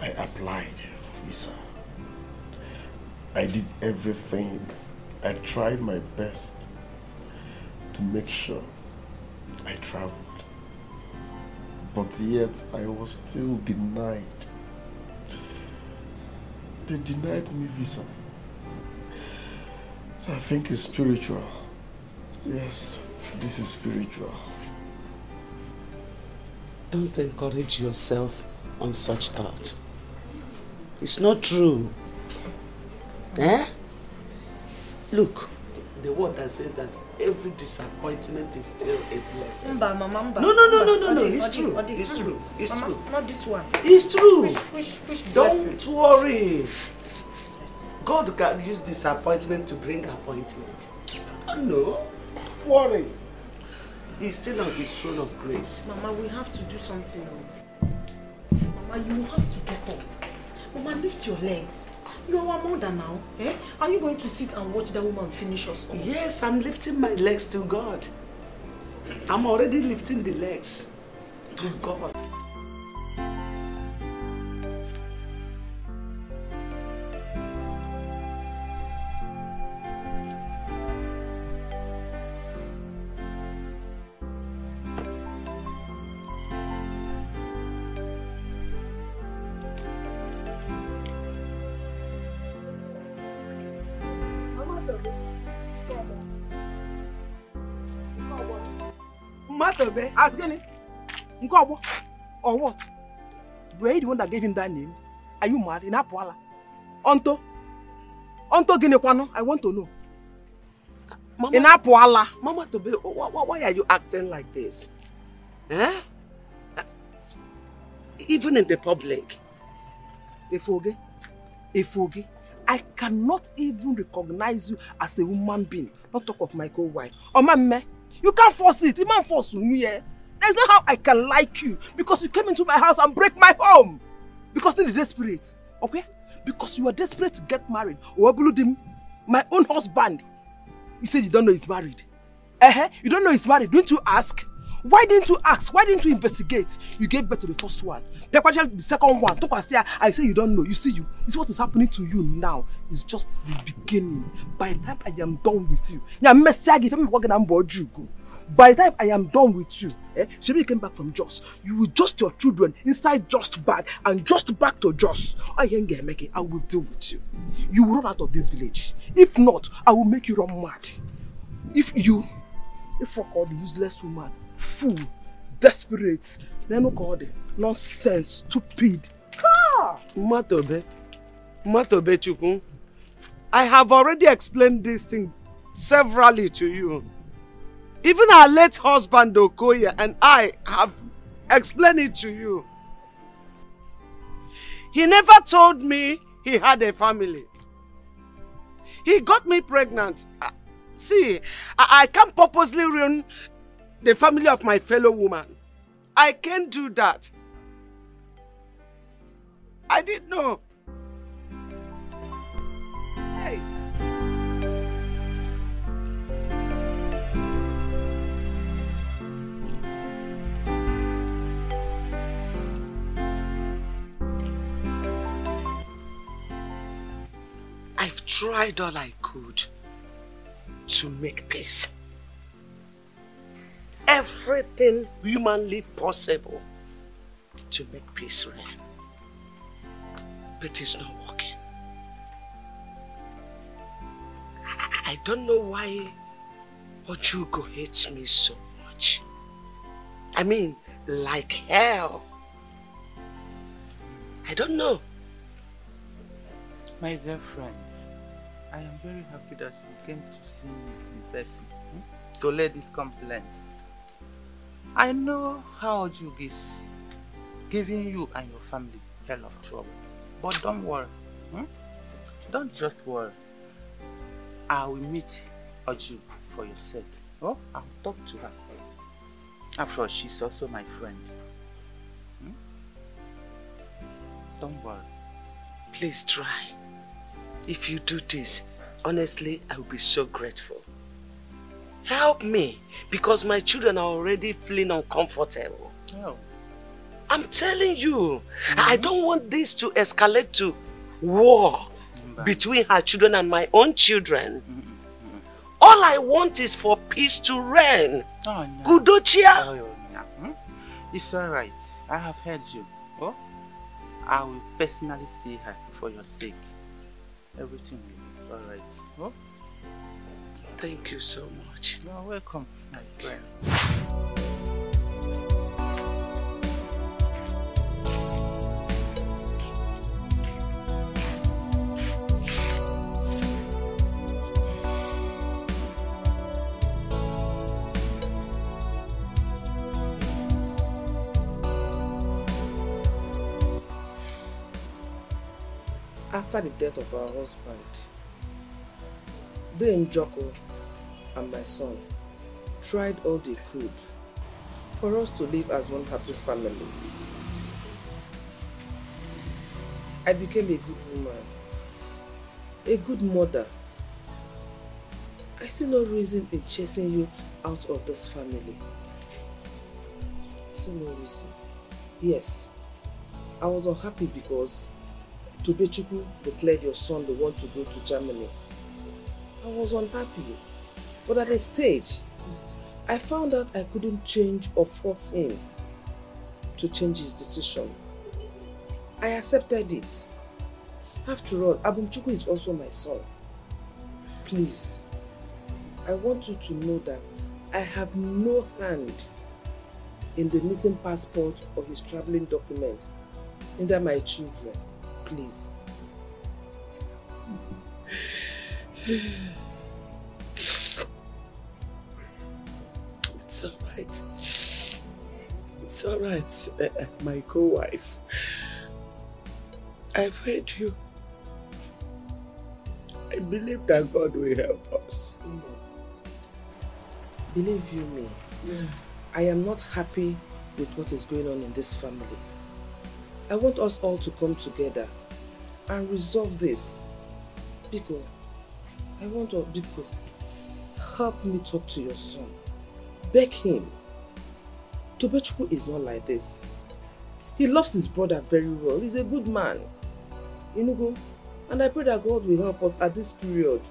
I applied for visa. I did everything. I tried my best to make sure I traveled. But yet I was still denied. They denied me visa. So I think it's spiritual. Yes, this is spiritual. Don't encourage yourself on such thought. It's not true. Eh? Look, the word that says that every disappointment is still a blessing. Mba, Mama, Mba. No, no, no, no, no, no. It's true. It's true. It's true. Not this one. It's true. Which, which, which Don't worry. God can use disappointment to bring appointment. Oh, no. Worry. He's still on his throne of grace. Mama, we have to do something. Mama, you have to get up. Mama, lift your legs. You are our mother now. Eh? Are you going to sit and watch that woman finish us all? Yes, I'm lifting my legs to God. I'm already lifting the legs to God. Matobe, ask Gani. Nkwobo, or what? Were you the one that gave him that name? Are you mad? In Apuala? Onto? Onto Ginekwano? I want to know. Mama, In Apuala? Mama Tobe, why, why, are you acting like this? Eh? Uh, Even in the public. Ifoge, Ifoge, I cannot even recognize you as a woman being, not talk of my co-wife. Oh, man, you can't force it. You can't force me here. There's no how I can like you because you came into my house and break my home. Because you're desperate, okay? Because you are desperate to get married. Owabuludim, my own husband. You said you don't know he's married. Uh-huh. You don't know he's married. Don't you ask? Why didn't you ask? Why didn't you investigate? You gave birth to the first one. The second one. I say you don't know. You see, you. It's what is happening to you now. It's just the beginning. By the time I am done with you, yeah, Messiah, if I'm working on board, you go. By the time I am done with you, eh, Shebi came back from Jos. You will just your children inside Just bag and just back to Jos. I ain't gonna make it. I will deal with you. You will run out of this village. If not, I will make you run mad. If you, if fuck all the useless woman, fool, desperate, then look all the nonsense, stupid. Ah! Matobe, Matobe Chukwu, I have already explained this thing severally to you. Even our late husband Okoye and I have explained it to you. He never told me he had a family. He got me pregnant. Uh, See, I, I can't purposely ruin the family of my fellow woman. I can't do that. I didn't know. I've tried all I could to make peace. Everything humanly possible to make peace reign. But it's not working. I, I don't know why Ojugo hates me so much. I mean, like hell. I don't know. My dear friend, I am very happy that you came to see me in person hmm, to lay this complaint. I know how Ojug is giving you and your family hell of trouble. But don't worry. Hmm? Don't just worry. I will meet Oju for your sake. Oh, I'll talk to her. After all, she's also my friend. Hmm? Don't worry. Please try. If you do this, honestly, I will be so grateful. Help me, because my children are already feeling uncomfortable. Oh. I'm telling you, I mm-hmm. don't want this to escalate to war mm-hmm. between her children and my own children. Mm-hmm. All I want is for peace to reign. Oh, no. Kudochia. Oh, yeah. hmm? It's alright. I have heard you. Oh, I will personally see her for your sake. Everything will be alright. Oh? Thank you so much. You're welcome, my friend. After the death of our husband, they Njoko and my son tried all they could for us to live as one happy family. I became a good woman, a good mother. I see no reason in chasing you out of this family. I see no reason. Yes, I was unhappy because Tobechukwu declared your son the one to go to Germany. I was unhappy. But at a stage, I found out I couldn't change or force him to change his decision. I accepted it. After all, Abumchuku is also my son. Please, I want you to know that I have no hand in the missing passport or his traveling document, neither my children. Please. It's alright. It's alright, uh, my co-wife. I've heard you. I believe that God will help us. Believe you me, I am not happy with what is going on in this family. I want us all to come together and resolve this. Biko, I want you, Biko, help me talk to your son. Beg him. Tobechukwu is not like this. He loves his brother very well. He's a good man. You know. And I pray that God will help us at this period.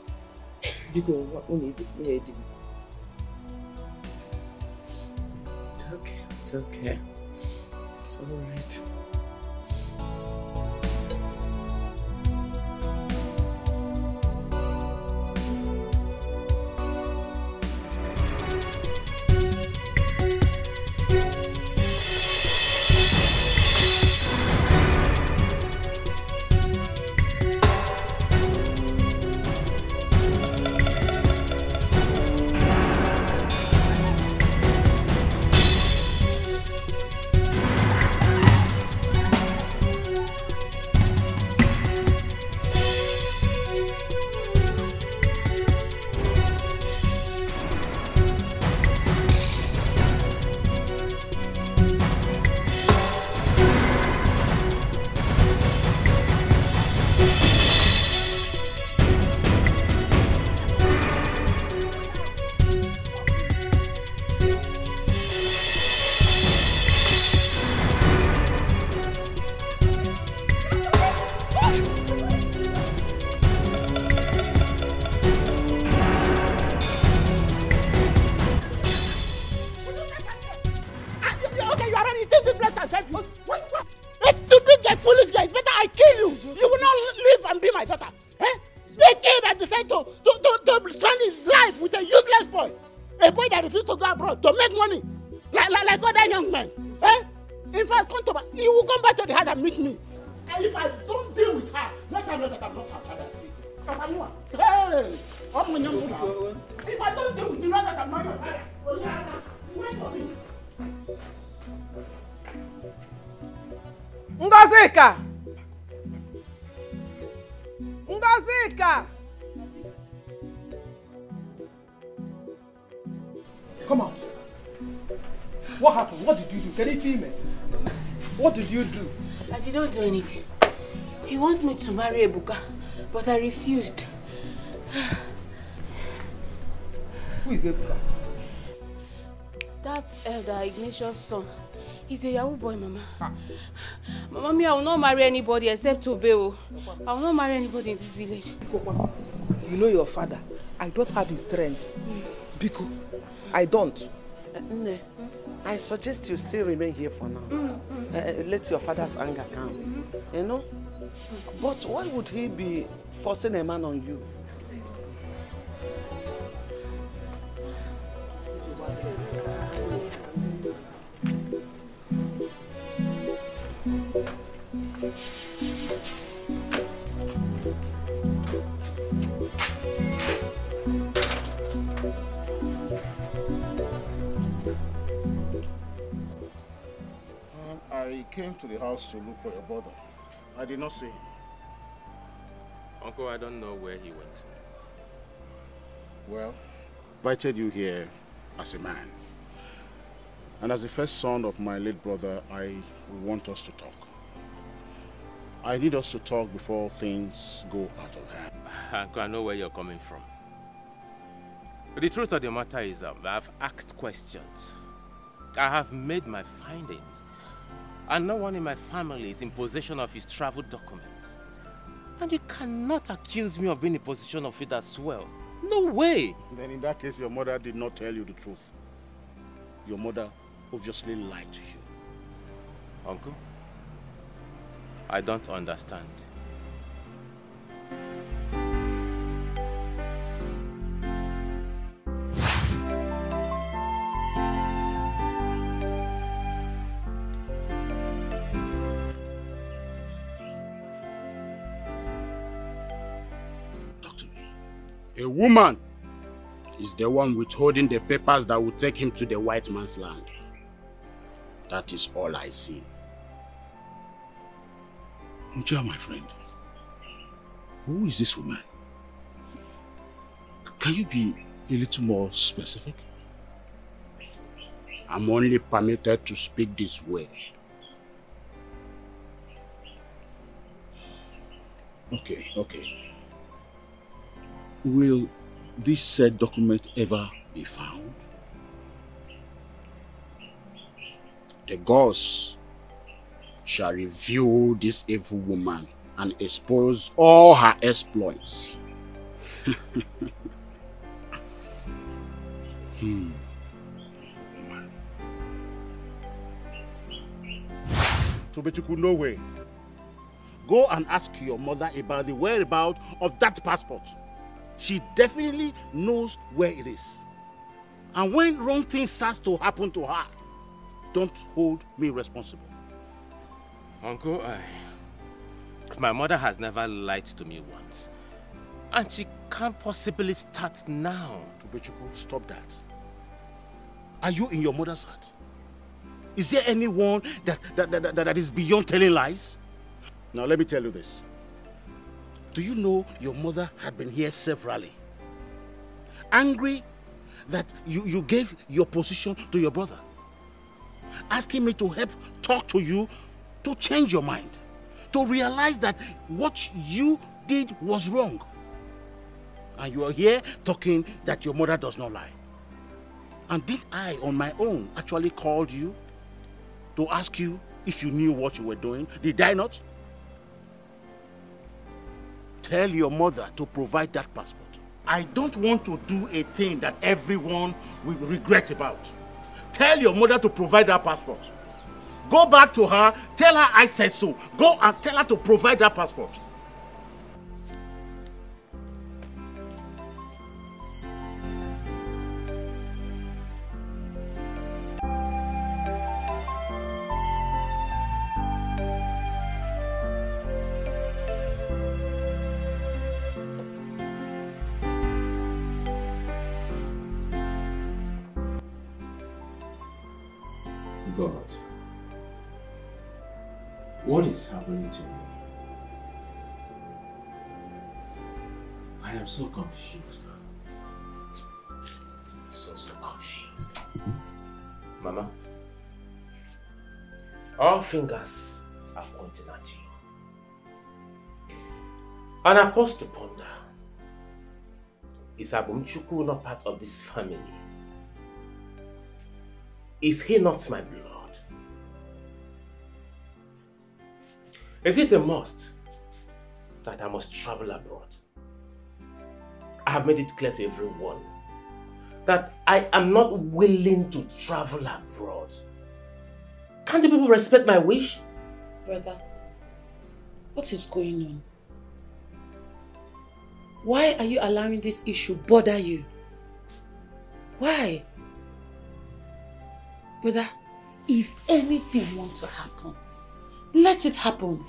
Biko. It's okay. It's okay. It's all Not do anything. He wants me to marry Ebuka, but I refused. Who is Ebuka? That elder Ignatius' son. He's a Yahoo boy, Mama. Mama, me, I will not marry anybody except Tobeo. I will not marry anybody in this village. You know your father. I don't have his strength. Biko, I don't. Nne, I suggest you still remain here for now. Mm, Uh, uh, let your father's anger calm. You know? But why would he be forcing a man on you? Um, I came to the house to look for your brother. I did not see him. Uncle, I don't know where he went. Well, invited you here as a man. And as the first son of my late brother, I want us to talk. I need us to talk before things go out of hand. Uncle, I know where you're coming from. But the truth of the matter is um, I've asked questions. I have made my findings. And no one in my family is in possession of his travel documents. And you cannot accuse me of being in possession of it as well. No way. Then in that case, your mother did not tell you the truth. Your mother obviously lied to you. Uncle, I don't understand. A woman is the one withholding the papers that will take him to the white man's land. That is all I see. Nja, my friend, who is this woman? Can you be a little more specific? I'm only permitted to speak this way. Okay, okay. Will this said document ever be found? The gods shall review this evil woman and expose all her exploits. hmm. Tobechukwu, no way. Go and ask your mother about the whereabouts of that passport. She definitely knows where it is. And when wrong things starts to happen to her, don't hold me responsible. Uncle, I... My mother has never lied to me once. And she can't possibly start now. Tobechukwu, stop that. Are you in your mother's heart? Is there anyone that, that, that, that, that is beyond telling lies? Now let me tell you this. Do you know your mother had been here severally? Angry that you, you gave your position to your brother. Asking me to help talk to you to change your mind. To realize that what you did was wrong. And you are here talking that your mother does not lie. And did I, on my own, actually called you to ask you if you knew what you were doing? Did I not? Tell your mother to provide that passport. I don't want to do a thing that everyone will regret about. Tell your mother to provide that passport. Go back to her, tell her I said so. Go and tell her to provide that passport. What is happening to me? I am so confused. So, so confused. Mama, all fingers are pointing at you. And I pause to ponder. Is Abumchuku not part of this family? Is he not my blood? Is it a must that I must travel abroad? I have made it clear to everyone that I am not willing to travel abroad. Can't you people respect my wish? Brother, what is going on? Why are you allowing this issue bother you? Why? Brother, if anything wants to happen, let it happen.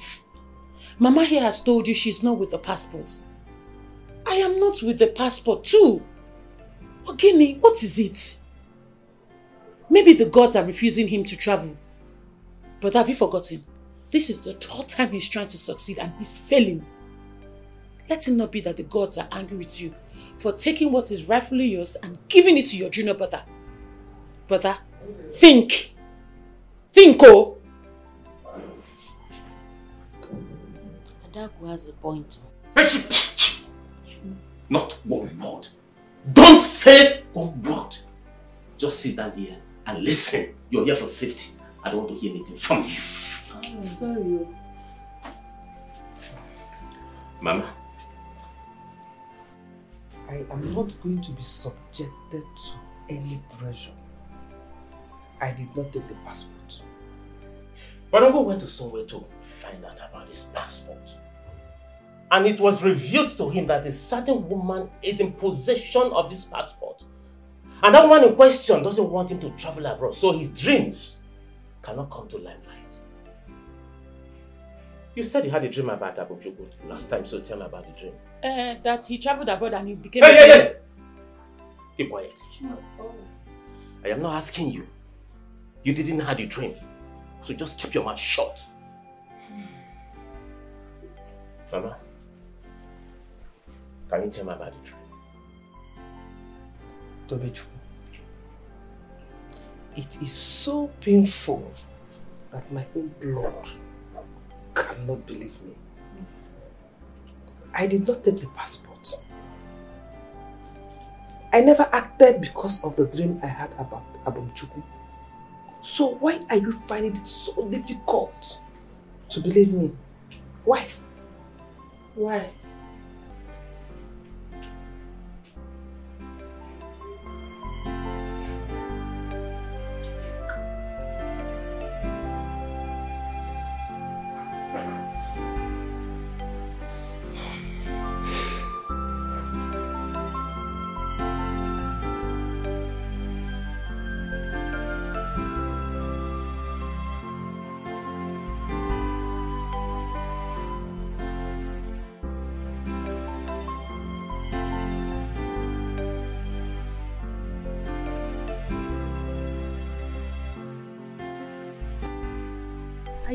Mama here has told you she's not with the passport. I am not with the passport too. Ogini, what is it? Maybe the gods are refusing him to travel. Brother, have you forgotten? This is the third time he's trying to succeed and he's failing. Let it not be that the gods are angry with you for taking what is rightfully yours and giving it to your junior brother. Brother, think. Think, oh. Adaku has a point. Not one word. Don't say one word. Just sit down here and listen. You're here for safety. I don't want to hear anything from you. I'm sorry. Oh. Mama, I am not going to be subjected to any pressure. I did not take the passport. but Uncle went to somewhere to find out about his passport. And it was revealed to him that a certain woman is in possession of this passport. And that woman in question doesn't want him to travel abroad, so his dreams cannot come to limelight. You said you had a dream about Abujugu last time, so tell me about the dream. Uh, that he traveled abroad and he became Hey, a hey, hey! Keep quiet. I am not asking you. You didn't have the dream. So just keep your mouth shut. Mama, can you tell me about the dream? Tobechukwu, it is so painful that my own blood cannot believe me. I did not take the passport. I never acted because of the dream I had about Abumchuku. So why are you finding it so difficult to believe me? Why? Why?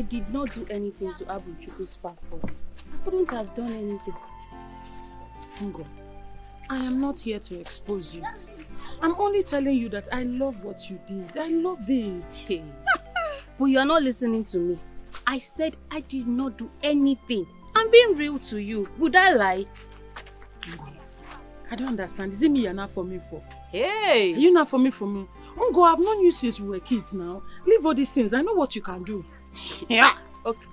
Did not do anything to Abuchuku's passport. I couldn't have done anything. Ngo, I am not here to expose you. I'm only telling you that I love what you did. I love it. But you are not listening to me. I said I did not do anything. I'm being real to you. Would I lie? I don't understand. Is it me you're not for me for? Hey! Are you not for me for me? Ungo, I've known you since we were kids now. Leave all these things. I know what you can do. Yeah. Okay.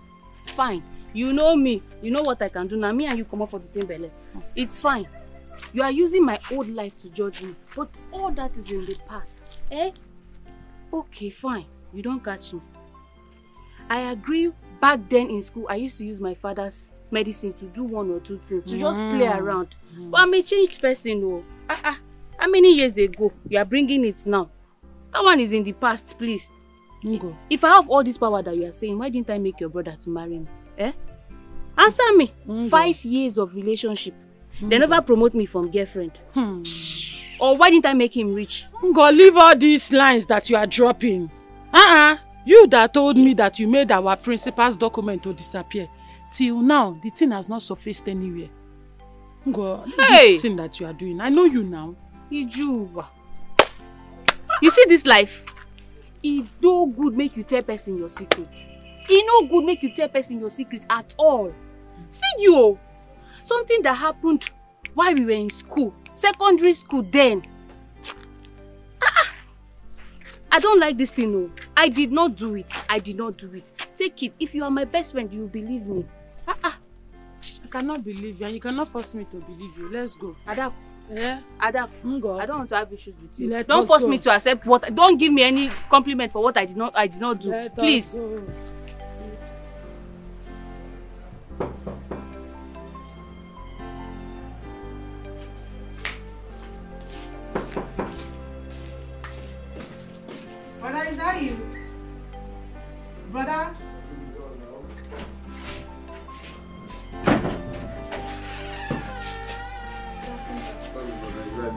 Fine. You know me. You know what I can do. Now me and you come up for the same belly. It's fine. You are using my old life to judge me. But all that is in the past. Eh? Okay, fine. You don't catch me. I agree back then in school I used to use my father's medicine to do one or two things. To just play Mm. around. But I'm a changed person oh. Ah ah. How many years ago? You are bringing it now. That one is in the past, please. Ngo. If I have all this power that you are saying, why didn't I make your brother to marry me? Eh? Answer me. Five years of relationship. They never promote me from girlfriend. Hmm. Or why didn't I make him rich? Ngo, leave all these lines that you are dropping. Uh-uh. You that told me that you made our principal's document to disappear. Till now, the thing has not surfaced anywhere. Ngo, Hey! this thing that you are doing, I know you now. Ijuba. You see this life? E no good make you tell person your secret. E no good make you tell person your secret at all. See you o. Something that happened while we were in school, secondary school then. Ah, ah. I don't like this thing o. I did not do it. I did not do it. Take it. If you are my best friend, you believe me. I cannot believe you and you cannot force me to believe you. Let's go. Adaku. Yeah? Adaku. Ngo. I don't want to have issues with you. Let don't force go. me to accept what. Don't give me any compliment for what I did not. I did not do. Let us Please. go. Brother, is that you? Brother?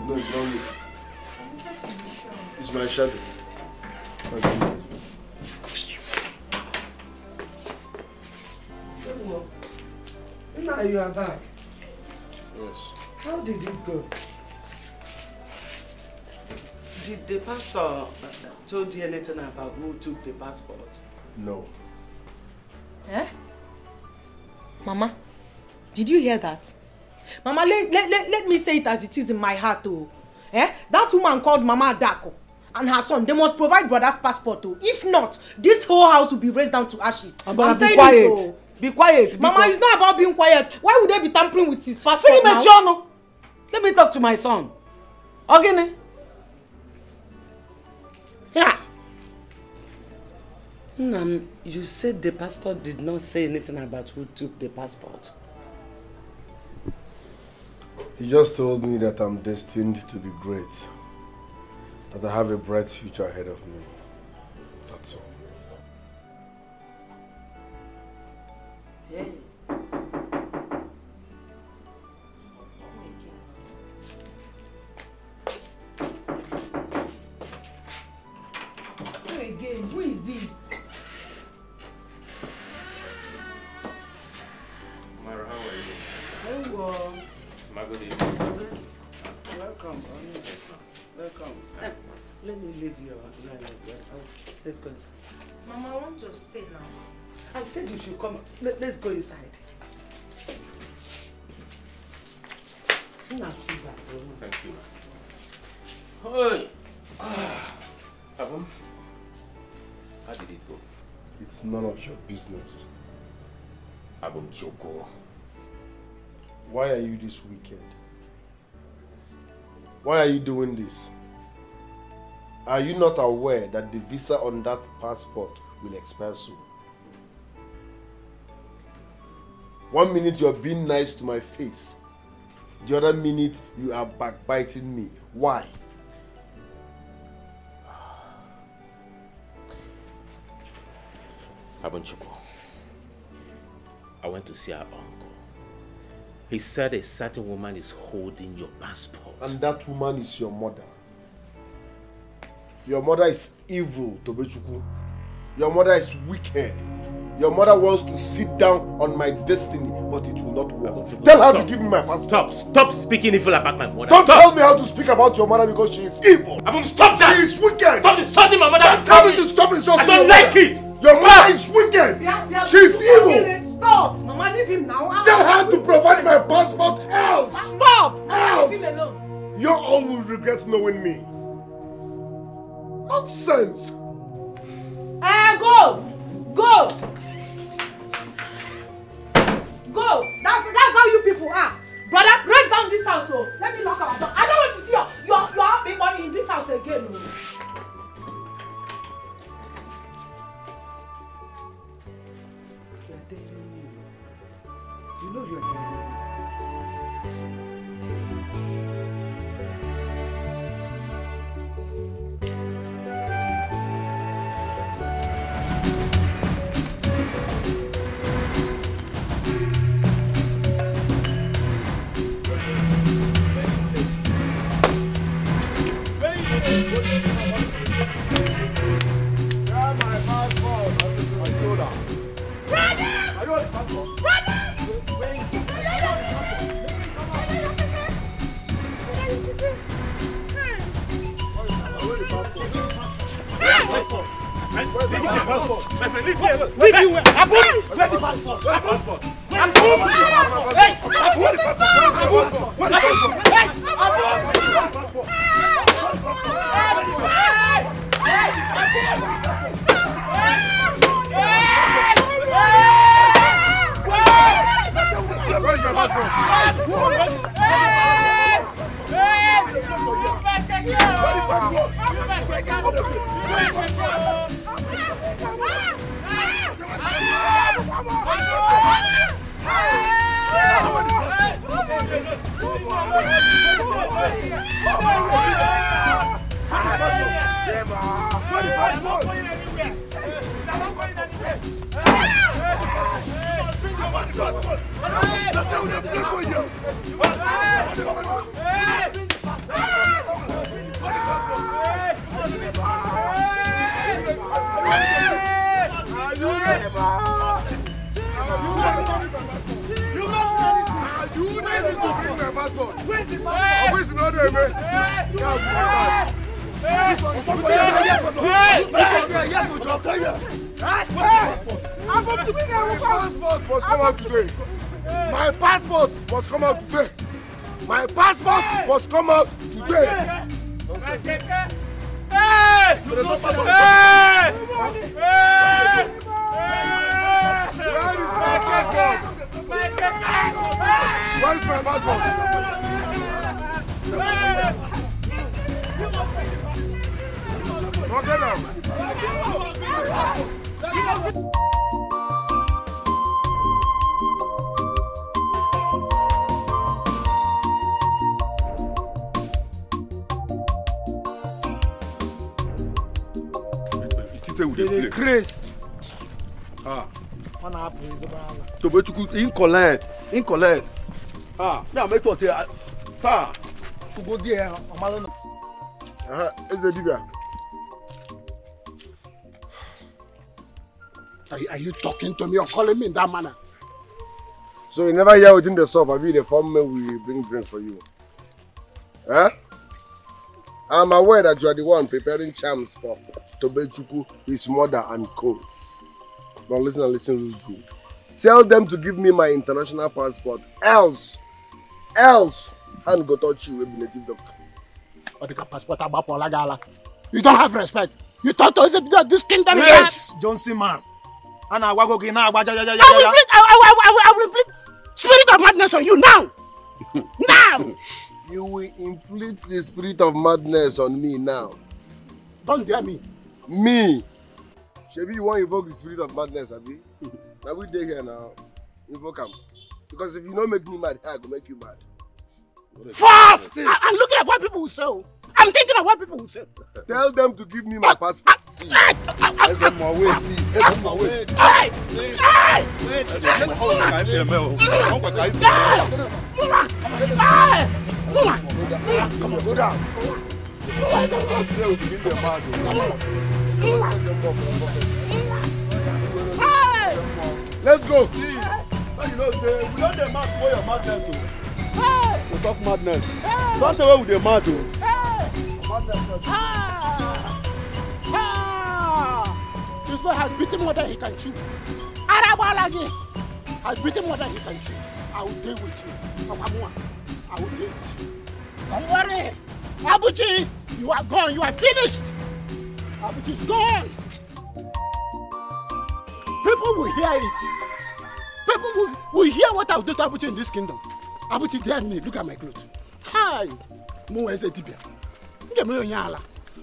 No, it's not me. It's my shadow. My goodness. Now you are back. Yes. How did it go? Did the pastor uh, told you anything about who took the passport? No. Eh? Mama, did you hear that? Mama, let, let, let, let me say it as it is in my heart, oh. Eh? That woman called Mama Adako and her son, they must provide brother's passport, oh. If not, this whole house will be raised down to ashes. Abba, I'm be saying quiet. it, oh. Be quiet. Mama, it's not about being quiet. Why would they be tampering with his passport Sing now? me Chono. Let me talk to my son. Ogini. Yeah. Nam, you said the pastor did not say anything about who took the passport. He just told me that I'm destined to be great. That I have a bright future ahead of me. That's all. Who I'll- Let's go. Mama, I want to stay now. I said you should come. Let, let's go inside. Not too bad. Thank you. Hey. Ah! Abum, How did it go? It's none of your business. Abumchuku. Why are you this wicked? Why are you doing this? Are you not aware that the visa on that passport will expire soon? One minute you're being nice to my face. The other minute you are backbiting me. Why? Abumchuku, I went to see our uncle. He said a certain woman is holding your passport. And that woman is your mother. Your mother is evil, Tobechuku. Your mother is wicked. Your mother wants to sit down on my destiny, but it will not work. Tell her to give me my passport. Stop, stop speaking evil about my mother. Don't stop. tell me how to speak about your mother because she is evil. Abum, stop that! She is wicked. Stop insulting my mother. Don't tell me to stop insulting I don't your like mother. it. Your Stop. mother is wicked. She is evil. Stop! Mama, leave him now. Tell her to provide my passport else. Stop! Else. You all will regret knowing me. Nonsense. Eh, go! Go! Go! That's that's how you people are. Brother, raise down this house, oh. Let me lock our door. I don't want to see your your your big money in this house again, oh. You know you're Let's go. Hey! You need to bring my passport. I wish not there, man. Yeah, passport must come out today. My passport must come out today. My passport must come out today. Nonsense. Hey! Hey! Hey! Hey! Where is my passport? Where is my passport? Okay now. We dey. Grace. Ah. Na-apụ ezigbo ala. Tobechukwu in collect in collect. Ah, na make sure say ah. Ugodi ya ọmalụ na. Eze dibia. Are, are you talking to me or calling me in that manner? So you never hear within the shop, I be the form we bring drink for you. Huh? I'm aware that you are the one preparing charms for Tobechuku, his mother, and co. Now listen and listen real good. Tell them to give me my international passport. Else, else, hand go touch you, a native doctor. Ọ dịka passport agbapụọla gị ala. You don't have respect. You thought this kingdom Yes, Johnson man. And I go again now. I will inflict, I, I, I, will- I will inflict spirit of madness on you now. now. You will inflict the spirit of madness on me now. Don't dare me. Me? Shebi, you wan invoke the spirit of madness, abi? na we dey here now. Invoke am. Because if you no make me mad, I go make you mad. Fast! I, I'm looking at what people will say. oh. I'm thinking of what people will say. Tell them to give me my passport. See, let them know wait. See, let them know wait. Hey! Hey! Come on, go down. Let's go. See, you know, say, we don't dey mad for your madness. oh. We talk madness. Don't say we dey mad. oh. This boy has beaten more than he can chew. Arabalagi has beaten more than he can chew. I will deal with you. Okamua, I will deal with you. Don't worry. Abuchi, you are gone. You are finished. Abuchi is gone. People will hear it. People will, will hear what I will do to Abuchi in this kingdom. Abuchi, dare me. Look at my clothes. Hi. Mo eze dibia.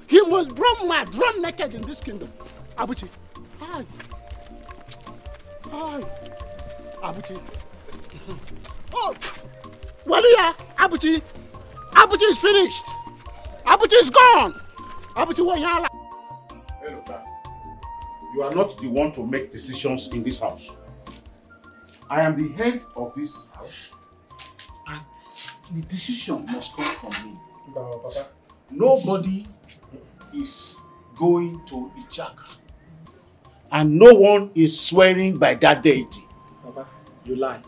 He must run mad, run naked in this kingdom. Abuchi. Hi. Hi. Abuchi. Oh. Walia. Abuchi. Abuchi is finished. Abuchi is gone. Abuchi onye ala. Hello, Dad. You are not the one to make decisions in this house. I am the head of this house, and the decision must come from me. Papa. Nobody is going to Ichaka. And no one is swearing by that deity. Papa, you lie.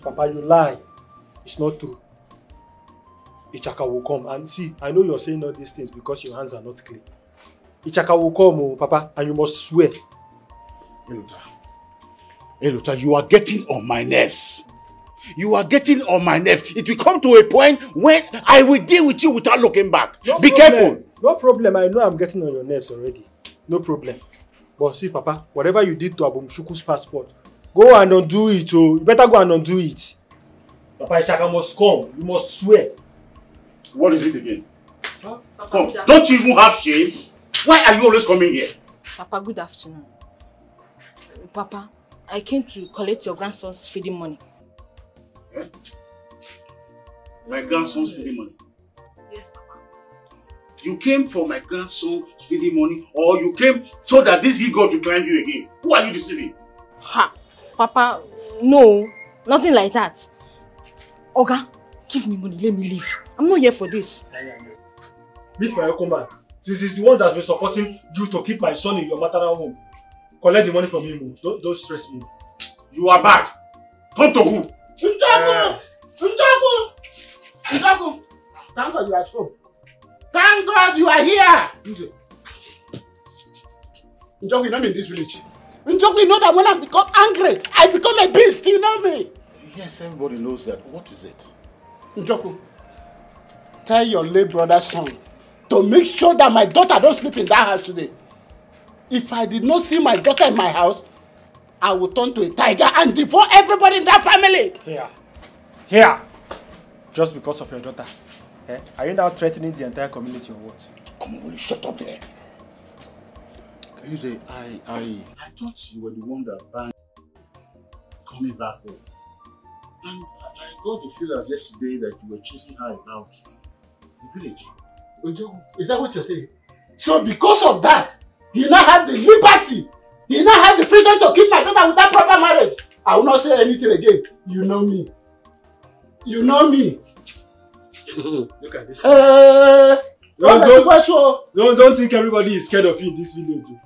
Papa, you lie. It's not true. Ichaka will come. And see, I know you're saying all these things because your hands are not clean. Ichaka will come, oh, Papa, and you must swear. Eluta. Eluta, you are getting on my nerves. You are getting on my nerves. It will come to a point when I will deal with you without looking back. No Be problem. careful. No problem. I know I'm getting on your nerves already. No problem. But see, Papa, whatever you did to Abumshuku's passport, go and undo it. Oh, you better go and undo it. Papa Ishaka must come. You must swear. What is it again? Papa, Come. Don't you even have shame? Why are you always coming here? Papa, good afternoon. Papa, I came to collect your grandson's feeding money. My grandson's feeding money. Yes, Papa. You came for my grandson's feeding money, or you came so that this he God will climb you again. Who are you deceiving? Ha! Papa, no, nothing like that. Oga, give me money, let me leave. I'm not here for this. Meet my Since he's the one that's been supporting you to keep my son in your maternal home. Collect the money from him. oh. Don't, don't stress me. You are bad. Come to who? Njoku! Njoku! Njoku! Thank God you are at home. Thank God you are here. Njoku, you know me in this village. Njoku, you know that when I become angry, I become a beast. You know me. Yes, everybody knows that. What is it? Njoku, tell your late brother's son to make sure that my daughter don't sleep in that house today. If I did not see my daughter in my house, I will turn to a tiger and devour everybody in that family. Here. Here. Just because of your daughter. Eh? Are you now threatening the entire community or what? Come on, will you shut up there? Can you say, I, I, I thought you were the one that banned coming back home. And I I got the feel as yesterday that you were chasing her about the village. Is that what you're saying? So because of that, he now have the liberty, he now have the freedom to keep my daughter without proper marriage. I will not say anything again. You know me. You know me. Look at this. Uh, Don't, don't, don't, don't, think everybody is scared of you in this village. oh.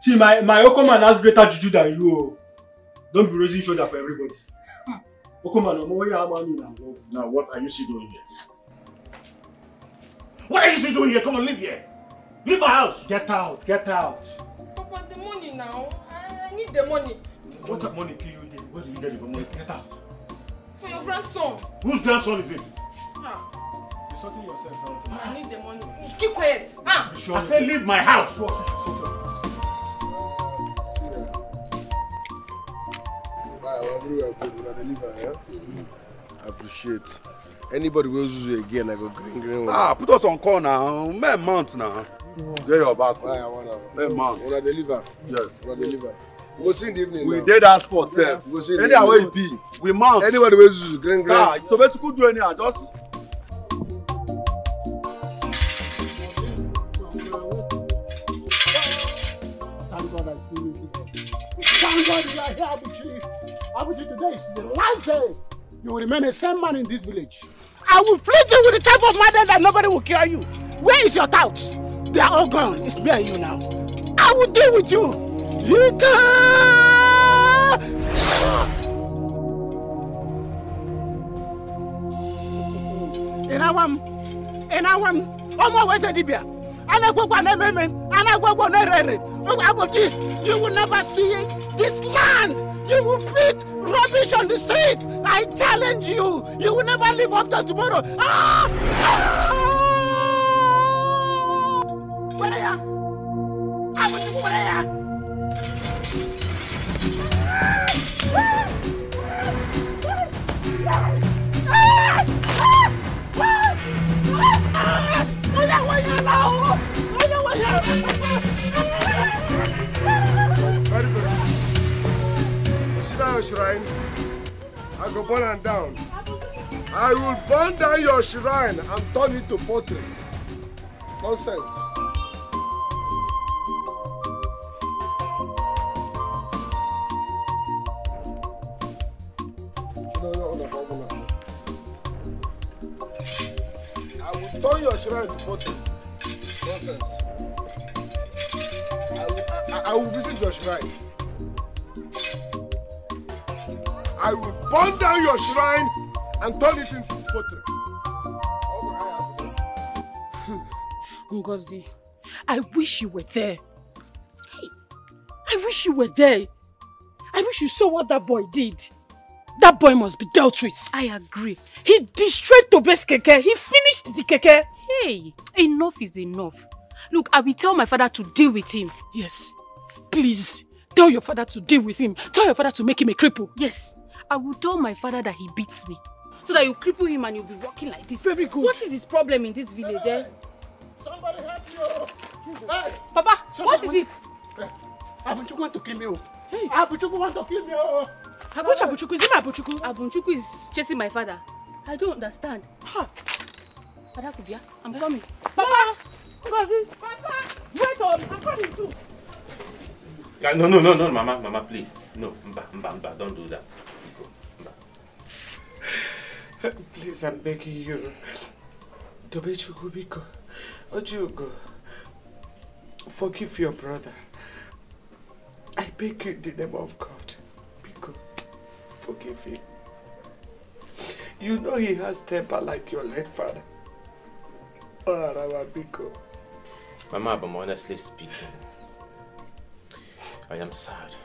See, my, my Okoman has greater juju than you. oh. Don't be raising shoulder for everybody. Okoman, Omo, where you are, man, now? Now, what are you still doing here? What are you still doing here? Come on, live here. Leave my house. Get out, get out. Papa, the money now. I, need the money What the money kill you there? Where did you get it from? Get out. for your grandson. Whose grandson is it? Ah, You're sorting yourself out. I need the money. keep quiet. Ah. I say leave my house. I appreciate. Anybody will use you again, I go green green. Ah, put us on call now. May month now. Get your back. Wanna? May month. Wanna deliver? Yes. Wanna deliver? We'll see in the evening. We now. did that spot sef. We'll see in the Anyhow wey e be, we mount. Anybody will use you green green. Ah, Tobetuku do anyhow, just Thank God I see you. Thank God you are here, Abuchi. Abuchi, today is the last day. You will remain a same man in this village. I will flog you with the type of murder that nobody will cure you. Where is your touts? They are all gone. It's me and you now. I will deal with you. Inawam, Inawam, ọmọ wẹsẹ dibia, anagbogbo anameme, anagbogbo narere, Abuchi, you will never see this land. You will beat rubbish on the street. I challenge you. You will never live up to tomorrow. Ah! Where are you? Where are? Very good. That your shrine? I go burn am down. I will burn down your shrine and turn it to pottery. Nonsense. Turn your shrine to pottery. Nonsense. I will, I, I- will visit your shrine. I will burn down your shrine and turn it into pottery. Ngozi, I wish you were there. I wish you were there. I wish you saw what that boy did. That boy must be dealt with. I agree. He destroyed Tobe's keke. He finished the keke. Hey, enough is enough. Look, I will tell my father to deal with him. Yes. Please, tell your father to deal with him. Tell your father to make him a cripple. Yes, I will tell my father that he beats me. So that you cripple him and you'll be walking like this. Very good. What is his problem in this village, eh? Somebody help me. Hey, Papa, what is it? Abuchuku want to kill me. Hey. Abuchuku want to kill me. Oh. Which Abuchuku? Is it my Abuchuku? Abuchuku is chasing my father. I don't understand. Ha! Father Kubia, I'm coming. Papa! Ngozi! Papa! Wait on, I'm coming too. Ah, No, no, no, no, Mama, Mama, please. No, Mba, Mba, Mba, don't do that. Please, I'm begging you. Tobechukwu, biko. Ojugo. Forgive your brother. I beg you in the name of God. Forgive him. You know he has temper like your late father. Oh, Arawa, biko. Mama, but honestly speaking, I am sad.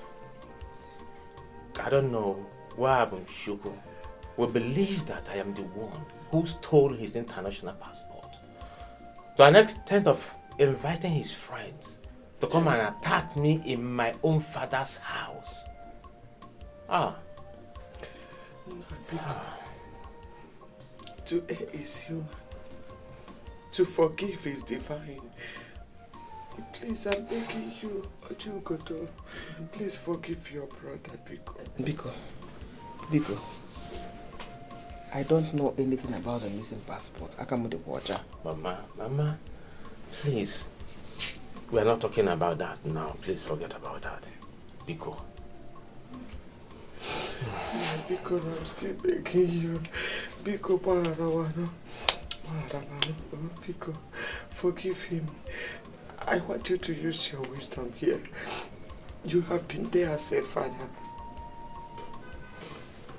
I don't know why Abumchuku will believe that I am the one who stole his international passport. To an extent of inviting his friends to come and attack me in my own father's house. Ah. To err is human. To forgive is divine. Please, I'm begging you, Ojugodo. Please forgive your brother, Biko. Biko, Biko, I don't know anything about the missing passport. Akamu the watcher. Mama, Mama, please. We are not talking about that now. Please forget about that. Biko. Biko, I'm still begging you. Biko, Parawana. Parawana. Biko, forgive him. I want you to use your wisdom here. You have been there as a father.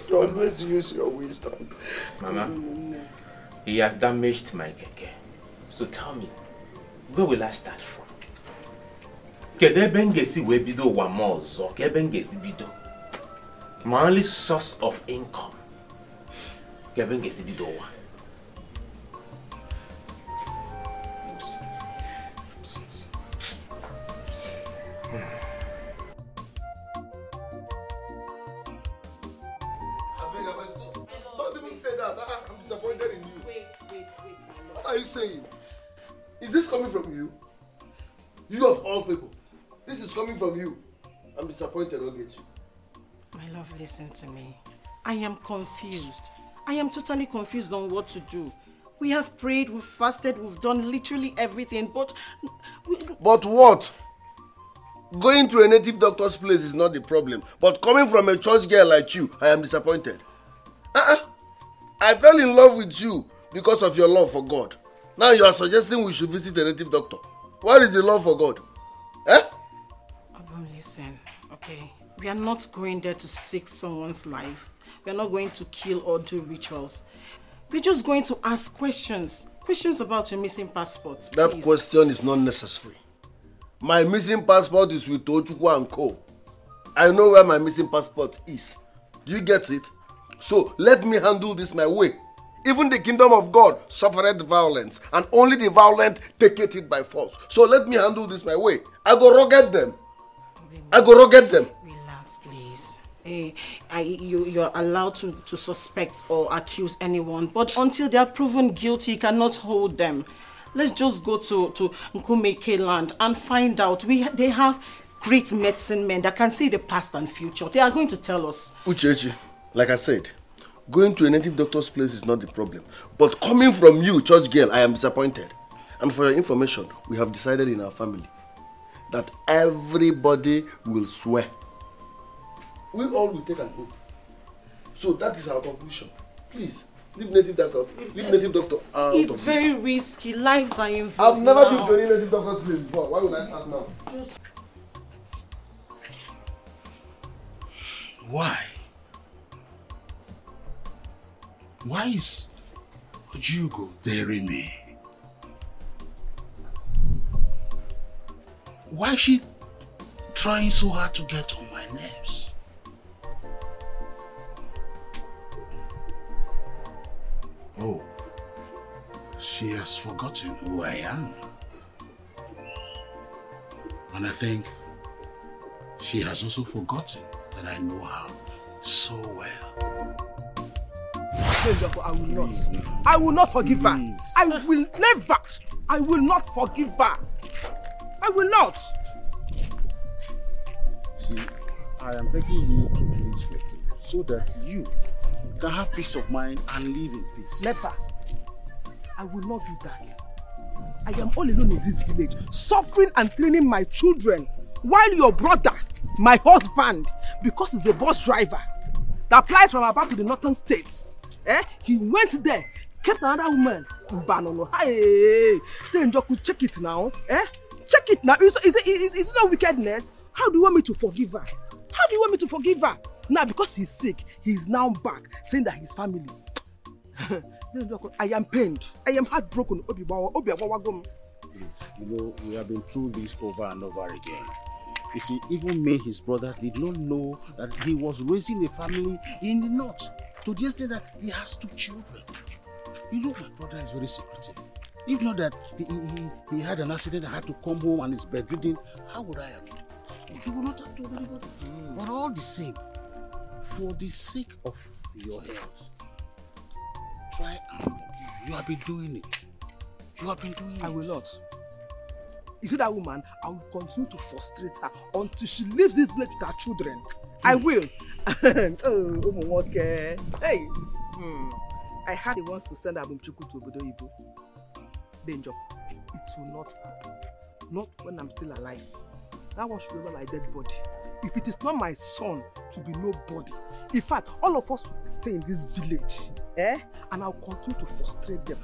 You always use your wisdom. Mama, mm. he has damaged my keke. So tell me, where will I start from? Kedu ebe m ga-esi wee bido ụwa m ọzọ? Ka ebe m ga-esi bido? my only source of income gẹ̀bẹ́ngẹ̀sì dídọ̀ wà. Is this coming from you? You of all people. This is coming from you. I'm disappointed, I'll get you. My love, listen to me. I am confused. I am totally confused on what to do. We have prayed, we've fasted, we've done literally everything, but But what? Going to a native doctor's place is not the problem. But coming from a church girl like you, I am disappointed. Uh-uh. I fell in love with you because of your love for God. Now you are suggesting we should visit a native doctor. What is the love for God? Eh? Abum, listen, okay? We are not going there to seek someone's life. We are not going to kill or do rituals. We're just going to ask questions. Questions about your missing passport. That question is not necessary. My missing passport is with Ochukwu and Co. I know where my missing passport is. Do you get it? So let me handle this my way. Even the kingdom of God suffered violence, and only the violent take it by force. So let me handle this my way. I go rugged them. I go rugged them. I, you, you're allowed to, to suspect or accuse anyone, but until they are proven guilty, you cannot hold them. Let's just go to, to Nkumeke land and find out. We, they have great medicine men that can see the past and future. They are going to tell us. Uchechi, like I said, going to a native doctor's place is not the problem. But coming from you, church girl, I am disappointed. And for your information, we have decided in our family that everybody will swear. We all will take an oath. So that is our conclusion. Please, leave native doctor, leave native doctor out it's of very this. risky. Lives are involved. I've never now. been to any native doctor's place before. Why would I start now? Why? Why is Jugo daring me? Why is she trying so hard to get on my nerves? Oh, she has forgotten who I am. And I think she has also forgotten that I know her so well. Therefore, I will not. I will not forgive her. I will never. I will not forgive her. I will not. See, I am begging you to please forgive so that you can have peace of mind and live in peace. Never. I will not do that. I am all alone in this village, suffering and training my children, while your brother, my husband, because he's a bus driver that flies from Aba to the northern states, eh? He went there, kept another woman, Banono. Hey, then you could check it now, eh? Check it now. Is, is, is, is it not wickedness? How do you want me to forgive her? How do you want me to forgive her? Now, because he's sick, he's now back, saying that his family. I am pained. I am heartbroken. Obi Bawa- Obi Awawagom. You know, we have been through this over and over again. You see, even me, his brother, did not know that he was raising a family in the north to the extent that he has two children. You know, my brother is very secretive. If not that he, he, he had an accident and had to come home and is bedridden, how would I have known? He would not have told anybody. But all the same, for the sake of your health, try and forgive. You have been doing it. You have been doing it. I will not. You see that woman? I will continue to frustrate her until she leaves this village with her children. I will. oh, Umu Nwoke. Hey. Hmm. I heard he wants to send Abumchuku to Obodo Ibo. Danger. It will not happen. Not when I'm still alive. That one should remember my dead body. If it is not my son to be nobody, in fact, all of us will stay in this village, eh? And I'll continue to frustrate them.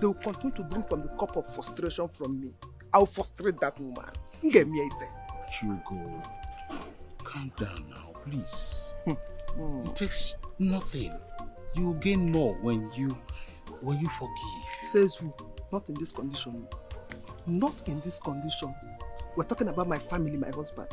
They will continue to drink from the cup of frustration from me. I'll frustrate that woman. Get me a Chugo, calm down now, please. It takes nothing. You will gain more when you when you forgive. Says who? Not in this condition. Not in this condition. We're talking about my family, my husband.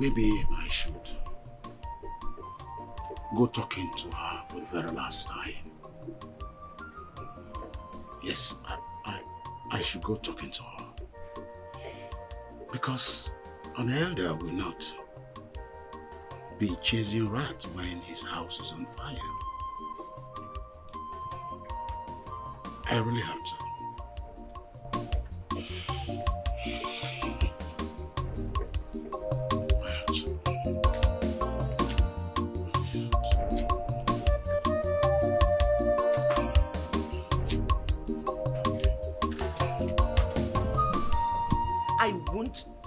Maybe I should go talking to her for the very last time. Yes, I, I, I should go talking to her. Because an elder will not be chasing rats when his house is on fire. I really have to.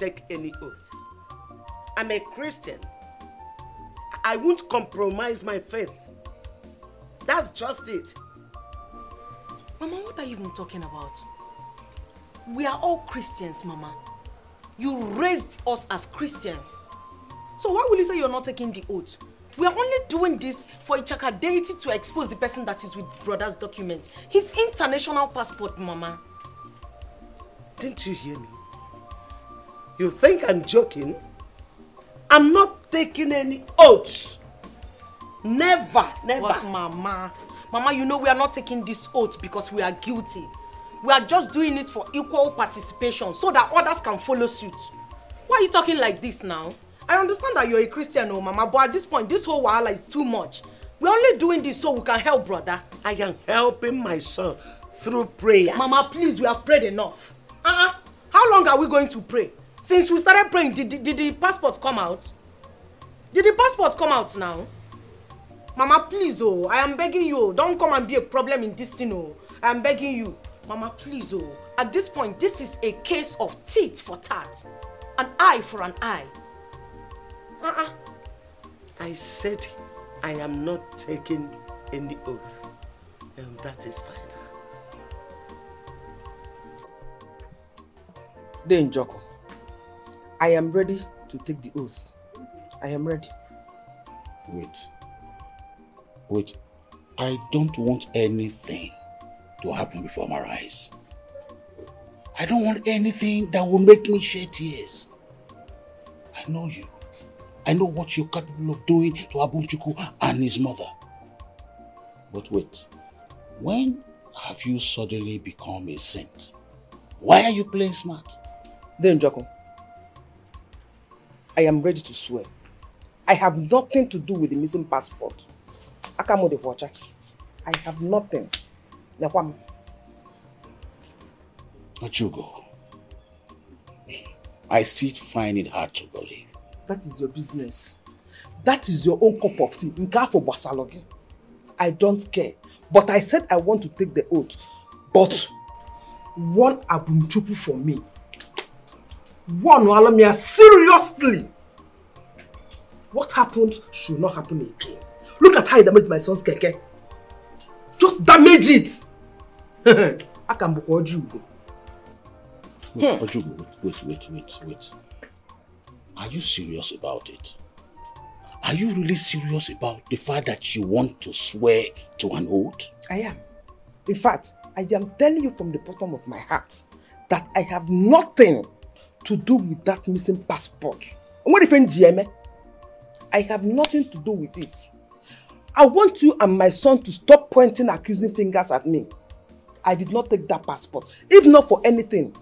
Take any oath. I'm a Christian. I won't compromise my faith. That's just it. Mama, what are you even talking about? We are all Christians, Mama. You raised us as Christians. So why will you say you're not taking the oath? We are only doing this for Ichaka deity to expose the person that is with brother's document. His international passport, Mama. Didn't you hear me? You think I'm joking? I'm not taking any oaths. Never, never. What, Mama? Mama, you know we are not taking this oath because we are guilty. We are just doing it for equal participation so that others can follow suit. Why are you talking like this now? I understand that you're a Christian, oh Mama, but at this point, this whole wahala is too much. We're only doing this so we can help brother. I am helping my son through prayers. Mama, please, we have prayed enough. Uh-uh. How long are we going to pray? Since we started praying, did, did, did the passport come out? Did the passport come out now? Mama, please, oh, I am begging you, oh, don't come and be a problem in this thing, oh. I am begging you. Mama, please, oh. At this point, this is a case of teeth for tat. An eye for an eye. Uh-uh. I said I am not taking any oath. And that is fine. Then Joko, I am ready to take the oath. I am ready. Wait. Wait. I don't want anything to happen before my eyes. I don't want anything that will make me shed tears. I know you. I know what you're capable of doing to Abumchuku and his mother. But wait, when have you suddenly become a saint? Why are you playing smart? Then Joko, I am ready to swear. I have nothing to do with the missing passport. Akamo de Huacha. I have nothing. Nakwam. Ochugo, I still find it hard to believe. That is your business. That is your own cup of tea. Gbasara gị. I don't care. But I said I want to take the oath. But one abumchupu for me. One Alamia seriously. What happened should not happen again. Look at how he damaged my son's keke. Just damage it. Aka m bụkwa ọjọọ ugo. Wait, hmm. Ojugo, wait, wait, wait, wait. Are you serious about it? Are you really serious about the fact that you want to swear to an oath? I am. In fact, I am telling you from the bottom of my heart that I have nothing to do with that missing passport. What if GMA? I have nothing to do with it. I want you and my son to stop pointing accusing fingers at me. I did not take that passport, if not for anything,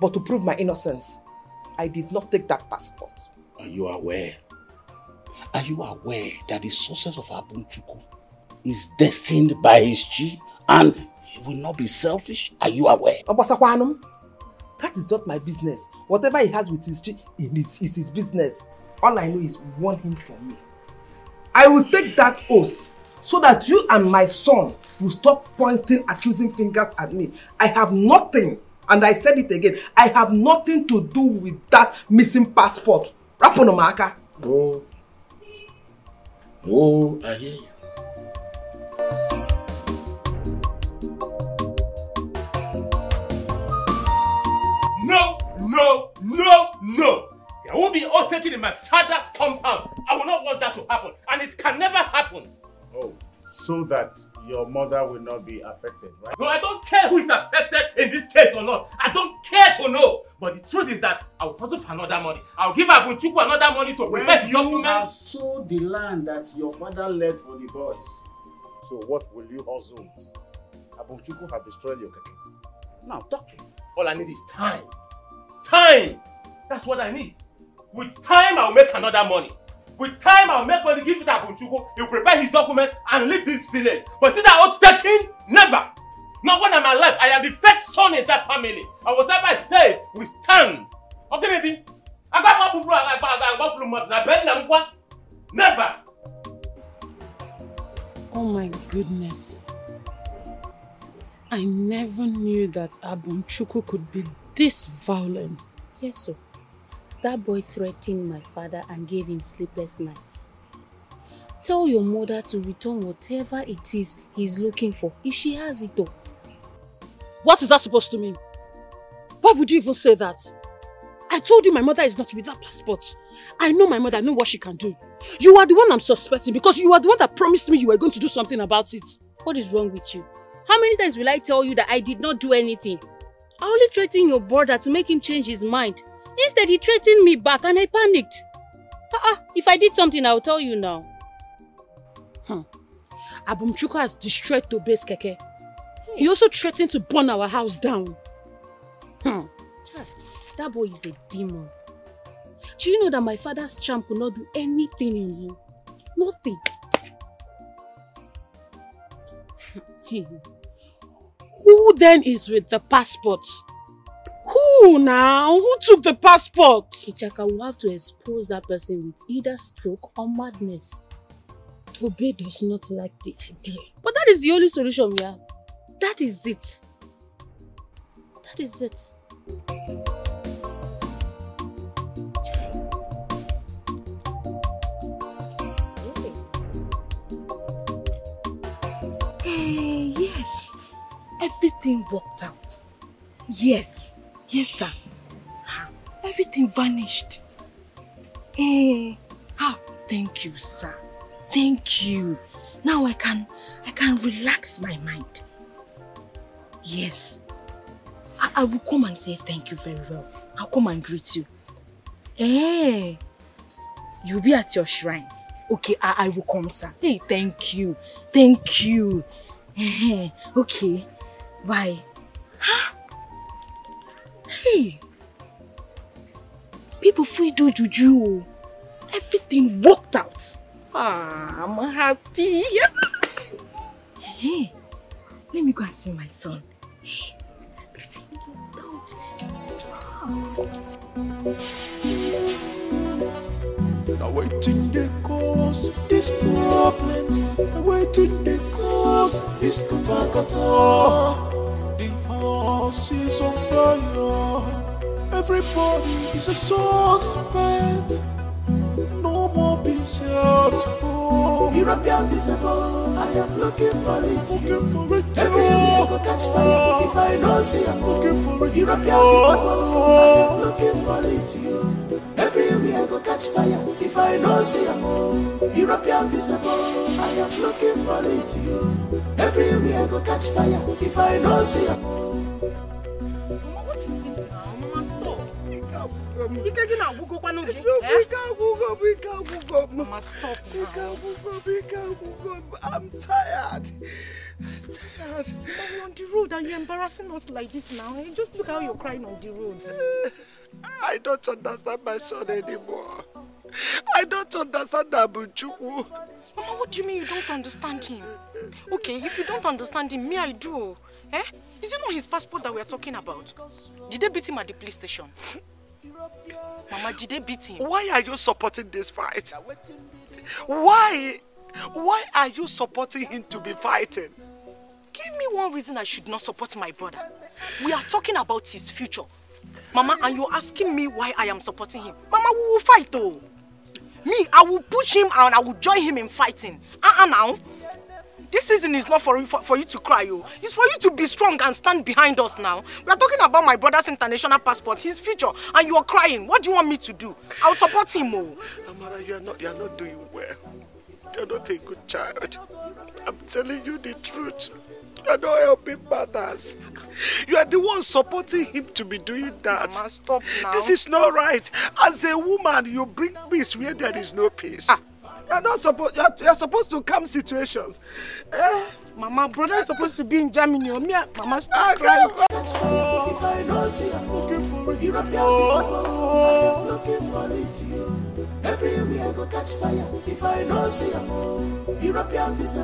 but to prove my innocence. I did not take that passport. Are you aware? Are you aware that the success of Abunchuku is destined by his chi and he will not be selfish? Are you aware? Obasakwanum, that is not my business. Whatever he has with his chi it is, is his business. All I know is one him from me. I will take that oath so that you and my son will stop pointing accusing fingers at me. I have nothing, and I said it again, I have nothing to do with that missing passport. Raponomaka. Oh. Oh, I hear you. No. There won't be all taken in my father's compound. I will not want that to happen. And it can never happen. Oh, so that your mother will not be affected, right? No, I don't care who is affected in this case or not. I don't care to know. But the truth is that I will hustle for another money. I'll give Abunchuku another money to prepare the you have sold the land that your father left for the boys, so what will you hustle with? Abunchuku have destroyed your keke. Now talk to me. All I need is time. Time! That's what I need. With time, I'll make another money. With time, I'll make money, give it to Abunchuku, he'll prepare his document and leave this village. But see that old taking? Never! Not when I'm alive. I am the first son in that family. And whatever I say, we stand. Okay, Nedi? Never! Oh my goodness. I never knew that Abunchuku could be this violent. Yes, sir. That boy threatened my father and gave him sleepless nights. Tell your mother to return whatever it is he's looking for, if she has it though. What is that supposed to mean? Why would you even say that? I told you my mother is not with that passport. I know my mother, I know what she can do. You are the one I'm suspecting because you are the one that promised me you were going to do something about it. What is wrong with you? How many times will I tell you that I did not do anything? I only threatened your brother to make him change his mind. Instead, he threatened me back and I panicked. Uh-uh, if I did something, I'll tell you now. Hmm. Abumchuku has destroyed Tobe's keke. He also threatened to burn our house down. Hmm. That boy is a demon. Do you know that my father's champ will not do anything in you? Nothing. Who then is with the passport? Who now? Who took the passport? Ichaka will have to expose that person with either stroke or madness. Tobe does not like the idea. But that is the only solution we have. That is it. That is it. Hey, yes. Everything worked out. Yes. Yes, sir. Ha, Everything vanished. Hey, ah, thank you, sir. Thank you. Now I can, I can relax my mind. Yes. I, I will come and say thank you very well. I'll come and greet you. Eh, you'll be at your shrine. Okay, I, I will come, sir. Hey, thank you. Thank you. Eh, okay, bye. Huh? Hey, people feel do juju. oh. Everything worked out. Ah, I'm happy. hey, let me go and see my son. Hey. Now waiting cause these problems. Now waiting cause this kata kata. The is on fire. Everybody is a suspect. No more peace at home. European visible, I am looking for it. Looking for it. Everywhere go catch fire. If I know see I'm looking for it. European visible, I am looking for it. You. Everywhere go catch fire. If I know see I'm European visible, I am looking for it. You. Everywhere I go catch fire. If I know see I'm Ike gị na-agwụgokwanụ gị. Ike agwụgo m, ike agwụgo m. Mama, stop Ike agwụgo m, ike agwụgo m. I'm tired. I'm tired. We're on the road and you're embarrassing us like this now. Eh, Just look how you're crying on the road. I don't understand my son anymore. I don't understand Abuchukwu. Mama, what do you mean you don't understand him? Okay, if you don't understand him, me I do. Eh? Is it not his passport that we are talking about? Did they beat him at the police station? Mama, did they beat him? Why are you supporting this fight? Why? Why are you supporting him to be fighting? Give me one reason I should not support my brother. We are talking about his future. Mama, and you're asking me why I am supporting him. Mama, we will fight though. Me, I will push him and I will join him in fighting. Uh-uh now. This season is not for you, for, for you to cry, oh. It's for you to be strong and stand behind us now. We are talking about my brother's international passport, his future, and you are crying. What do you want me to do? I'll support him, oh. Amara, you are not you are not doing well. You are not a good child. I'm telling you the truth. You are not helping matters. You are the one supporting him to be doing that. Mama, stop now. This is not right. As a woman, you bring peace where there is no peace. Ah, You're not supposed. You're, you're supposed to calm situations. Eh? Mama, brother is supposed to be in Germany. Oh, me, Mama, stop crying. If I know see I'm looking for European. I am looking for it. Everywhere go catch fire. If I know see I'm European board.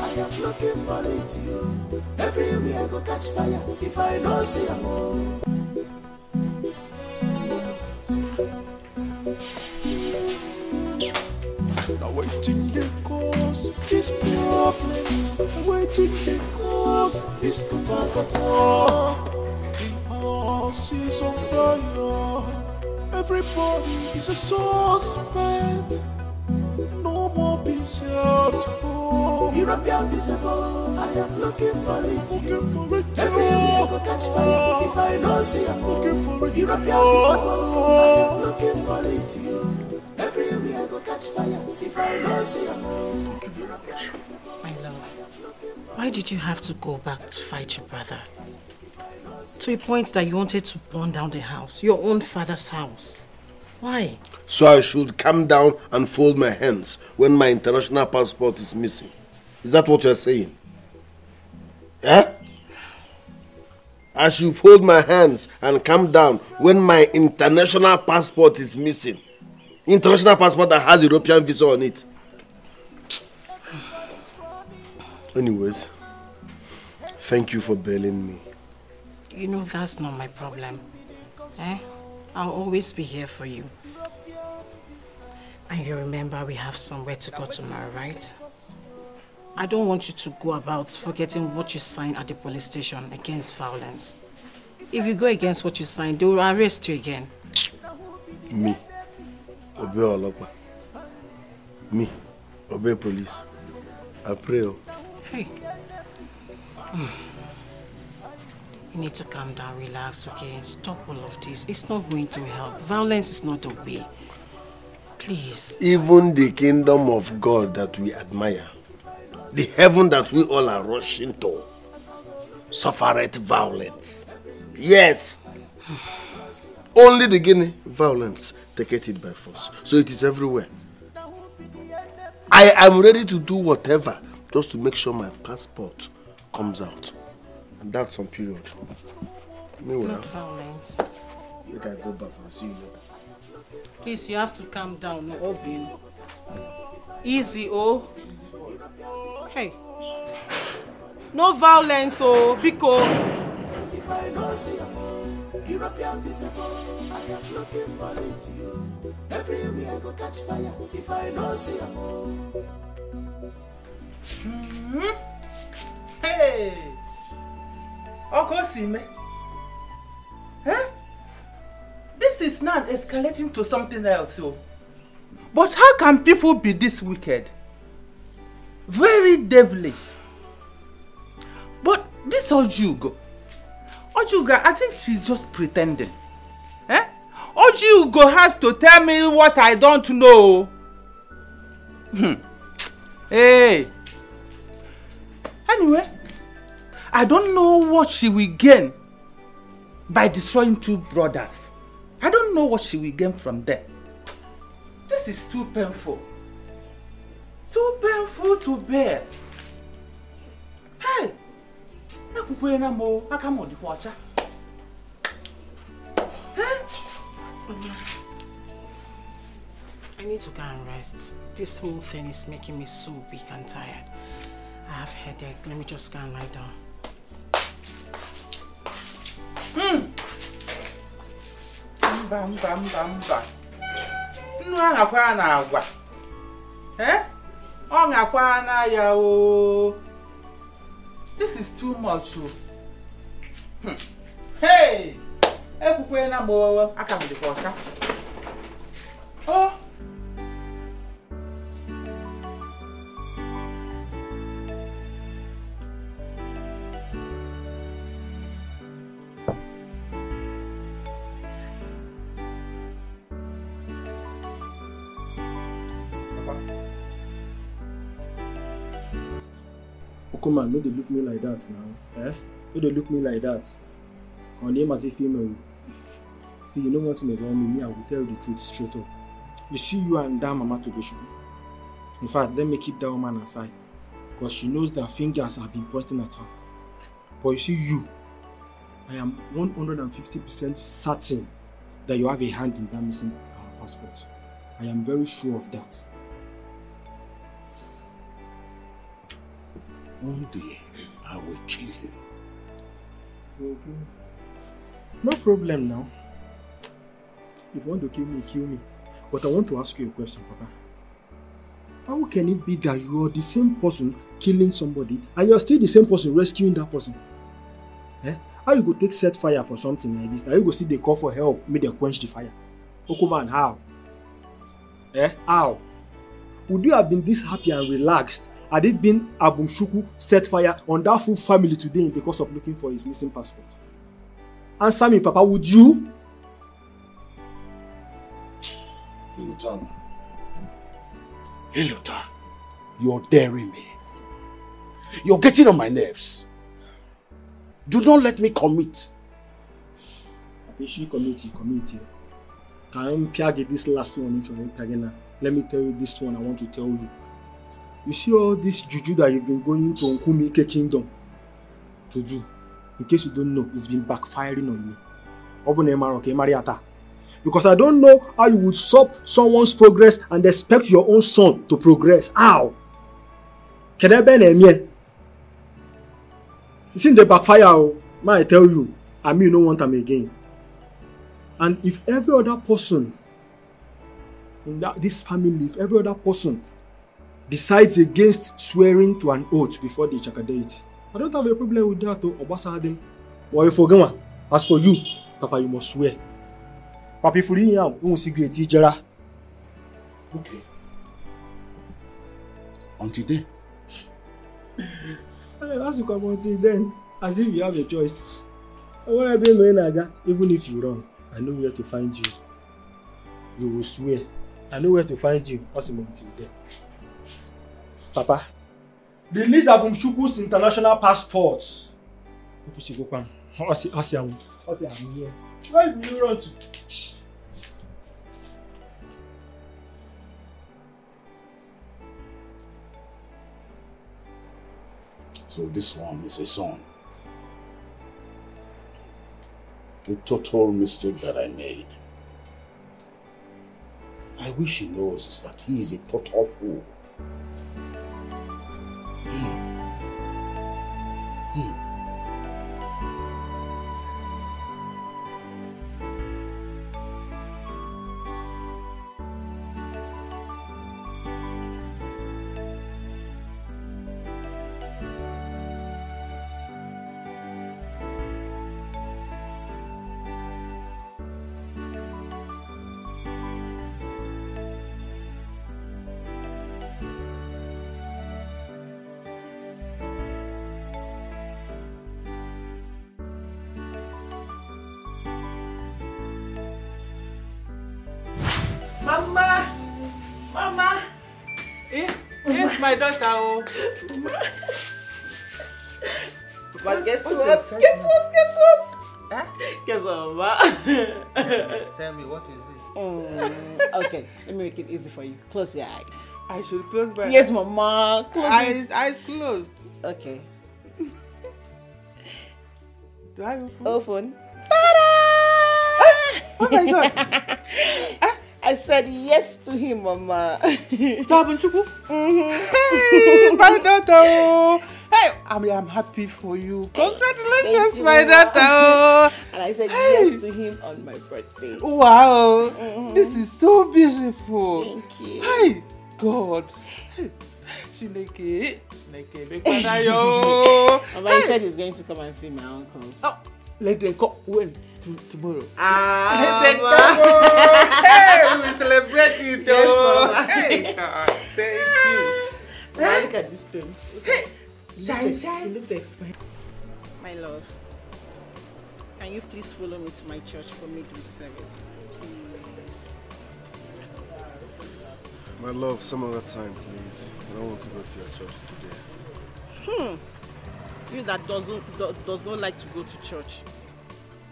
I am looking for it. Everywhere go catch fire. If I know see I'm waiting they cause these problems. Waiting they cause this kata kata. The house is on fire. Everybody is a suspect. No more peace at home. European visible. I am looking for it. Looking for it. Everywhere go catch fire. If I know see for it. European visible. I am looking for it. You. Everywhere go catch fire. If I know see I'm looking My love, why did you have to go back to fight your brother? To a point that you wanted to burn down the house, your own father's house. Why? So I should come down and fold my hands when my international passport is missing. Is that what you're saying? Eh? I should fold my hands and come down when my international passport is missing. International passport that has European visa on it. Anyways, thank you for bailing me. You know that's not my problem. Eh? I'll always be here for you. And you remember we have somewhere to go tomorrow, right? I don't want you to go about forgetting what you signed at the police station against violence. If you go against what you signed, they will arrest you again. Me, obey Olopa. Me, obey police. I pray. oh. Hey. Hmm. You need to calm down, relax, okay? Stop all of this. It's not going to help. Violence is not the way. Please. Even the kingdom of God that we admire, the heaven that we all are rushing to, suffereth violence. Yes. Only the Guinea violence taketh it by force. So it is everywhere. I am ready to do whatever just to make sure my passport comes out. And that's on period. Meanwhile, Not violence. make I go back and see you later. Please, you have to calm down, Obin. Easy, oh. Hey. No violence, oh, Biko. If I know see I'm European visa I am looking for it. You. Everywhere go catch fire. If I know see I'm Hmm? Hey! Ọkọ si me. Eh? This is now escalating to something else. Oh. But how can people be this wicked? Very devilish. But this Ojugo, Ojugo, I think she's just pretending. Eh? Ojugo has to tell me what I don't know. Hmm. Hey. Anyway, I don't know what she will gain by destroying two brothers. I don't know what she will gain from there. This is too painful. So painful to bear. Hey! Ekwukwere na m aka m dịkwa ọcha. I need to go and rest. This whole thing is making me so weak and tired. I have headache. Let me just go and lie down. Hmm. Mba mba mba mba. Nnu aṅakwa na agwa. Eh? Ọ ṅakwa na ya o. This is too much o. Hmm. Hey! Ekwukwe na m o, aka m dịkwa ọcha. Oh! Okuma, no dey look me like that now. Eh? No look me like that. On name as you know. See, you know one thing about me, me, I will tell the truth straight up. You see you and that mama Togoshi. In fact, let me keep that woman aside. Because she knows that fingers have been pointing at her. But you see you, I am 150% certain that you have a hand in that missing uh, passport. I am very sure of that. One day, I will kill you. No problem now. If you want to kill me, kill me. But I want to ask you a question, Papa. How can it be that you are the same person killing somebody and you are still the same person rescuing that person? Eh? How you go take set fire for something like this? Now you go see they call for help, make them quench the fire. Okuman, how? Eh? How? Would you have been this happy and relaxed had it been Abumchuku set fire on that full family today because of looking for his missing passport? Answer me, Papa, would you? Ilutan. Ilutan, you're daring me. You're getting on my nerves. Do not let me commit. She commit, you commit here. Can I piage this last one into Pagina? Let me tell you this one I want to tell you. You see all this juju that you've been going to Nkumike Kingdom to do. In case you don't know, it's been backfiring on me. Open okay, Mariata. Because I don't know how you would stop someone's progress and expect your own son to progress. How? Can I be You think they backfire? Oh, man, I tell you, I mean, you don't want them again. And if every other person in that, this family, if every other person decides against swearing to an oath before the Chakadate, I don't have a problem with that, oh, Obasa them. But if for as for you, Papa, you must swear. Papa, if you don't see great teacher. Okay. Until then. As you come until then, as if you have a choice. I want to be Naga, even if you run. I know where to find you. You will swear. I know where to find you. Awesome until then. Papa. Release Abumchuku's international passport. Osi go Osi Osi amu. Osi amu here. Where will you run to? So this one is a son. The total mistake that I made. I wish he knows is that he is a total fool. Daughter. Oh. But guess What's what? Guess what? Guess what? Huh? Guess what, Mama? Tell me, what is it? Mm, okay, let me make it easy for you. Close your eyes. I should close my eyes. Yes, Mama. Close eyes. it. Eyes closed. Okay. Do I open? Open. Ta-da! Oh my god. I said yes to him, Mama. Babunchuku? Mm-hmm. Hey, my daughter. oh. Hey, I mean, I'm happy for you. Congratulations, you, my daughter. oh. And I said Hey. yes to him on my birthday. Wow, Mhm. this is so beautiful. Thank you. Hey, God. Hey, Chineke, Chineke, Mekwanayo. Mama, he said he's going to come and see my uncles. Oh, let them come when tomorrow. Ah, let them Mama. come. oh. Hey, we will celebrate it. Yes, oh. Mama. Hey, God, thank you. Mama, look at this stones. Hey, It shine, looks, shine. It looks expensive. My love, can you please follow me to my church for midweek service? Please. My love, some other time, please. I don't want to go to your church today. Hmm. You that doesn't do, does not like to go to church.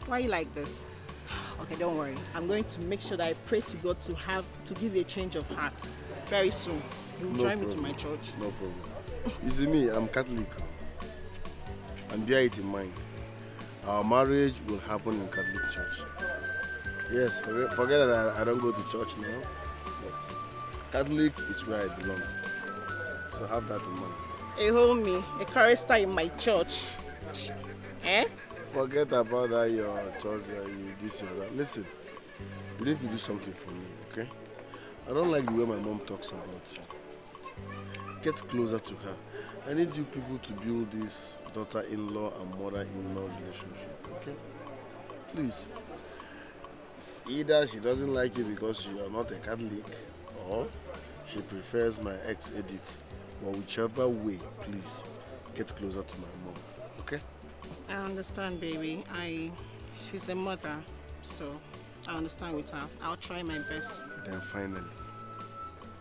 Why you like this? Okay, don't worry. I'm going to make sure that I pray to God to have to give you a change of heart very soon. You will No join me to my church. No problem. You see me, I'm Catholic. And bear it in mind. Our marriage will happen in Catholic church. Yes, forget, forget that I, I don't go to church now, but Catholic is where I belong. So have that in mind. A homie, a chorister in my church. Eh? Forget about that your church, uh, you this your that. Listen, you need to do something for me, okay? I don't like the way my mom talks about you. Get closer to her. I need you people to build this daughter-in-law and mother-in-law relationship, okay? Please. It's either she doesn't like you because you are not a Catholic, or she prefers my ex Edith. But whichever way, please get closer to my mom, okay? I understand, baby. I, she's a mother, so I understand with her. I'll try my best. Then finally,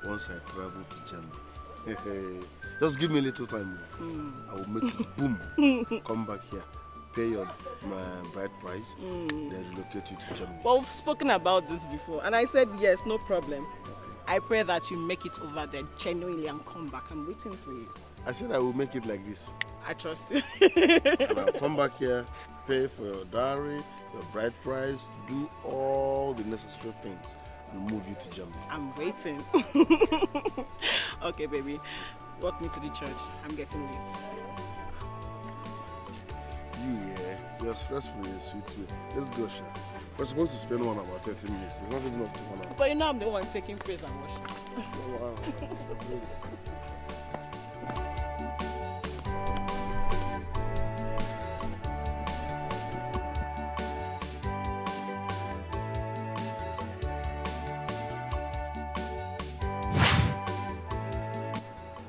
once I travel to Germany, just give me a little time. Mm. I will make it boom. Come back here, pay your my bride price, Mm. then relocate you to Germany. But we've spoken about this before, and I said yes, no problem. I pray that you make it over there genuinely and come back. I'm waiting for you. I said I will make it like this. I trust you. and I'll come back here, pay for your dowry, your bride price, do all the necessary things, and move you to Germany. I'm waiting. okay, baby. Walk me to the church. I'm getting late. You, yeah, you're stressful in a sweet way. Let's go, Sha. We're supposed to spend one hour, 30 minutes. It's not even up to one hour. But you know I'm the one taking praise and worship.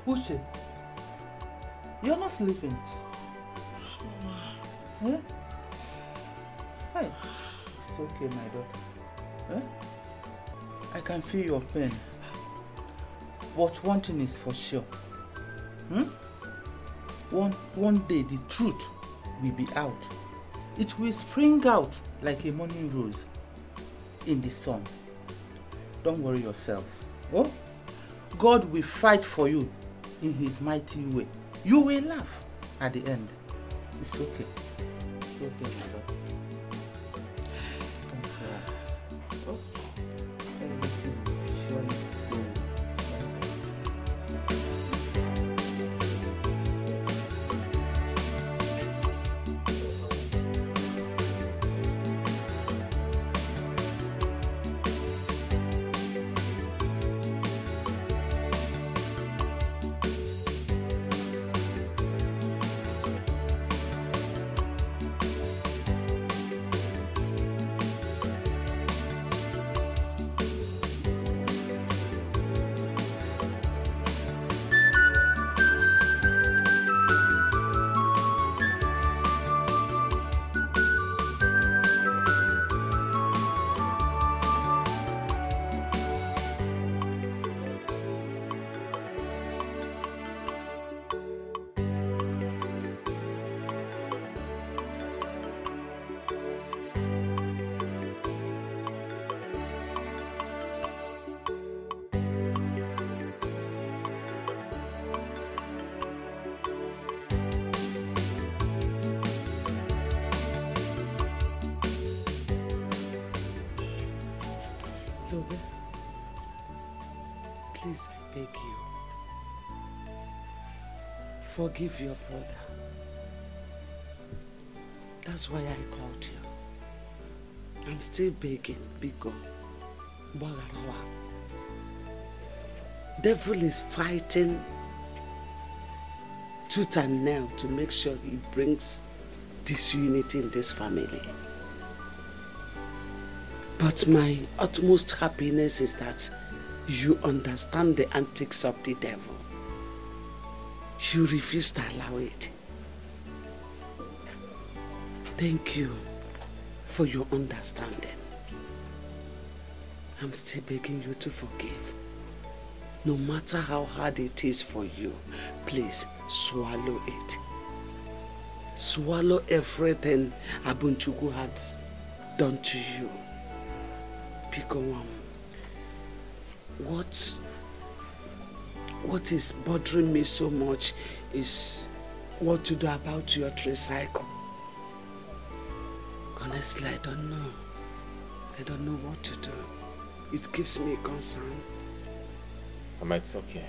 Uche, you're not sleeping. Huh? Hey, it's okay, my daughter. Huh? I can feel your pain. But one thing is for sure. Hmm? One, one day the truth will be out. It will spring out like a morning rose in the sun. Don't worry yourself. Oh? God will fight for you in his mighty way. You will laugh at the end. It's okay. It's okay, my. That's why I called you. I'm still begging, Biko. Bagarawa. Devil is fighting tooth and nail to make sure he brings disunity in this family. But my utmost happiness is that you understand the antics of the devil. You refuse to allow it. Thank you for your understanding. I'm still begging you to forgive. No matter how hard it is for you, please swallow it. Swallow everything Abumchuku has done to you. Because um, what, what is bothering me so much is what to do about your tricycle. Honestly, I don't know. I don't know what to do. It gives me concern. Mama, it's okay.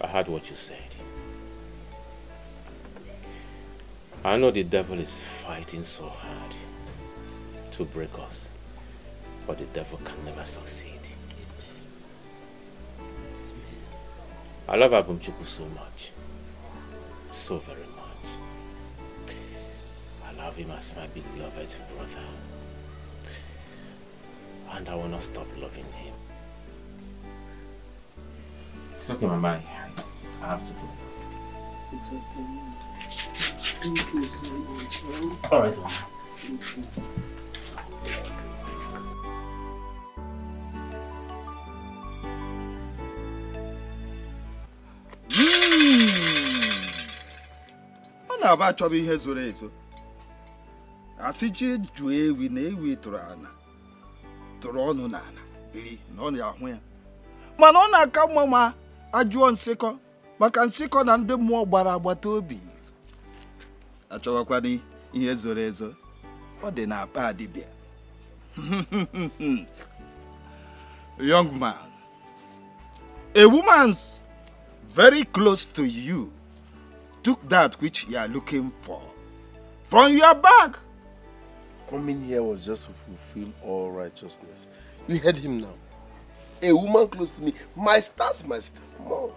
I heard what you said. I know the devil is fighting so hard to break us, but the devil can never succeed. I love Abumchuku so much, so very much. I love him as my beloved brother, and I will not stop loving him. It's okay, Mama. I have to go. It's okay. Thank you so much. Well, All right, Mama. Thank you. Hmm. ọ na-aba achọba ihe zoro ezo asị chi jụọ ewi na ewi tụrụ ana tụrụ ọnụ n'ala. Biri na ọ na-ahụ ya. Mana ọ na-aka mma ma ajụọ nsịkọ maka nsịkọ na ndị mmụọ gbara agbata obi. Achọwakwana ihe zoro ezo. Ọ dị na akpa adịbịa. Young man a woman's very close to you took that which you are looking for. From your bag. Coming here was just to fulfill all righteousness. You heard him now. A woman close to me, my stars, my star. Come.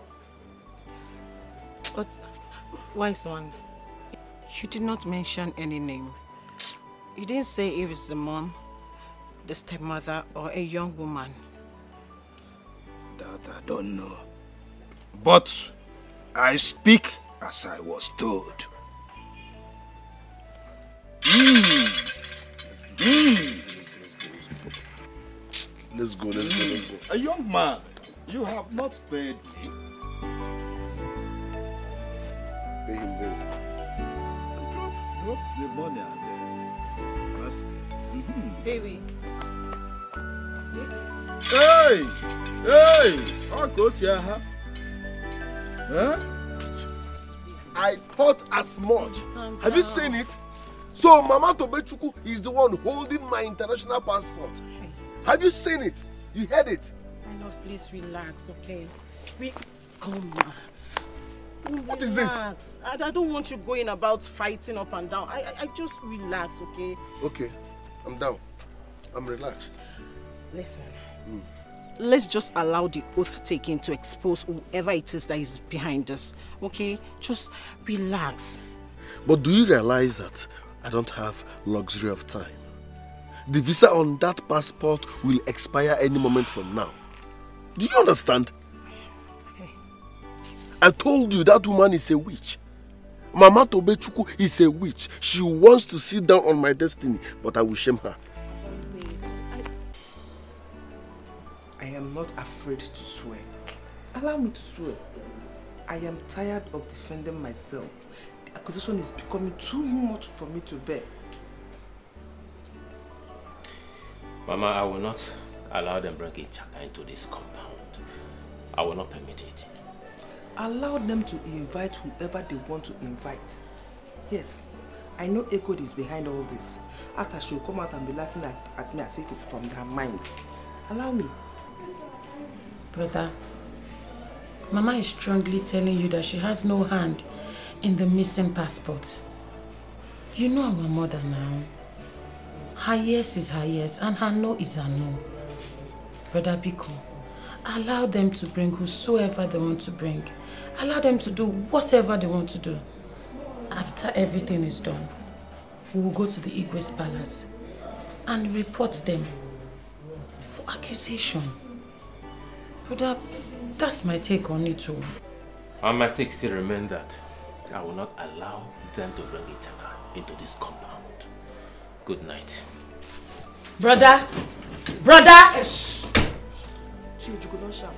But, wise one, you did not mention any name. You didn't say if it's the mom, the stepmother, or a young woman. That I don't know. But I speak as I was told. Mm. Mm. Let's go, let's go, let's go. A young man, you have not paid me. Pay him bill. Drop, drop the money at the basket. Mhm. Baby. Hey! Hey! How goes your ha? Huh? I thought as much. Have you seen it? So Mama Tobechukwu is the one holding my international passport. Have you seen it? You heard it? My love, please relax, okay? We come What is it? relax. I, I don't want you going about fighting up and down. I, I, I just relax, okay? Okay, I'm down. I'm relaxed. Listen. Mm. Let's just allow the oath taking to expose whoever it is that is behind us. Okay? Just relax. But do you realize that I don't have luxury of time? The visa on that passport will expire any moment from now. Do you understand? I told you that woman is a witch. Mama Tobechukwu is a witch. She wants to sit down on my destiny, but I will shame her. I am not afraid to swear. Allow me to swear. I am tired of defending myself. The accusation is becoming too much for me to bear. Mama, I will not allow them bring Ichaka into this compound. I will not permit it. Allow them to invite whoever they want to invite. Yes, I know Egod is behind all this. After she'll come out and be laughing at, at me as if it's from her mind. Allow me. Brother, Mama is strongly telling you that she has no hand in the missing passport. You know our mother now. Her yes is her yes and her no is her no. Brother Biko, allow them to bring whosoever they want to bring. Allow them to do whatever they want to do. After everything is done, we will go to the Igwe's palace and report them for accusation. Brother, that's my take on it too. And my take still remains that I will not allow them to bring Ichaka into this compound. Good night. Brother! Brother! Shh! She could not shout.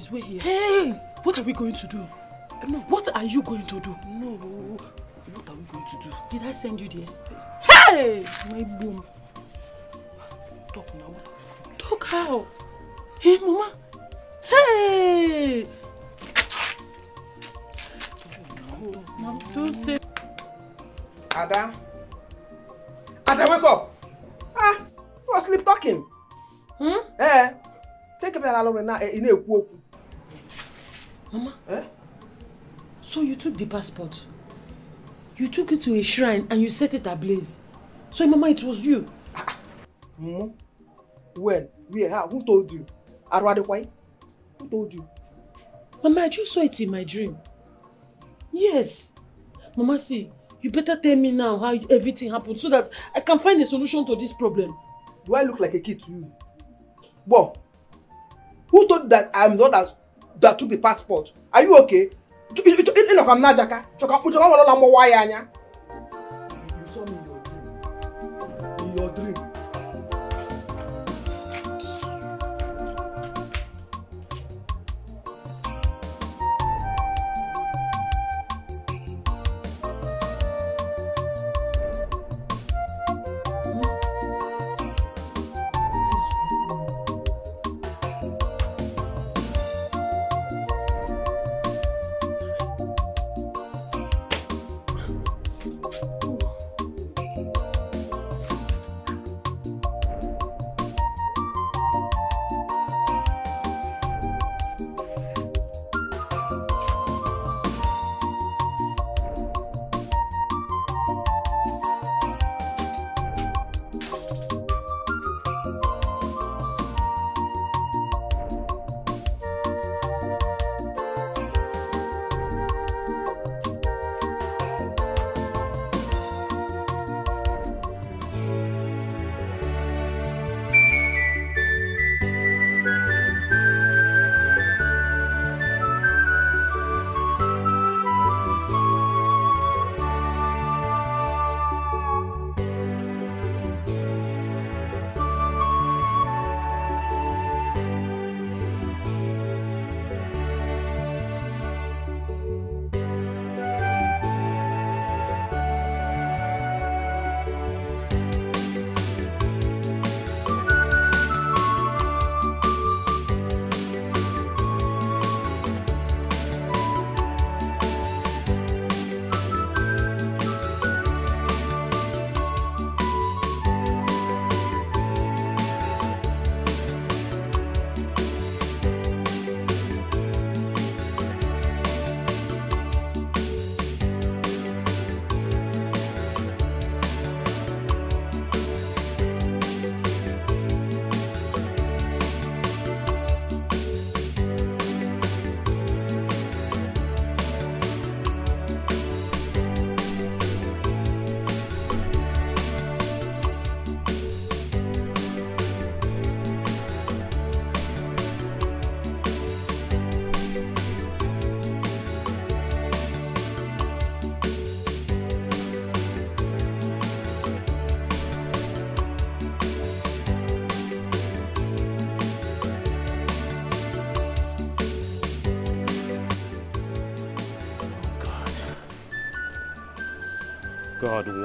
His way here. Hey! What are we going to do? No. What are you going to do? No. What are we going to do? Did I send you there? Hey! My boom. Talk now. Talk how? Hey, Mama. Hey! Now, don't say. Ada. Ada, wake up. Ah, you are sleep talking. Hmm? Eh? Take a bit of now. In a walk. Mama. Eh? So you took the passport. You took it to a shrine and you set it ablaze. So, Mama, it was you. Hmm? When? Where? How? Who told you? Arwadekwai? Who told you? Mama, I just saw it in my dream. Yes. Mama, see, you better tell me now how everything happened so that I can find a solution to this problem. Do I look like a kid to you? Well, who told you that I'm the one that, that took the passport. Are you okay? Ị nọkwa m n'ajaka, chọka nwere ọla mọwa ya anya. You saw me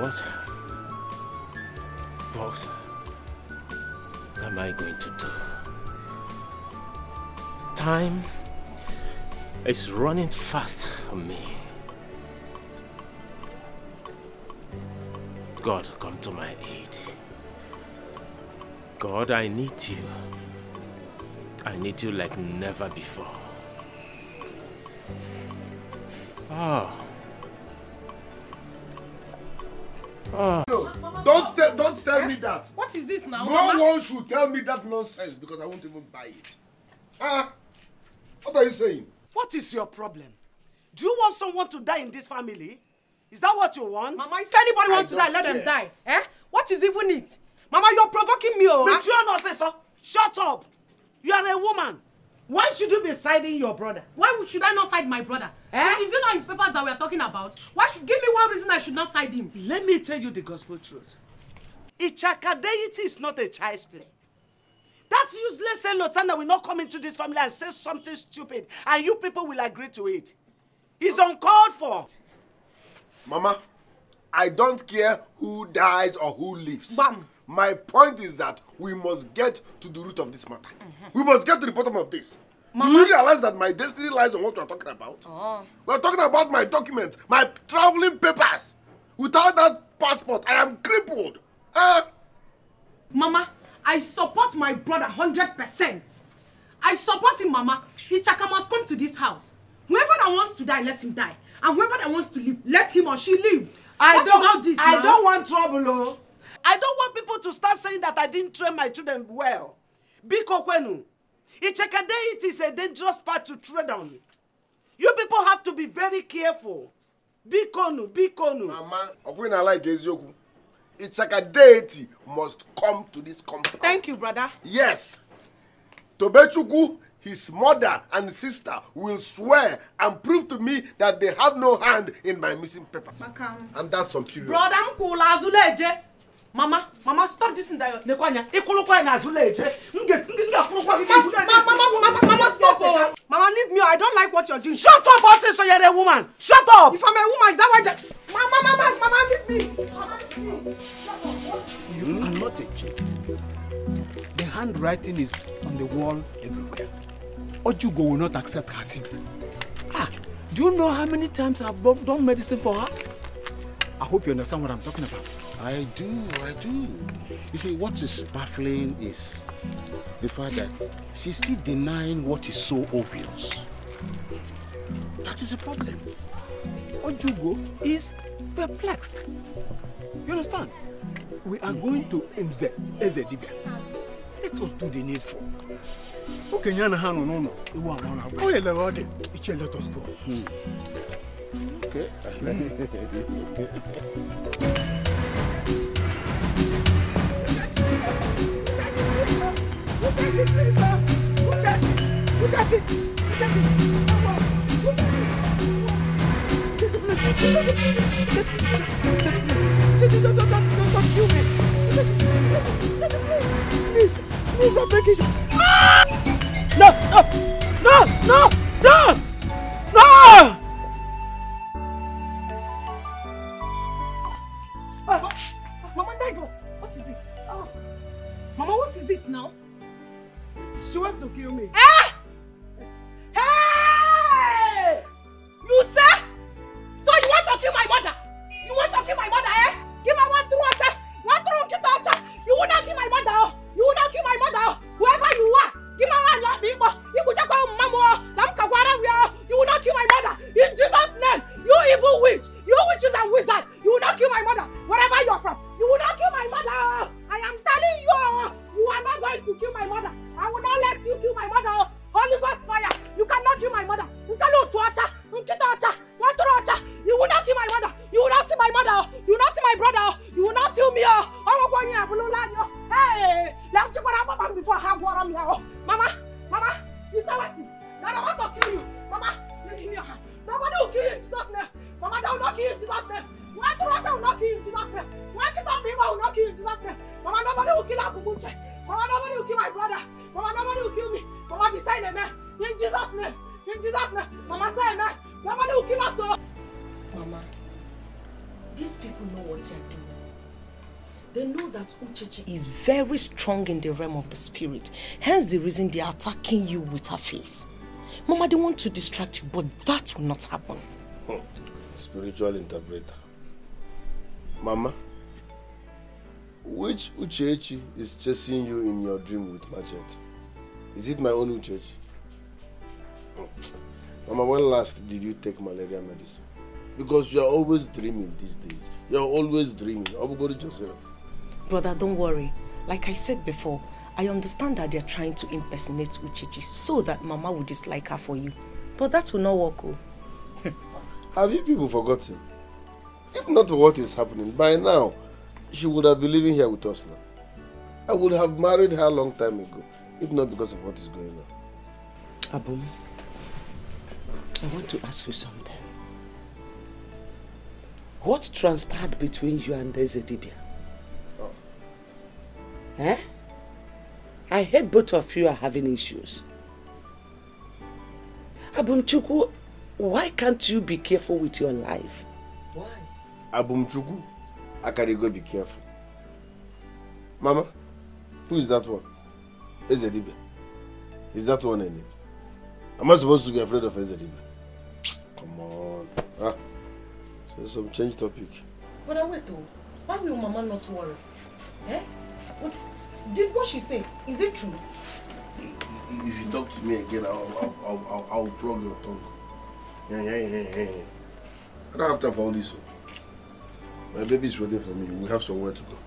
what? What am I going to do? Time is running fast on me. God, come to my aid. God, I need you. I need you like never before. Won't even buy it. Ah, what are you saying? What is your problem? Do you want someone to die in this family? Is that what you want? Mama, if anybody wants to die, let them die. Eh? What is even it? Mama, you're provoking me, oh. But you're not say so. Shut up. You are a woman. Why should you be siding your brother? Why should I not side my brother? Eh? Is it not his papers that we are talking about? Why should give me one reason I should not side him? Let me tell you the gospel truth. Ichaka deity is not a child's play. That useless Lotana will not come into this family and say something stupid, and you people will agree to it. It's uncalled for. Mama, I don't care who dies or who lives. Bam. My point is that we must get to the root of this matter. We must get to the bottom of this. Do you realize that my destiny lies on what we are talking about? Oh. We are talking about my documents, my traveling papers. Without that passport, I am crippled. Ah. Mama, I support my brother 100%. I support him, Mama. Ichaka must come to this house. Whoever that wants to die, let him die. And whoever that wants to live, let him or she live. I What is don't, all this I now? don't want trouble, oh. I don't want people to start saying that I didn't train my children well. Biko kwenu. Icheka deity is a dangerous path to tread on. You people have to be very careful. Bikonu, bikonu. Mama, Okwina like eziokwu. Ichaka deity must come to this compound. Thank you, brother. Yes. Tobechukwu, his mother and sister will swear and prove to me that they have no hand in my missing papers. And that's on period. Brother, cool. Azuleje. Mama, Mama, stop this in there. Lekwanya, ikulukwa na azuleje. Nge, nge, akulukwa Mama, Mama, Mama, Mama, stop. oh. Mama, leave me. I don't like what you're doing. Shut up, boss, so you're a woman. Shut up. If I'm a woman, is that why? The... Mama, Mama, Mama, leave me. Mama, leave me. You are not a chick. The handwriting is on the wall everywhere. Ojugo will not accept her sins. Ah, do you know how many times I've do- done medicine for her? I hope you understand what I'm talking about. I do, I do. You see, what is baffling is the fact that she's still denying what is so obvious. That is a problem. Ojugo is perplexed. You understand? We are going to Mze Ezedibia. Let us do the needful. okenye anaghị anọ n'ụlọ iwu ama na agwa o yelere ọ dị iche let us go hmm. Okay. Please, sir. Uchechi. Uchechi, please. Please. Ah! No, no, no, no, no! Mama what is it? Oh. Mama, what is it now? She wants to kill me. Eh? Hey! You say? So you want to kill my mother? You want to kill my mother, eh? Give her one through water. One through kill water. You will not kill my mother. oh. You will not kill my mother. oh. Whoever you are, give her one your people. You could check on mama. Lam kawara we are. You will not kill my mother. In Jesus' name, you evil witch. You witches and wizards. You will not kill my mother. Wherever you're from, you will not kill my mother. I am telling you, you are not going to kill my mother. I will not let you kill my mother. Holy Ghost fire. You cannot kill my mother. Nkita acha. Watoro acha. You will not kill my mother. You will not see my mother. You will not see my brother. You will not see me. Oh, going to blue line. Hey, let me go mama before I go around here. Mama, mama, you say what? Now I want to kill you. Mama, let me your hand. Nobody will kill you Jesus' name. Mama, they will not kill you Jesus' name. One Acha will not kill you in Jesus' name. One Kita Bima will not kill you Jesus' name. Mama, nobody will kill Abubuche. Mama, nobody will kill my brother. Mama, nobody will kill me. Mama, be saying amen. In Jesus' name. In Jesus' name. Mama, say amen. Nobody will kill us. Oh. Mama, these people know what they're doing. They know that Uchechi is very strong in the realm of the spirit. Hence the reason they are attacking you with her face. Mama, they want to distract you, but that will not happen. Hmm. Spiritual interpreter. Mama, which Uchechi is chasing you in your dream with machete? Is it my own Uchechi? Hmm. Mama, when last did you take malaria medicine? Because you are always dreaming these days. You are always dreaming. Obugodi Joseph. Brother, don't worry. Like I said before, I understand that they're trying to impersonate Uchichi so that Mama will dislike her for you. But that will not work. Oh. Have you people forgotten? If not what is happening, by now, she would have been living here with us now. I would have married her a long time ago, if not because of what is going on. Abum, I want to ask you something. What transpired between you and Ezedibia? Oh. Eh? I heard both of you are having issues. Abumchuku, why can't you be careful with your life? Abumchuku, Akarigo, be careful. Mama, who is that one? Ezedibia. Is that one any? Am I supposed to be afraid of Ezedibia? Come on. Ah. So some change topic. But wait though, why will Mama not worry? Eh? What, did what she say? Is it true? If you talk to me again, I'll, I'll, I'll, I'll, plug your tongue. Yeah, yeah, yeah, yeah. I don't have time for all this. oh. My baby is waiting for me. We have somewhere to go.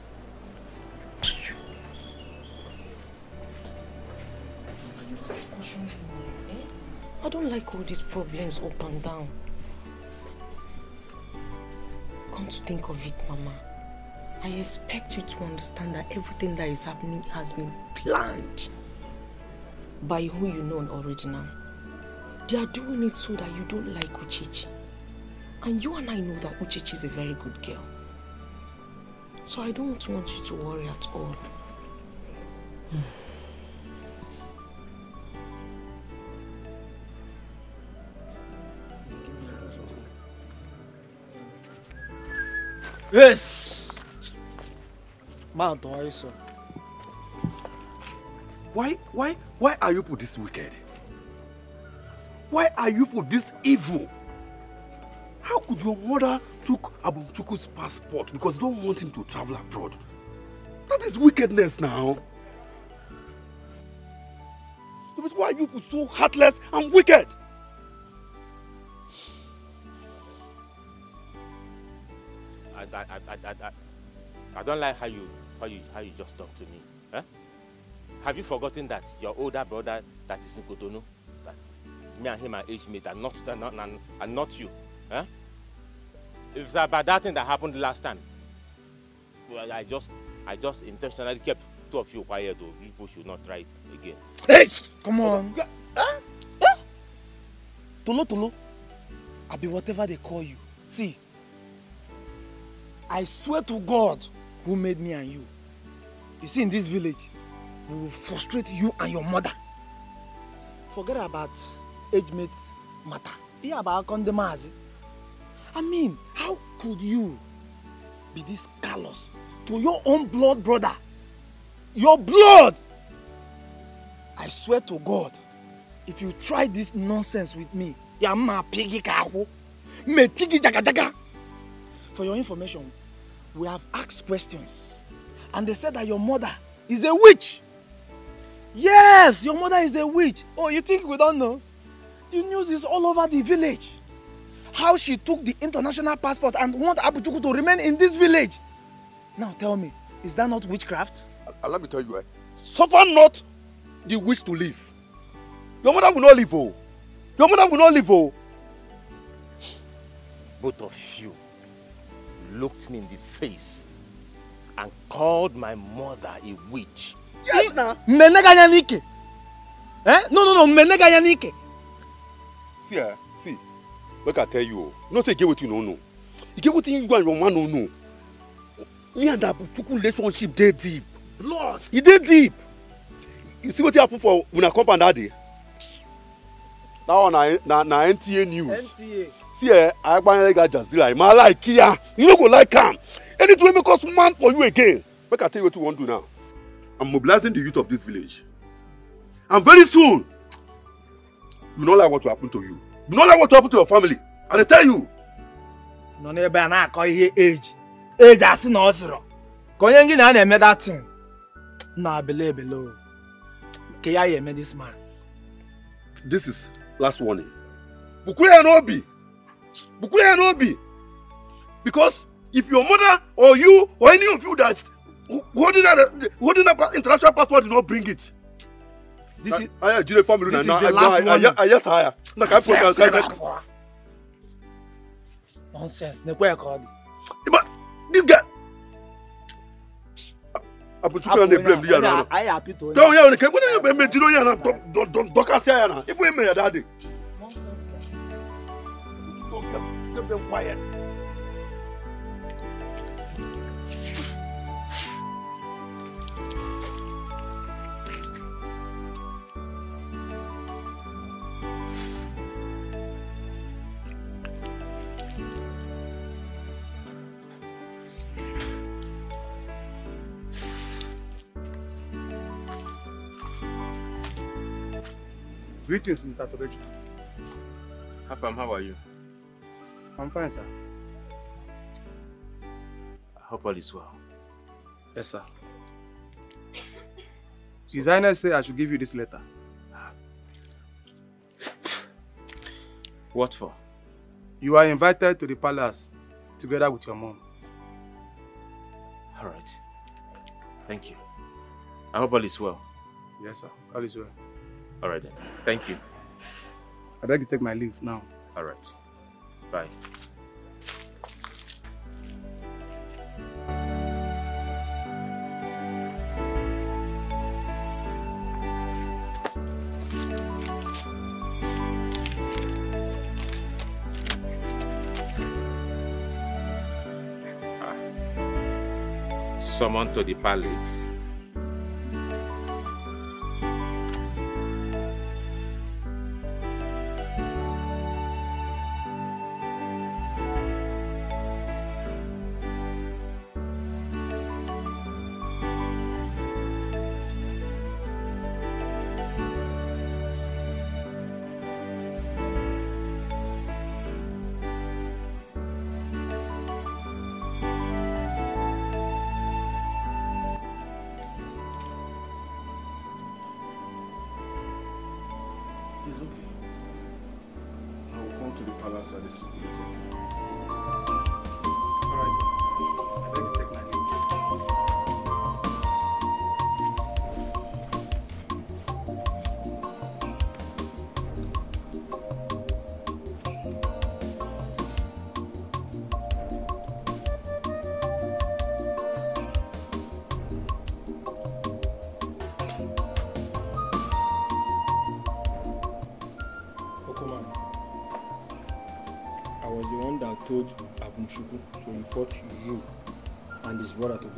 I don't like all these problems up and down. Come to think of it, Mama, I expect you to understand that everything that is happening has been planned by who you know already now. They are doing it so that you don't like Uchechi. And you and I know that Uchechi is a very good girl. So I don't want you to worry at all. Yes! Man, do I so? Why, why, why are you put this wicked? Why are you put this evil? How could your mother took Abumchuku's passport because you don't want him to travel abroad? That is wickedness now. But why are you so heartless and wicked? I, I, I, I, I, don't like how you, how you, how you just talk to me. Huh? Have you forgotten that your older brother that is in Cotonou, that me and him are age mate and not, and not, and not you? Huh? It's about that thing that happened last time. Well, I just, I just intentionally kept two of you quiet though. People should not try it again. Hey, come on. Tolo Tolo, I be whatever they call you. See, I swear to God who made me and you. You see, in this village, we will frustrate you and your mother. Forget about age mate matter. Be about condemazi. I mean, how could you be this callous to your own blood brother? Your blood! I swear to God, if you try this nonsense with me, yama piggy kawo, me tigi jaga jaga. For your information, we have asked questions, and they said that your mother is a witch. Yes, your mother is a witch. Oh, you think we don't know? The news is all over the village. How she took the international passport and want Abuchuku to remain in this village. Now tell me, is that not witchcraft? And let me tell you, eh, suffer not the wish to live. Your mother will not live, oh. Your mother will not live, oh. Both of you looked me in the face and called my mother a witch. Yes, now. Mmenega ya n'ike. Eh? No, no, no, mmenega ya n'ike. See, eh, see, make I tell you, oh, you know say you get what you no know. You get what you and your man no know. Me and Abuchuku relationship dey deep. Lord. E dey deep. You see wetin happen for una compound that day? That one na na na NTA news. NTA. See eh, Agbanyega Jazira, ma like ya. You no go like am. Anything wey make us man for you again. Make I tell you wetin we wan do now. I'm mobilizing the youth of this village. And very soon, you no like what will happen to you. You don't like what happen to your family. And I tell you. No neighbor and I call here age. Age as in zero. Going na and made that thing. Nah, below below. Okay, I am this man. This is last warning. Bukuya no be. Bukuya no be. Because if your mother or you or any of you that holding that holding that international passport did not bring it. This is I, I, family this is the last one. Yes, I, I, na ka po ka ka nonsense ne kwa call but this guy. Abutu kan dey blame liya na i happy to don ya ni ke bo na be me ti do ya na. Don don ka se ya na. Ibu e me ya daddy. Nonsense guy don't get quiet. Greetings, Mr. Tobechu. Afam, how are you? I'm fine, sir. I hope all is well. Yes, sir. His Highness said I should give you this letter. What for? You are invited to the palace together with your mom. All right. Thank you. I hope all is well. Yes, sir. All is well. All right then. Thank you. I beg you take my leave now. All right. Bye. Summoned to the palace.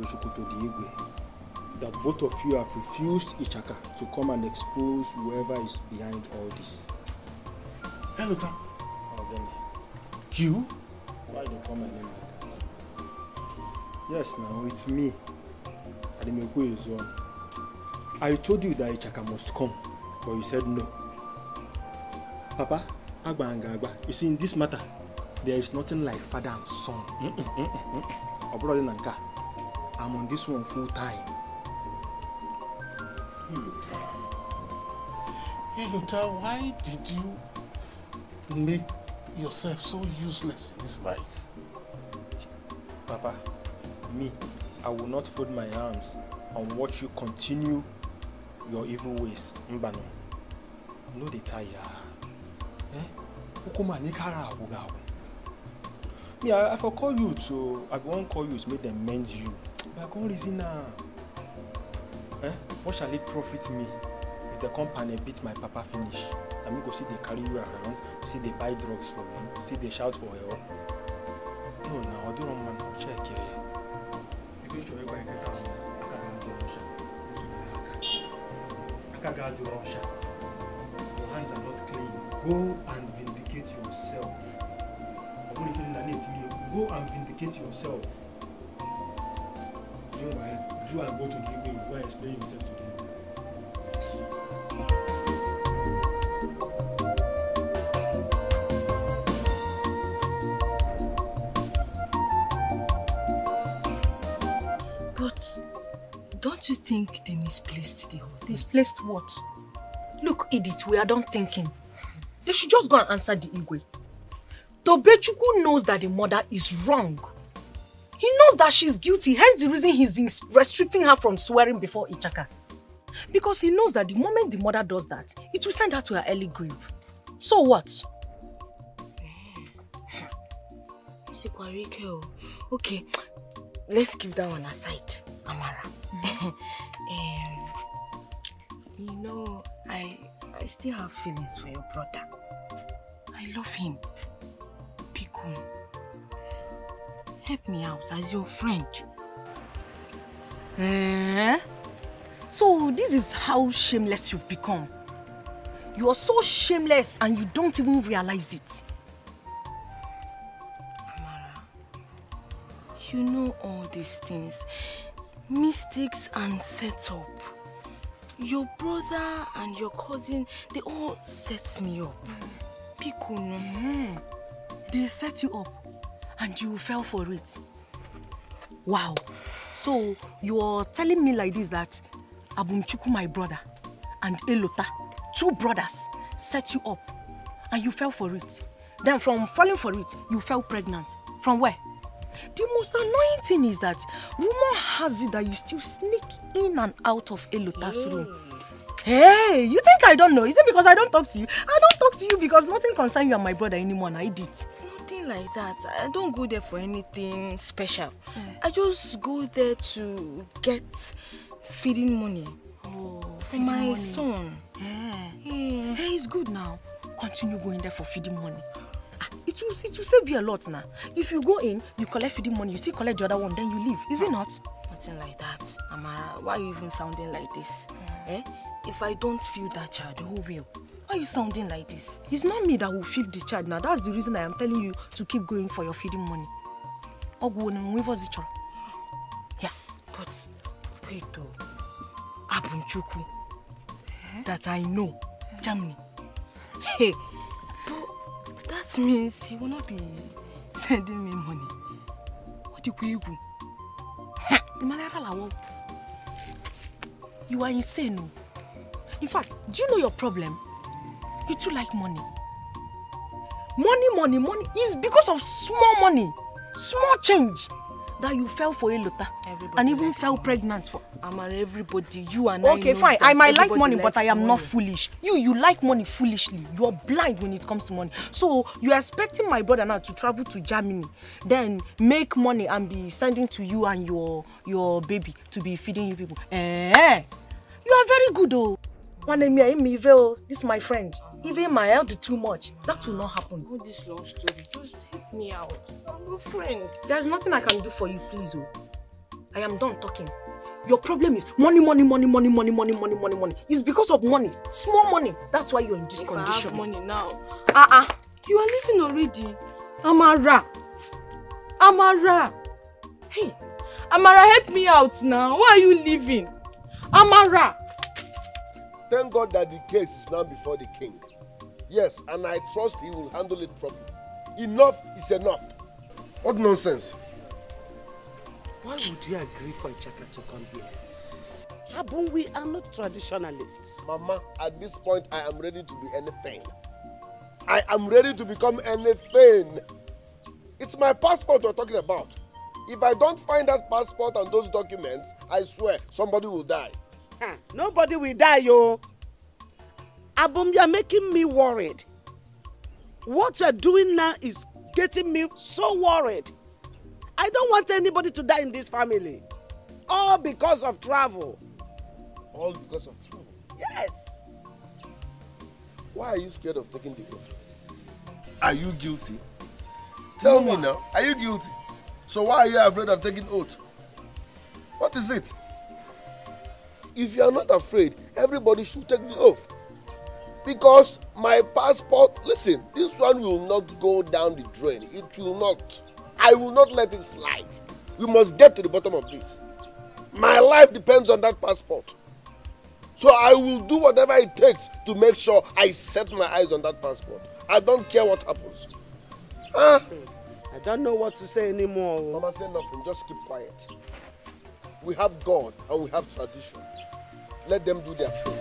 His brother Tobushuku to the Igwe that both of you have refused Ichaka to come and expose whoever is behind all this. Hello, Ogene, You? why you call my name like that? Yes, now it's me, Ademeku Ezon. I told you that Ichaka must come, but you said no. Papa, Agba and Agba, you see, in this matter, there is nothing like father and son. Mm-mm, mm-mm, mm-mm. Obrodi Nanka, I'm on this one full time. Hey, Luther, why did you make yourself so useless in this life? Papa, me, I will not fold my arms and watch you continue your evil ways. Mbano, no dey tire. Eh? Ukuma ni kara. Me, I, I for call you to, I go wan call you to make them mend you. But I come reason now. Eh? What shall it profit me if the company beat my papa finish? And me go see they carry you around, see they buy drugs for you, see they shout for help. No, na ọdún ọmọ na ọchẹ kiri. Ibi ìṣòro ẹgbẹ́ ìkẹta ọ̀hún, aka ga-adụ ọcha. Aka ga-adụ ọcha. Your hands are not clean. Go and vindicate yourself. Nna na-etimi egwu. Go and vindicate yourself. Meanwhile, do and go to the Igwe, go and explain yourself to them. But don't you think they misplaced the whole thing? Misplaced what? Look, Edith, we are done thinking. They should just go and answer the Igwe. Tobechukwu knows that the mother is wrong. He knows that she's guilty, hence the reason he's been restricting her from swearing before Ichaka. Because he knows that the moment the mother does that, it will send her to her early grave. So what? Okay, let's keep that one aside, Amara. um, you know, I I still have feelings for your brother. I love him. Piku, help me out as your friend. Eh? So this is how shameless you've become. You are so shameless and you don't even realize it. You know all these things. Mistakes and setup. Your brother and your cousin, they all set me up. Piku, no. Mm. They set you up and you fell for it. Wow. So you're telling me like this that Abunchuku, my brother, and Elota, two brothers, set you up and you fell for it. Then from falling for it, you fell pregnant. From where? The most annoying thing is that rumor has it that you still sneak in and out of Elota's room. Hey, you think I don't know? Is it because I don't talk to you? I don't talk to you because nothing concerns you and my brother anymore and I did. Nothing like that. I don't go there for anything special. I just go there to get feeding money for feeding my money. son. Hey, hey, it's good now. Continue going there for feeding money. Ah, It will, it will save you a lot now. If you go in, you collect feeding money, you still collect the other one, then you leave. Is it not? Nothing like that. Amara, why are you even sounding like this? Eh? If I don't feel that child, who will? Why are you sounding like this? It's not me that will feed the child now. That's the reason I am telling you to keep going for your feeding money. Ogwu, na mwivo zichoro. Yeah, but wait though. Abunchuku, that I know, Germany. Hey, but that means he will not be sending me money. What do you do? Lawo. You are insane. oh. In fact, do you know your problem? You too like money. Money, money, money is because of small money, small change that you fell for Elota and even fell pregnant for. Amara, everybody, you and I Okay, fine. I might like everybody money, but I am not money. foolish. You, you like money foolishly. You are blind when it comes to money. So you are expecting my brother now to travel to Germany, then make money and be sending to you and your your baby to be feeding you people. Eh? You are very good, oh. One me, I me, oh. This is my friend. Even my help too much. That will not happen. All this long story, just help me out. I'm your friend. There's nothing I can do for you, please, oh. I am done talking. Your problem is money, money, money, money, money, money, money, money, money. It's because of money. Small money. That's why you're in this If I condition. have money now, Uh-uh. you are leaving already. Amara. Amara. Hey, Amara, help me out now. Why are you leaving? Amara. Thank God that the case is now before the king. Yes, and I trust he will handle it properly. Enough is enough. What nonsense. Why would you agree for Ichaka to come here? Abun, we are not traditionalists. Mama, at this point, I am ready to be anything. I am ready to become anything. It's my passport we're talking about. If I don't find that passport and those documents, I swear somebody will die. Huh, Nobody will die, yo. Abum, you are making me worried. What you're doing now is getting me so worried. I don't want anybody to die in this family. All because of travel. All because of travel? Yes. Why are you scared of taking the oath? Are you guilty? Tell me now. Are you guilty? So why are you afraid of taking oath? What is it? If you are not afraid, everybody should take the oath. Because my passport, listen, this one will not go down the drain. It will not. I will not let it slide. We must get to the bottom of this. My life depends on that passport. So I will do whatever it takes to make sure I set my eyes on that passport. I don't care what happens. Ah. I don't know what to say anymore. Mama say nothing, just keep quiet. We have God and we have tradition let them do their thing.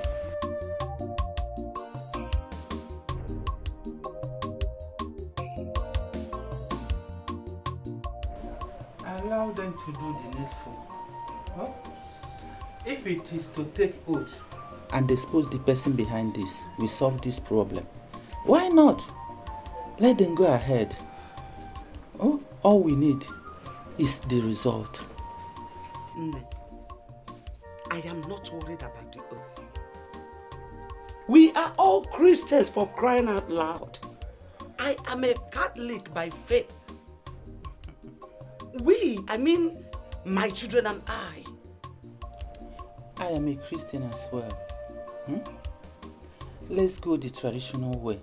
Allow them to do the needful. Huh? If it is to take oath and expose the person behind this, we solve this problem. Why not? Let them go ahead. Oh, all we need is the result. Mm. I am not worried about the oath. We are all Christians for crying out loud. I am a Catholic by faith. We, I mean, my children and I. I am a Christian as well. Hmm? Let's go the traditional way.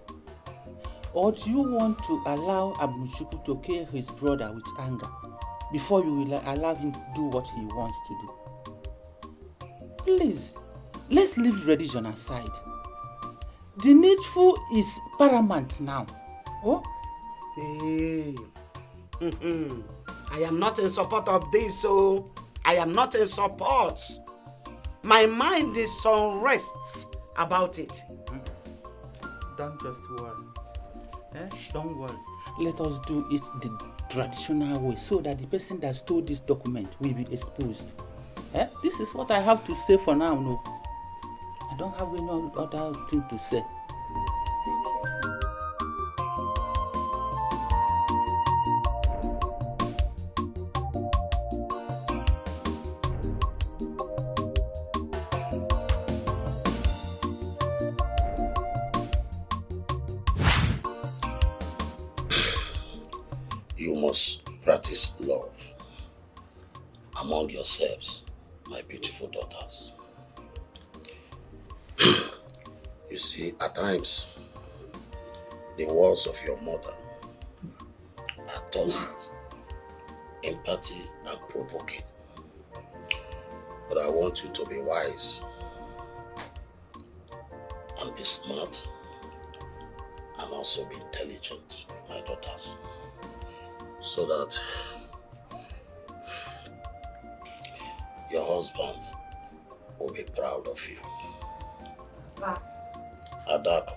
Or do you want to allow Abuchuku to kill his brother with anger before you will allow him to do what he wants to do? Please, let's leave religion aside. The needful is paramount now. Oh? Hey. I am not in support of this, so I am not in support. My mind is on rest about it. Don't just worry. Eh? Don't worry. Let us do it the traditional way so that the person that stole this document will be exposed. Eh? This is what I have to say for now. No, I don't have any other thing to say. See, at times, the words of your mother are toxic, empathy, and provoking. But I want you to be wise and be smart and also be intelligent, my daughters so that your husbands will be proud of you. Adako,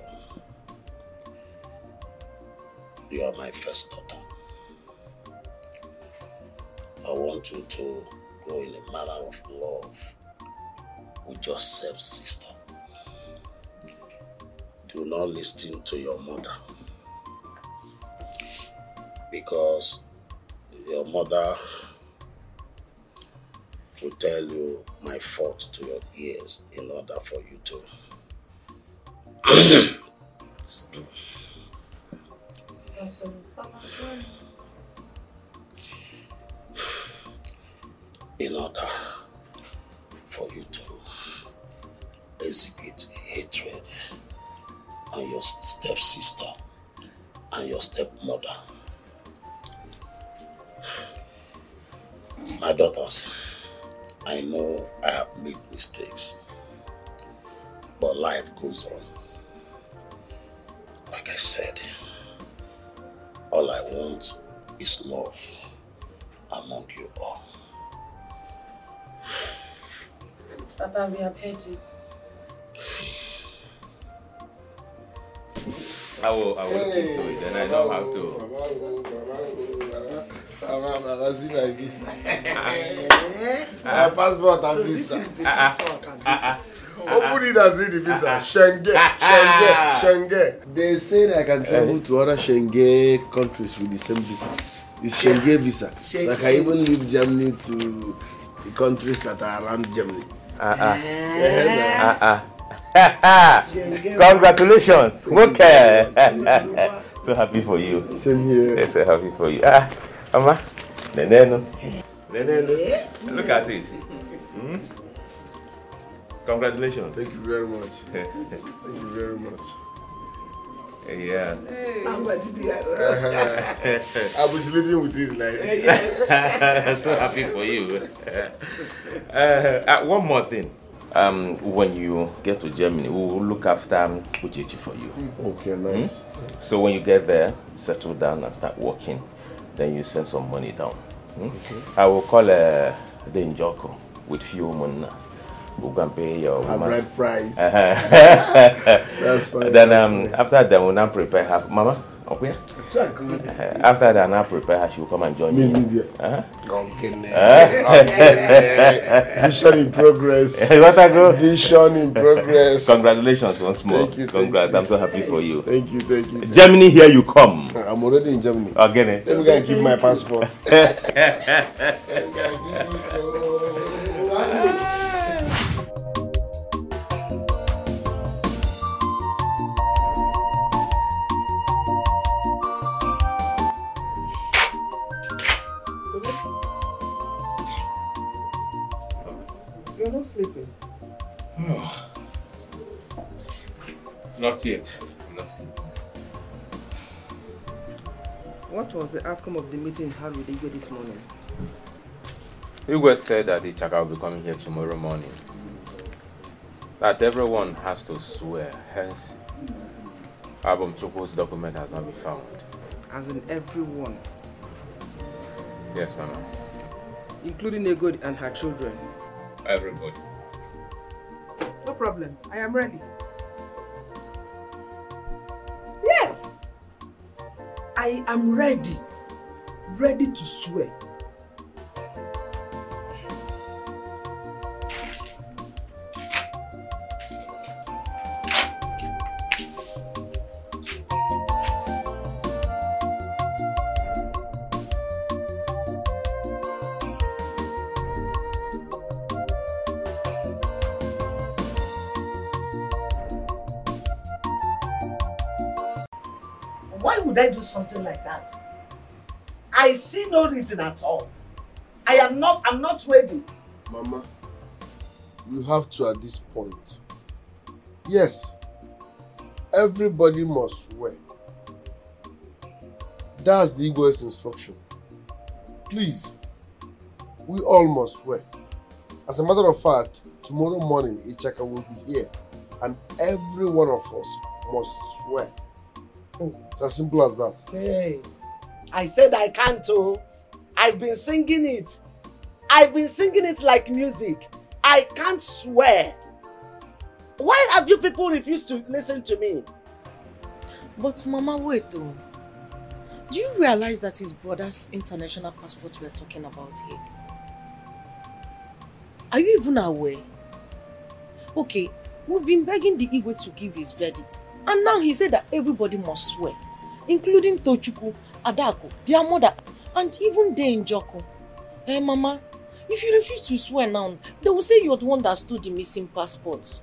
you are my first daughter. I want you to go in a manner of love with your step-sister. Do not listen to your mother because your mother will tell you my fault to your ears in order for you to in order for you to exhibit hatred on your stepsister and your stepmother. My daughters, I know I have made mistakes, but life goes on. Like I said, all I want is love among you all. Papa, we have heard you. I will, I will look into it, and I know how to. Mama, mama, see my visa. my passport and visa. Open it and see the visa. Schengen, Schengen, Schengen. They say that I can travel to other Schengen countries with the same visa. It's Schengen visa. So I can even leave Germany to the countries that are around Germany. Uh-uh. Yeah. Uh-uh. Congratulations. Okay. so happy for you. Same here. Yes, so happy for you. Ah, Mama. Neneno. Neneno. Look at it. Hmm? Congratulations. Thank you very much. Thank you very much. Yeah. I I was living with this life. so happy for you. Uh, uh, one more thing. Um, when you get to Germany, we will look after um, Uchechi for you. Okay, nice. Hmm? So when you get there, settle down and start working. Then you send some money down. Hmm? I will call uh, the Njoko with few money. We'll go and pay your A woman. bride price. That's fine, Then that's um, fine. after that, we'll now prepare her. Mama, Okay. Uh, after that, now prepare her. She will come and join Me, me. me there. Uh-huh. Okay, Eh? Vision in progress. what I go? Vision in progress. Congratulations once more. Thank you, thank Congrats. you. I'm so happy for you. Thank you, thank you. Germany, here you come. I'm already in Germany. Again. Let me go and keep my passport. Not yet. Not sleeping. What was the outcome of the meeting you had with Igwe this morning? Igwe said that Ichaka will be coming here tomorrow morning. That everyone has to swear, hence Abum Chukwu's document has not been found. As in everyone, Yes, Mama. including Egod and her children. Everybody. No problem. I am ready. I am ready. Ready to swear. Do something like that? I see no reason at all. I am not, I'm not ready. Mama, you have to at this point. Yes, everybody must swear. That's the Igwe's instruction. Please, we all must swear. As a matter of fact, tomorrow morning Ichaka will be here and every one of us must swear. It's as simple as that. Hey, I said I can't oh. I've been singing it. I've been singing it like music. I can't swear. Why have you people refused to listen to me? But Mama, wait though. Do you realize that his brother's international passport we're talking about here? Are you even aware? Okay, we've been begging the Igwe to give his verdict. And now he said that everybody must swear, including Tochukwu, Adako, their mother, and even De Njoku. Eh, Mama, if you refuse to swear now, they will say you're the one that stole the missing passport.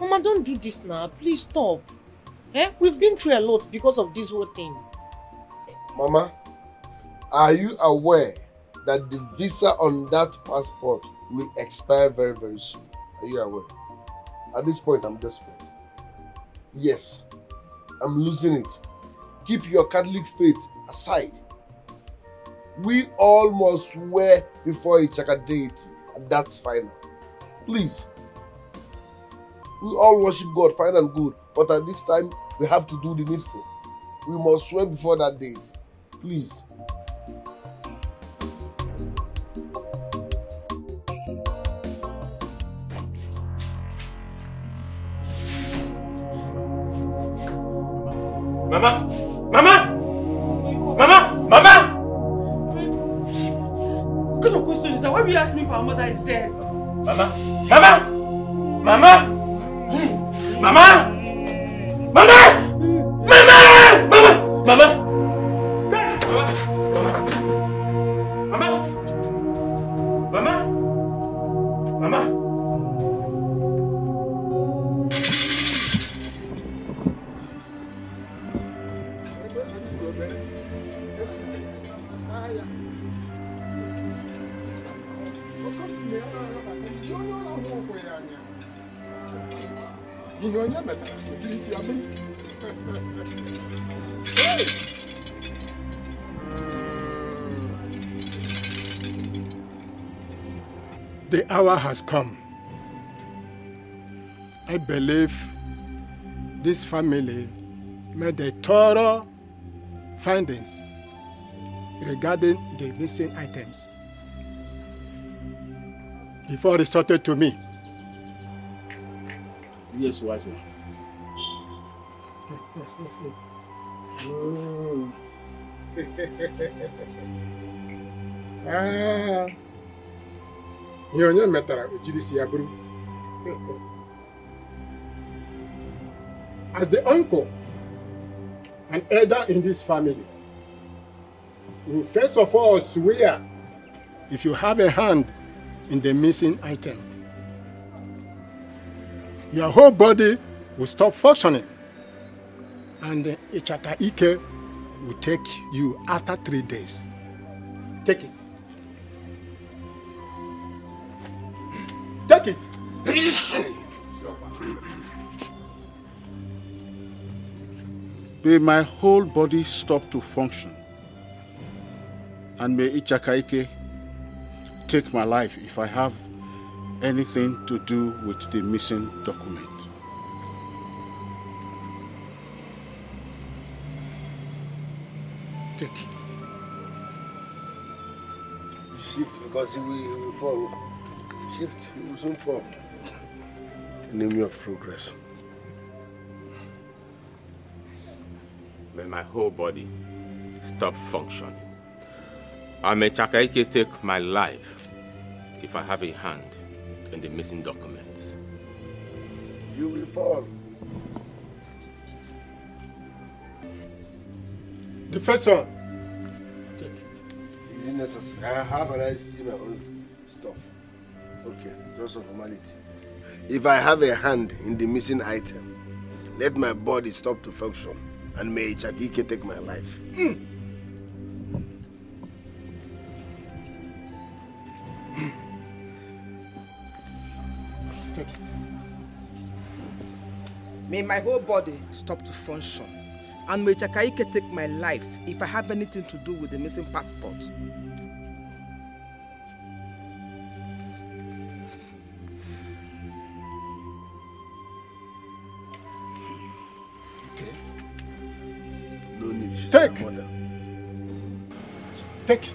Mama, don't do this now. Please stop. Eh? We've been through a lot because of this whole thing. Mama, are you aware that the visa on that passport will expire very, very soon? Are you aware? At this point, I'm desperate. Yes, I'm losing it. Keep your Catholic faith aside. We all must swear before Ichaka deity, and that's final. Please. We all worship God, fine and good, but at this time, we have to do the needful. We must swear before that date. Please. Has come. I believe this family made a thorough findings regarding the missing items before resorted to me. Yes, wise. Mm. Ah. Ihe onye metara o jiri si ya bụrụ as the uncle and elder in this family we first of all swear if you have a hand in the missing item your whole body will stop functioning and Ichaka Ike will take you after three days. Take it. Take it. May my whole body stop to function. And may Ichakaike take my life if I have anything to do with the missing document. Take. Shift because he will, he will fall. Shift, he will soon fall. Enemy of progress. May my whole body stop functioning. I may Chakaike take my life if I have a hand in the missing documents. You will fall. The first one. Take Is it necessary? I have and I steal my own stuff. Okay, just a formality. If I have a hand in the missing item, let my body stop to function and may Chakike take my life. Hmm. Take it. May my whole body stop to function. And may Chakaike take my life if I have anything to do with the missing passport. Need. Take. mother. Take.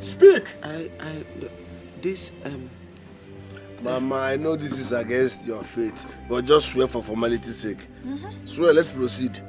Speak. I, I, this, um, Mama, I know this is against your faith, but just swear for formality's sake. Swear, let's proceed.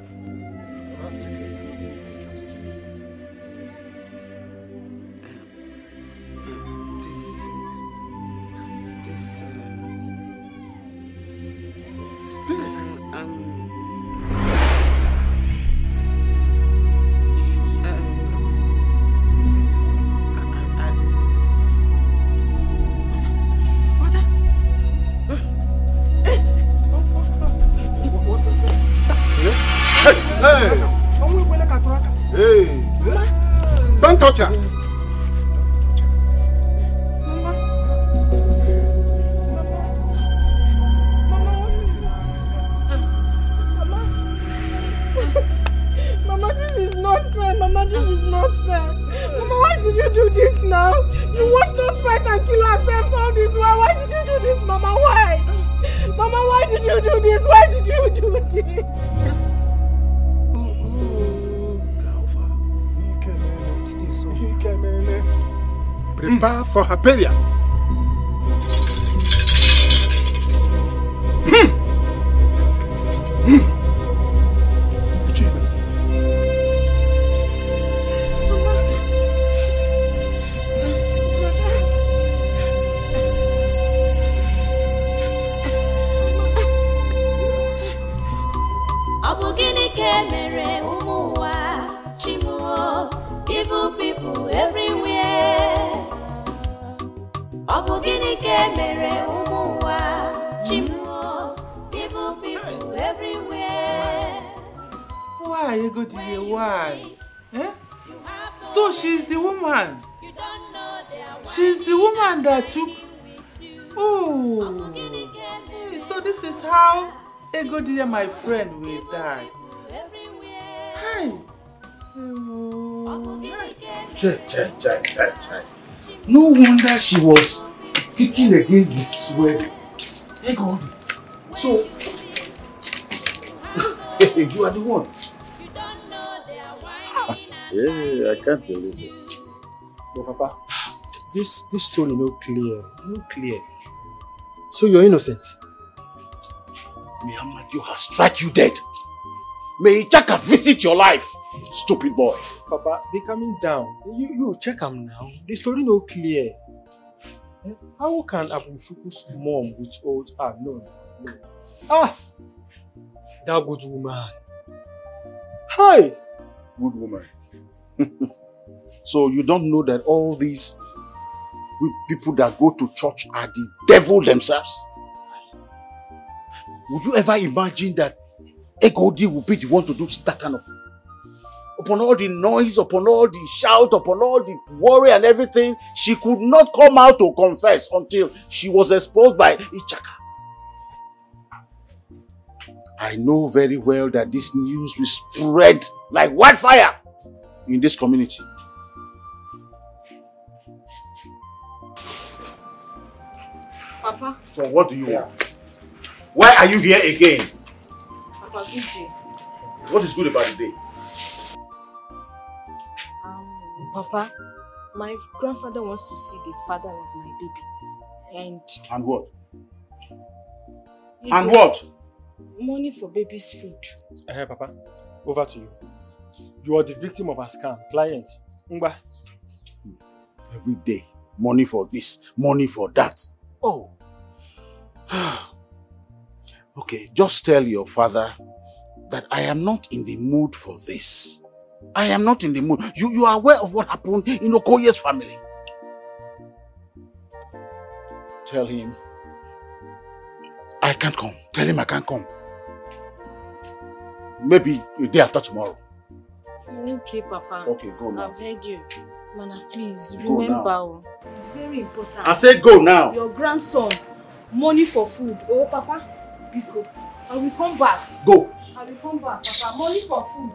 Why, Egodie, why? Eh? So she's the woman. She's the woman that took. Oh. Eh, So this is how Egodie, my friend, will die. Hi. Chai, chai, chai, chai, chai. No wonder she was kicking against this wedding. Hey, God. So, you are the one. Yeah, I can't believe this. But Papa, this this story no clear, no clear. So you're innocent? May Amadio has struck you dead. May Ichaka visit your life, stupid boy. Papa, be coming down. You, you check am now. The story no clear. Eh, How can Abumchuku's mom withhold ah no no. Ah that good woman. Hi! Good woman. so you don't know that all these people that go to church are the devil themselves? Would you ever imagine that Egodi would be the one to do that kind of thing? Upon all the noise, upon all the shout, upon all the worry and everything, she could not come out to confess until she was exposed by Ichaka. I know very well that this news will spread like wildfire in this community. Papa, So what do you want? Why are you here again? Papa, good day. What is good about the day? Um, Papa, my grandfather wants to see the father of my baby. And And what? And what? Money for baby's food. Eh, Papa, over to you. You are the victim of a scam. Client. Ngba. Every day. Money for this, money for that. Oh. okay, just tell your father that I am not in the mood for this. I am not in the mood. You, you are aware of what happened in Okoye's family. Tell him I can't come. Tell him I can't come. Maybe a day after tomorrow. Okay, Papa. Okay, go now. I've heard you. Mana, please Go remember. now. oh, It's very important. I said go now. Your grandson, money for food. Oh, Papa, Biko. I will come back. Go. I will come back, Papa. Money for food.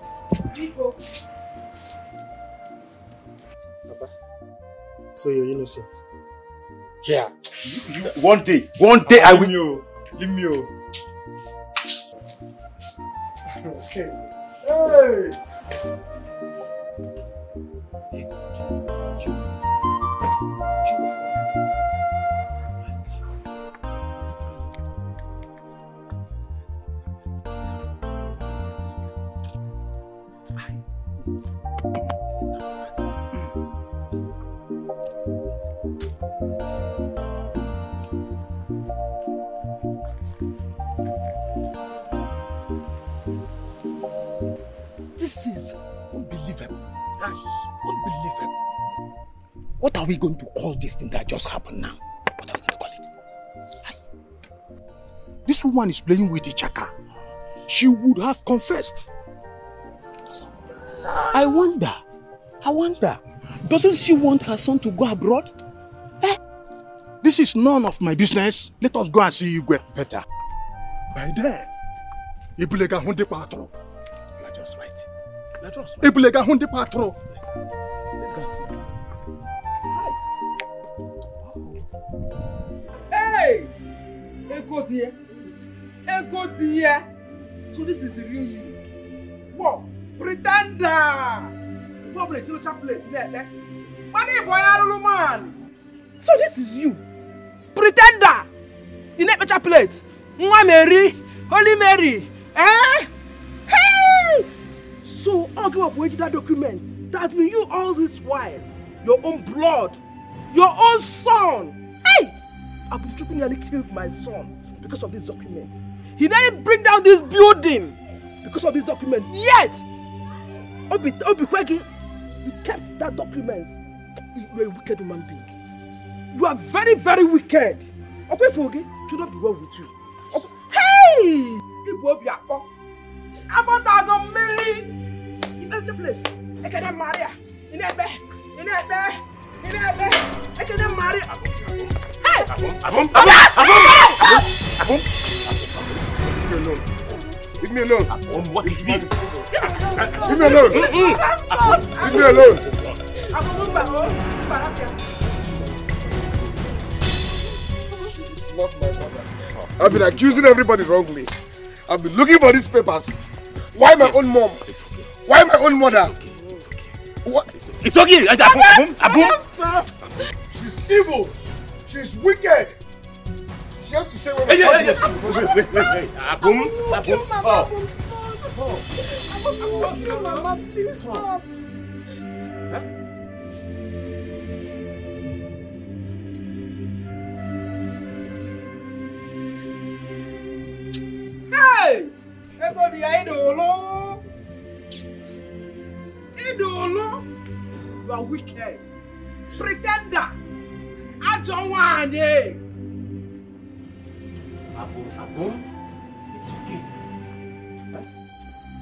Biko. Papa. So you're innocent. Here. One day, one day I will. Leave me. oh. okay. Hey! What are we going to call this thing that just happened now? What are we going to call it? This woman is playing with the Ichaka. She would have confessed. I wonder, I wonder, doesn't she want her son to go abroad? Eh? This is none of my business. Let us go and see Igwe better. By then, Ibulega Hunde Patro. You are just right. You are just right. Ibulega Hunde Patro. Yes. Let's go and see. Ego dear. Ego dear. So this is the real you. Wow! Pretender! Will you chocolate there? Money boy, I man. So this is you. Pretender! You need a plate. Nwa Mary, Holy Mary. Eh? Hey! So I'll go up with that document. That's been you all this while. Your own blood. Your own son. Hey! Abuchukwu nearly killed my son because of this document. He nearly bring down this building because of this document. Yet, Obi Obi Kwegi, you kept that document. You are a wicked human being. You are very, very wicked. Okwefoge should not be well with you. Ok- Hey! Ibu Obi Akpo. Abọ́tàgọ́ mmiri. Ìtẹ́jú plate. Ekene Maria. Ine ebe. Leave me alone. Abum, what is this? Leave me alone. Leave me alone. Not my mother. I've been accusing everybody wrongly. I've been looking for these papers. Why my own mom? Why my own mother? What? It's okay. Abum, Abum, Abum. She's evil. She's wicked. She has to say when Hey, hey, hey, passport. wait, wait, wait, wait. Abum, Abum, stop. Mama, please stop. Hey! Everybody, I don't know. I don't know. You are wicked. Pretender. I don't want it. Abum, Abum, it's okay.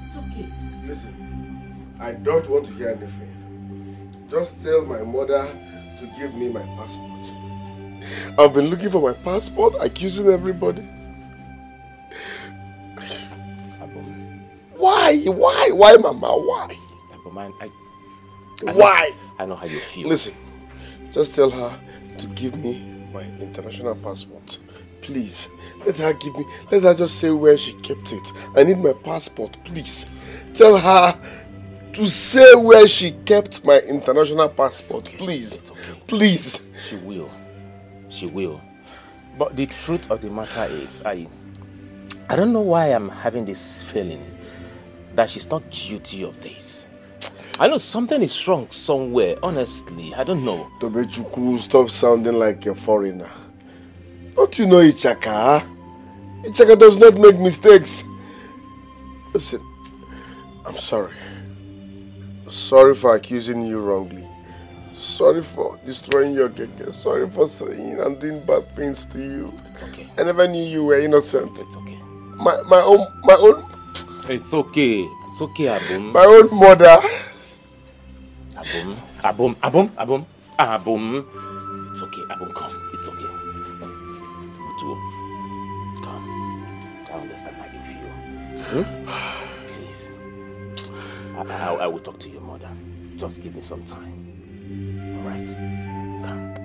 It's okay. Listen, I don't want to hear anything. Just tell my mother to give me my passport. I've been looking for my passport, accusing everybody. Why? Why? Why, Mama? Why? Abum, I, I, I know- Why? I know how you feel. Listen, just tell her to give me my international passport. Please, let her give me, let her just say where she kept it. I need my passport, please. Tell her to say where she kept my international passport, please. Please. She will. She will. But the truth of the matter is, I, I don't know why I'm having this feeling that she's not guilty of this. I know something is wrong somewhere, honestly. I don't know. Tobechukwu, stop sounding like a foreigner. Don't you know Ichaka? huh? Ichaka does not make mistakes. Listen, I'm sorry. Sorry for accusing you wrongly. Sorry for destroying your keke. Sorry for saying and doing bad things to you. It's okay. I never knew you were innocent. It's okay. My my own my own It's okay. It's okay, Abum. my own mother. Abum, Abum, Abum, Abum, Abum. It's okay, Abum, come. It's okay. Mutu, come. I understand how you feel. Hmm? Please. I, I, I will talk to your mother. Just give me some time. All right? Come.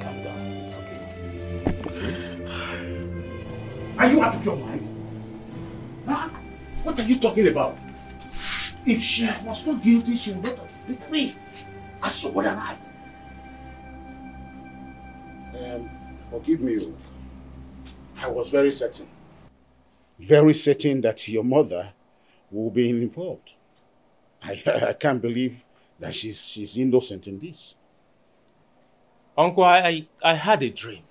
Come. Down. It's okay. Are you out of your mind? Huh? What are you talking about? If she was not guilty, she would not have been free. As your mother and I. Um, forgive me. oh. I was very certain. Very certain that your mother will be involved. I, I can't believe that she's, she's innocent in this. Uncle, I, I, I had a dream.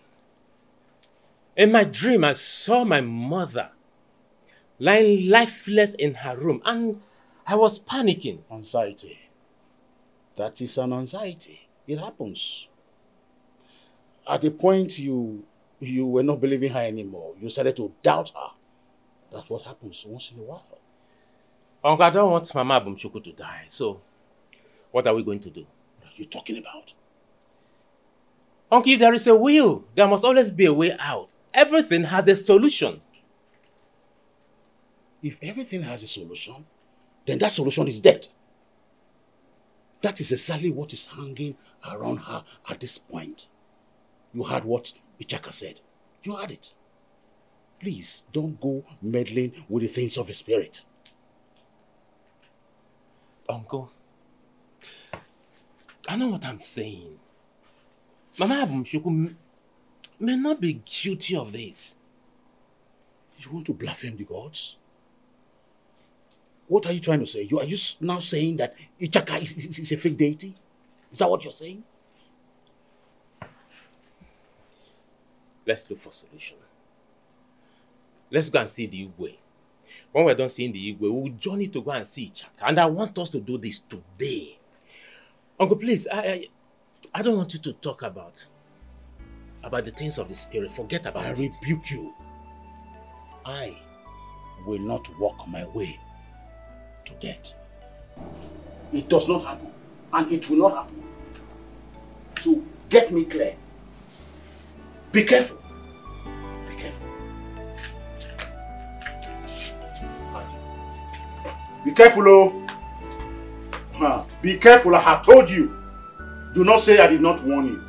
In my dream, I saw my mother lying lifeless in her room, and I was panicking. Anxiety. That is an anxiety. It happens. At the point you you were not believing her anymore, you started to doubt her. That's what happens once in a while. Uncle, I don't want Mama Abumchuku to die, so what are we going to do? What are you talking about? Uncle, if there is a will, there must always be a way out. Everything has a solution. If everything has a solution, then that solution is death. That is exactly what is hanging around her at this point. You heard what Ichaka said. You heard it. Please don't go meddling with the things of the spirit. Uncle, I know what I'm saying. Mama Abumchuku m- may not be guilty of this. You want to blaspheme the gods? What are you trying to say? You are you now saying that Ichaka is, is, is a fake deity? Is that what you're saying? Let's look for solution. Let's go and see the Igwe. When we're done seeing the Igwe, we'll journey to go and see Chaka. And I want us to do this today. Uncle, please, I, I, I don't want you to talk about about the things of the spirit. Forget about I it. rebuke you. I will not walk my way to death. It does not happen, and it will not happen. So get me clear. Be careful. Be careful. Be careful, oh. Be careful, I have told you. Do not say I did not warn you.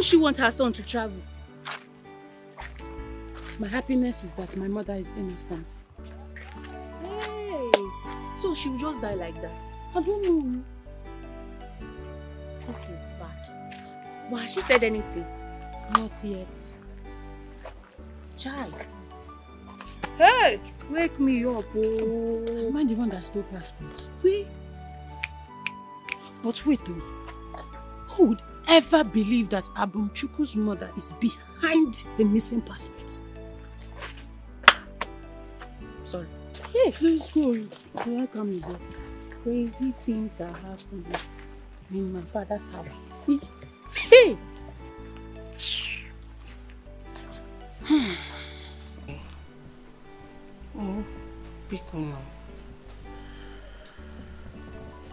Why won't she want her son to travel? My happiness is that my mother is innocent. Hey, so she will just die like that. I don't know. This is bad. Well, has she said anything? Not yet. Child. Hey, wake me up, oh. Am I the one that stole passport? Wait. But wait, though. Who would ever believe that Abumchuku's mother is behind the missing passport? Sorry. Hey, let's go. Where come you? Crazy things are happening in my father's house. Hey! Oh, be cool now.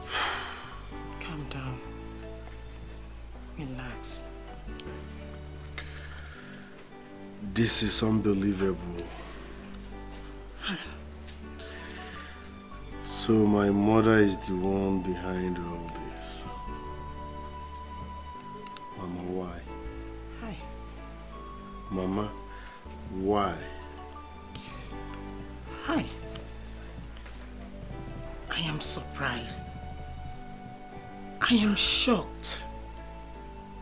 Calm down. Relax. This is unbelievable. So my mother is the one behind all this. Mama, why? Hi. Mama, why? Hi. I am surprised. I am shocked.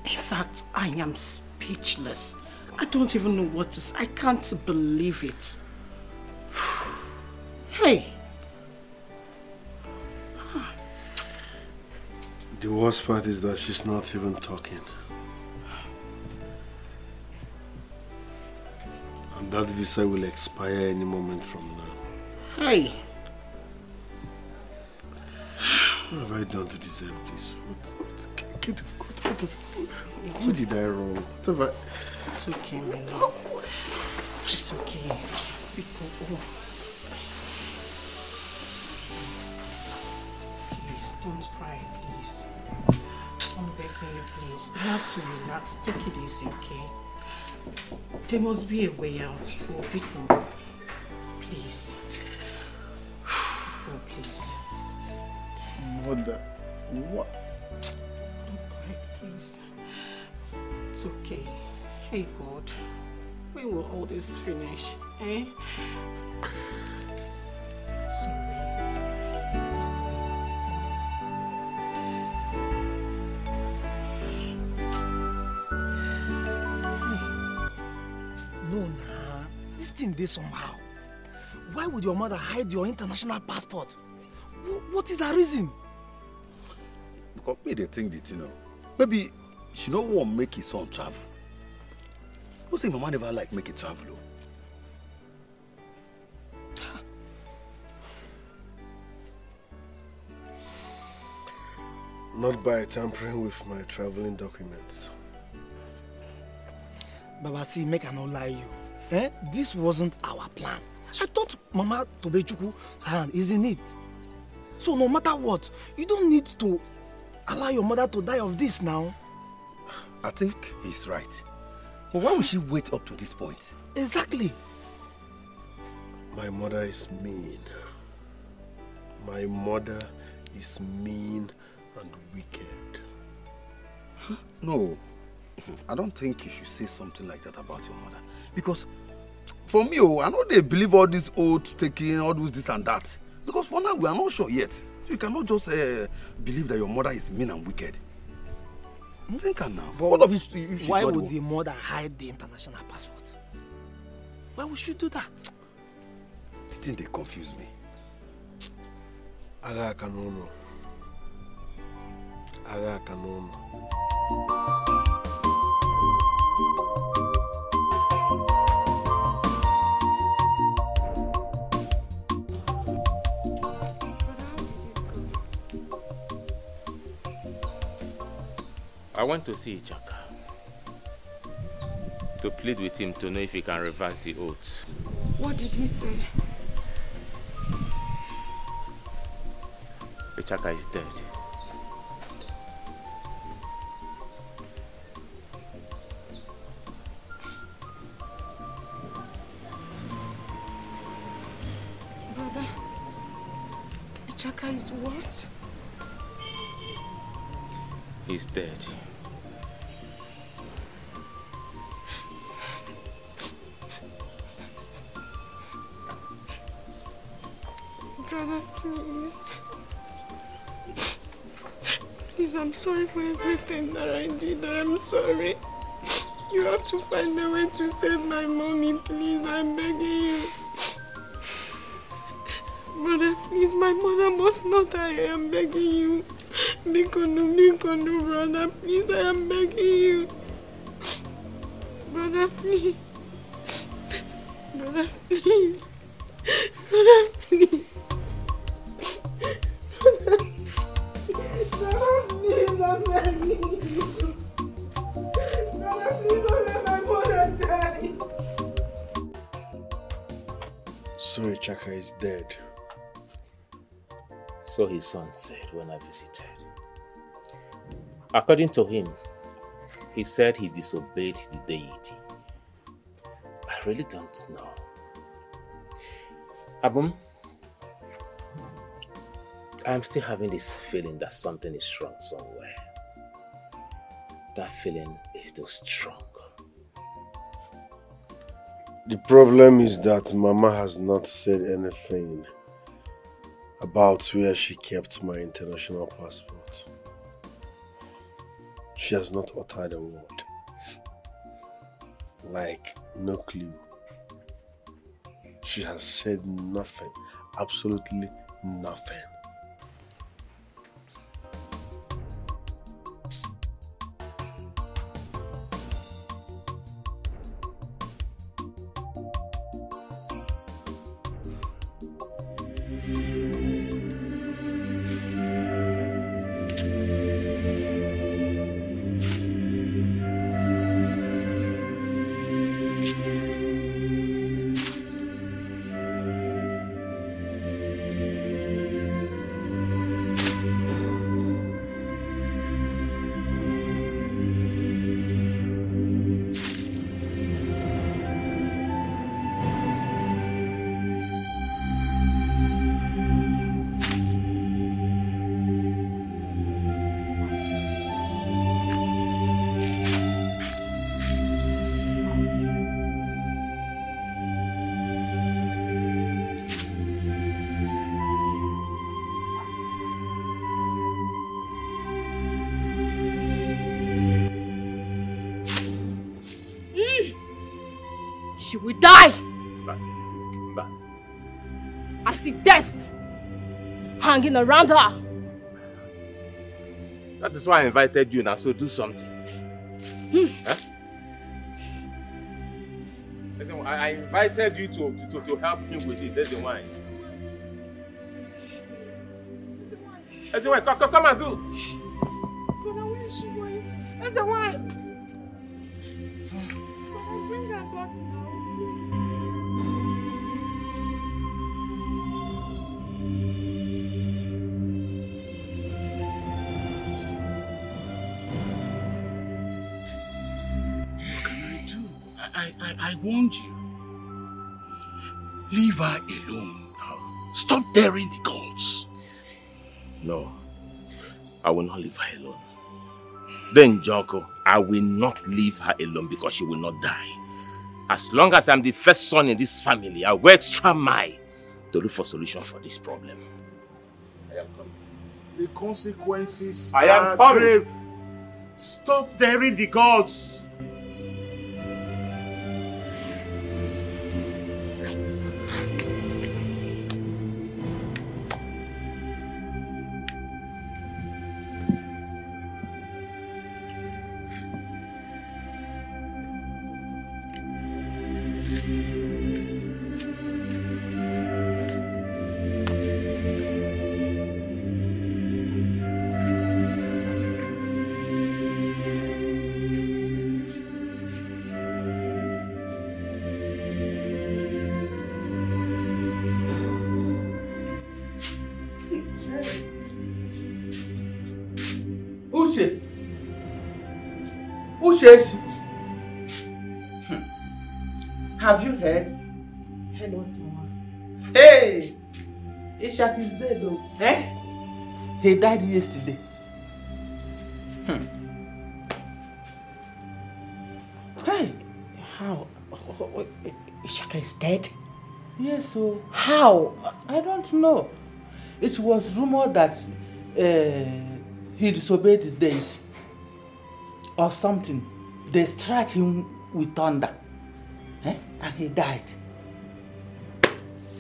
In fact, I am speechless. I don't even know what to say. I can't believe it. Hey, The worst part is that she's not even talking. And that visa will expire any moment from now. hey. What have I done to deserve this? What, what, kid, what, what, what did I wrong? What have I... It's okay, my love. It's okay. Because, oh. It's okay. Please, don't cry, please. I'm begging you, please. You have to relax. Take it easy, okay? There must be a way out. Oh, Biko. Please. Oh, please. Mother, what? It's okay. Hey, God. When will all this finish? Eh? Sorry. No, nah. This thing dey somehow. Why would your mother hide your international passport? Wh- What is her reason? Because me they think the thing know. Maybe she no wan make his son travel. No say mama never like make e travel o. Not by tampering with my traveling documents. Baba, see, make I not lie you. Eh? This wasn't our plan. I thought Mama Tobechuku's hand is in it. So no matter what, you don't need to allow your mother to die of this now. I think he's right. But why would she wait up to this point? Exactly. My mother is mean. My mother is mean and wicked. No, I don't think you should say something like that about your mother. Because for me, oh, I know they believe all this oath taking, all this, this and that. Because for now, we are not sure yet. So you cannot just uh, believe that your mother is mean and wicked. Think now. But All of it, should why would the mother hide the international passport? Why would she do that? The thing they confuse me. Agha Kanono. Agha Kanono. I went to see Ichaka to plead with him to know if he can reverse the oath. What did he say? Ichaka is dead. Brother, Ichaka is what? He's dead. Brother, please. Please, I'm sorry for everything that I did. I'm sorry. You have to find a way to save my mommy, please. I'm begging you. Brother, please, my mother must not die. I am begging you. Bikono, Bikono, brother, please, I am begging you. Brother, please. Brother, please. Brother, please. Please, I'm. Sorry, Chaka is dead. So his son said when I visited. According to him, he said he disobeyed the deity. I really don't know. Abum, I'm still having this feeling that something is wrong somewhere. That feeling is still strong. The problem is that Mama has not said anything about where she kept my international passport. She has not uttered a word. Like, no clue. She has said nothing. Absolutely nothing. Hanging around her. That is why I invited you now, so do something. Hmm. Huh? Listen, I, I invited you to, to, to, to help me with this. That's the wine. That's the. Come, come, come and do. Warned you. Leave her alone now. Stop daring the gods. No, I will not leave her alone. Then, Joko, I will not leave her alone because she will not die. As long as I'm the first son in this family, I will extra mile to look for solution for this problem. I am coming. The consequences I am are coming. grave. Stop daring the gods. He died yesterday. Hmm. Hey! How? Ishaka is dead? Yes, so. How? I don't know. it was rumored that uh, he disobeyed the deity or something. They struck him with thunder eh? and he died.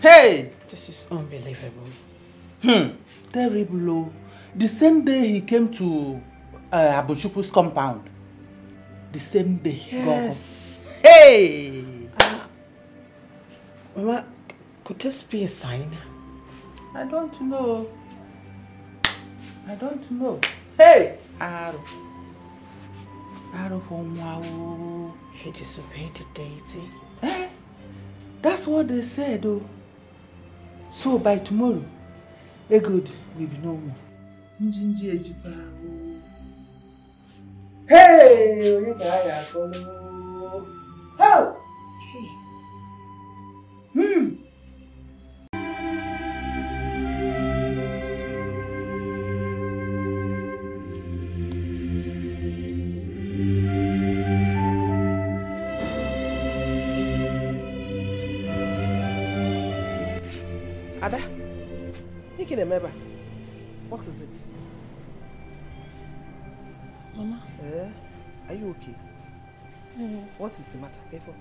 Hey! This is unbelievable. Hmm, terrible. oh. The same day he came to uh, Abushuku's compound. The same day. Yes. Hey! Mama, could this be a sign? I don't know. I don't know. Hey! Aro. Aro wow. He disobeyed the deity. Eh? That's what they said, oh. So by tomorrow, Egod will be no more. Njinji ejipa o. Hey! Onye ka a ga-akpọrọ? How? Hmm. Ike na-eme ebe a? What is it? Mama. Eh? Are you okay? Mm. What is the matter? Careful.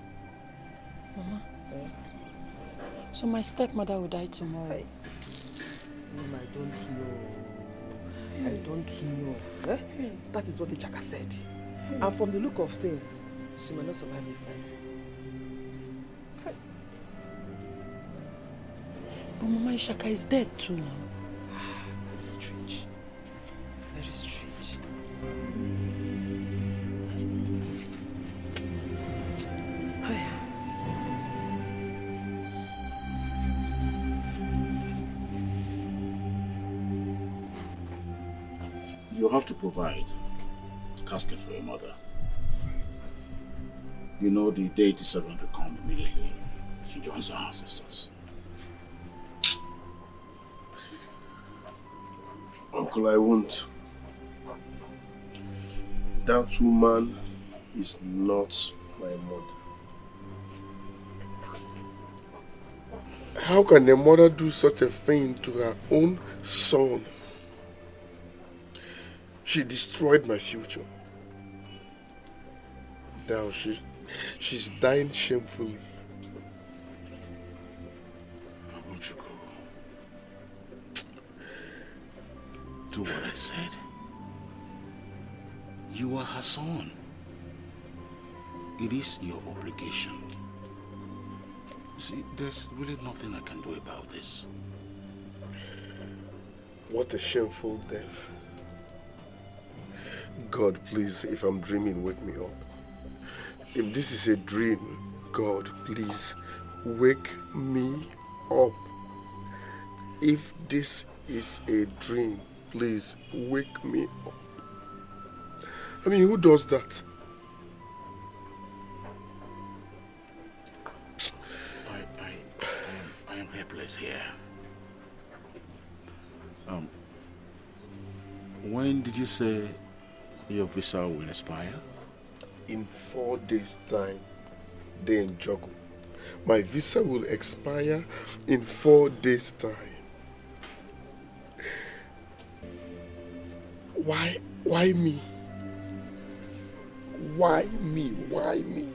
Mama. Eh? So my stepmother will die tomorrow. Mm, I don't know. I don't know. Eh? That is what Ichaka said. And from the look of things, she may not survive this night. But Mama Ishaka is dead too now. That's strange. Very strange. You have to provide a casket for your mother. You know the deity servant to come immediately. She joins our ancestors. Uncle, I won't. That woman is not my mother. How can a mother do such a thing to her own son? She destroyed my future. Now she, she's dying shamefully. Do what I said. You are her son. It is your obligation. See, there's really nothing I can do about this. What a shameful death. God, please, if I'm dreaming, wake me up. If this is a dream, God, please, wake me up. If this is a dream, please, wake me up. I mean, who does that? I, I, I, am, I am helpless here. Um, when did you say your visa will expire? In four days' time, day in Jogo. My visa will expire in four days' time. Why, why me? Why me? Why me?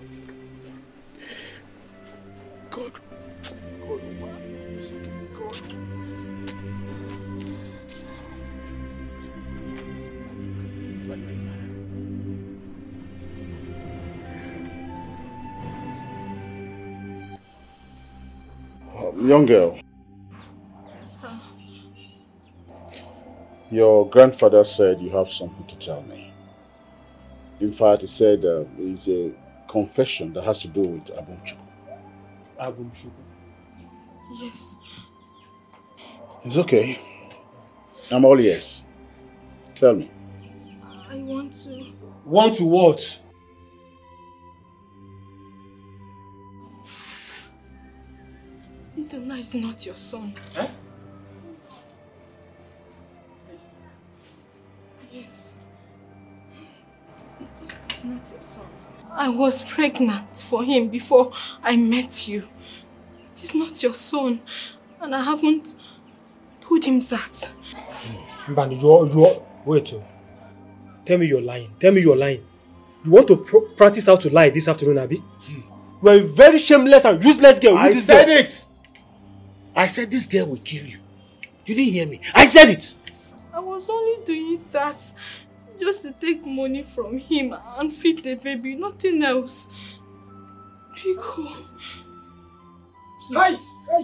God, God, why? Young girl, your grandfather said you have something to tell me. In fact, he said uh, it's a confession that has to do with Abumchuku. Abumchuku. Yes. It's okay. I'm all ears. Tell me. I want to. Want to what? Isola is not your son. Eh? He's not your son. I was pregnant for him before I met you. He's not your son. And I haven't told him that. Mbani, you're, you're, wait, oh. Tell me you're lying. Tell me you're lying. You want to pro practice how to lie this afternoon, Abi? You are a very shameless and useless girl. I this said girl. it. I said this girl will kill you. You didn't hear me. I said it. I was only doing that just to take money from him and feed the baby, nothing else. Pico. Hi! Hi!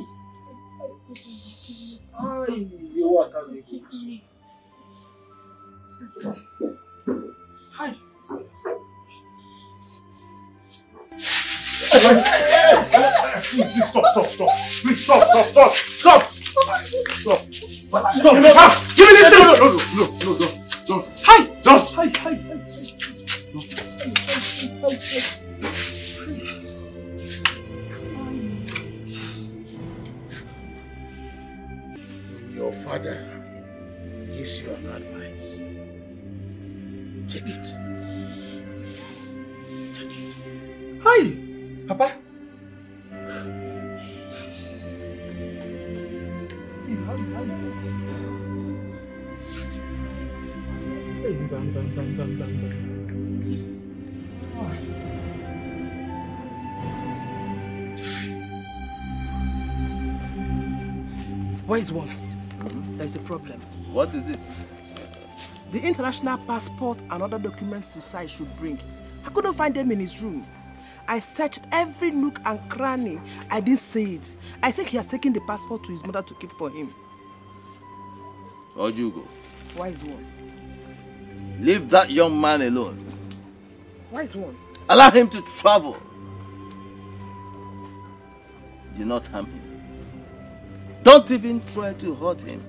Hi! You what? Hi! Please stop, stop, stop. Please stop, stop, stop, stop. Stop. Stop. Give me this thing. No, no, no, no, no, no. Hi! Don't. Hi! Hi! Hi! When your father gives you an advice, take it. Take it. Hi! Papa? Bang, bang, bang, bang, bang, bang. Wise one, there's a problem. What is it? The international passport and other documents Susai should bring. I couldn't find them in his room. I searched every nook and cranny. I didn't see it. I think he has taken the passport to his mother to keep for him. Ojugo, Wise one. Leave that young man alone. Wise one. Allow him to travel. Do not harm him. Don't even try to hurt him.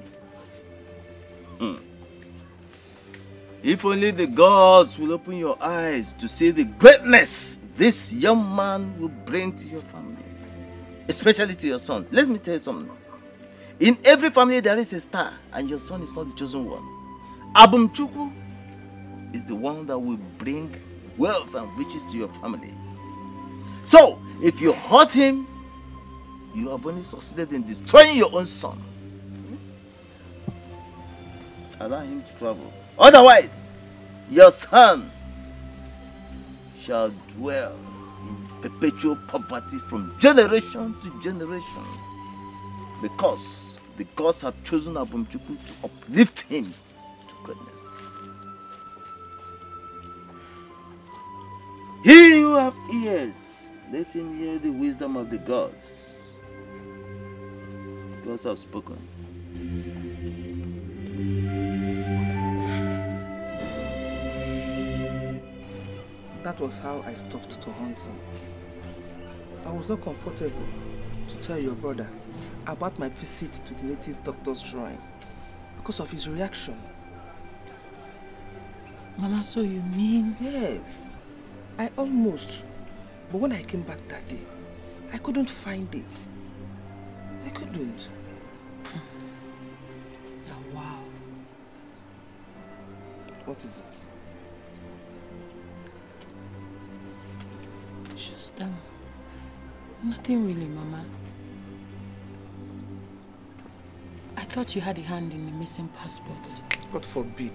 Hmm. If only the gods will open your eyes to see the greatness this young man will bring to your family, especially to your son. Let me tell you something. In every family, there is a star, and your son is not the chosen one. Abumchuku is the one that will bring wealth and riches to your family. So, if you hurt him, you have only succeeded in destroying your own son. Allow him to travel. Otherwise, your son shall dwell in perpetual poverty from generation to generation. Because the gods have chosen Abumchuku to uplift him He who have ears, let him hear the wisdom of the gods. Gods have spoken. That was how I stopped to hunt him. I was not comfortable to tell your brother about my visit to the native doctor's shrine because of his reaction. Mama, so you mean? Yes, I almost. But when I came back that day, I couldn't find it. I couldn't. Oh, wow. What is it? Just, um, nothing really, Mama. I thought you had a hand in the missing passport. God forbid.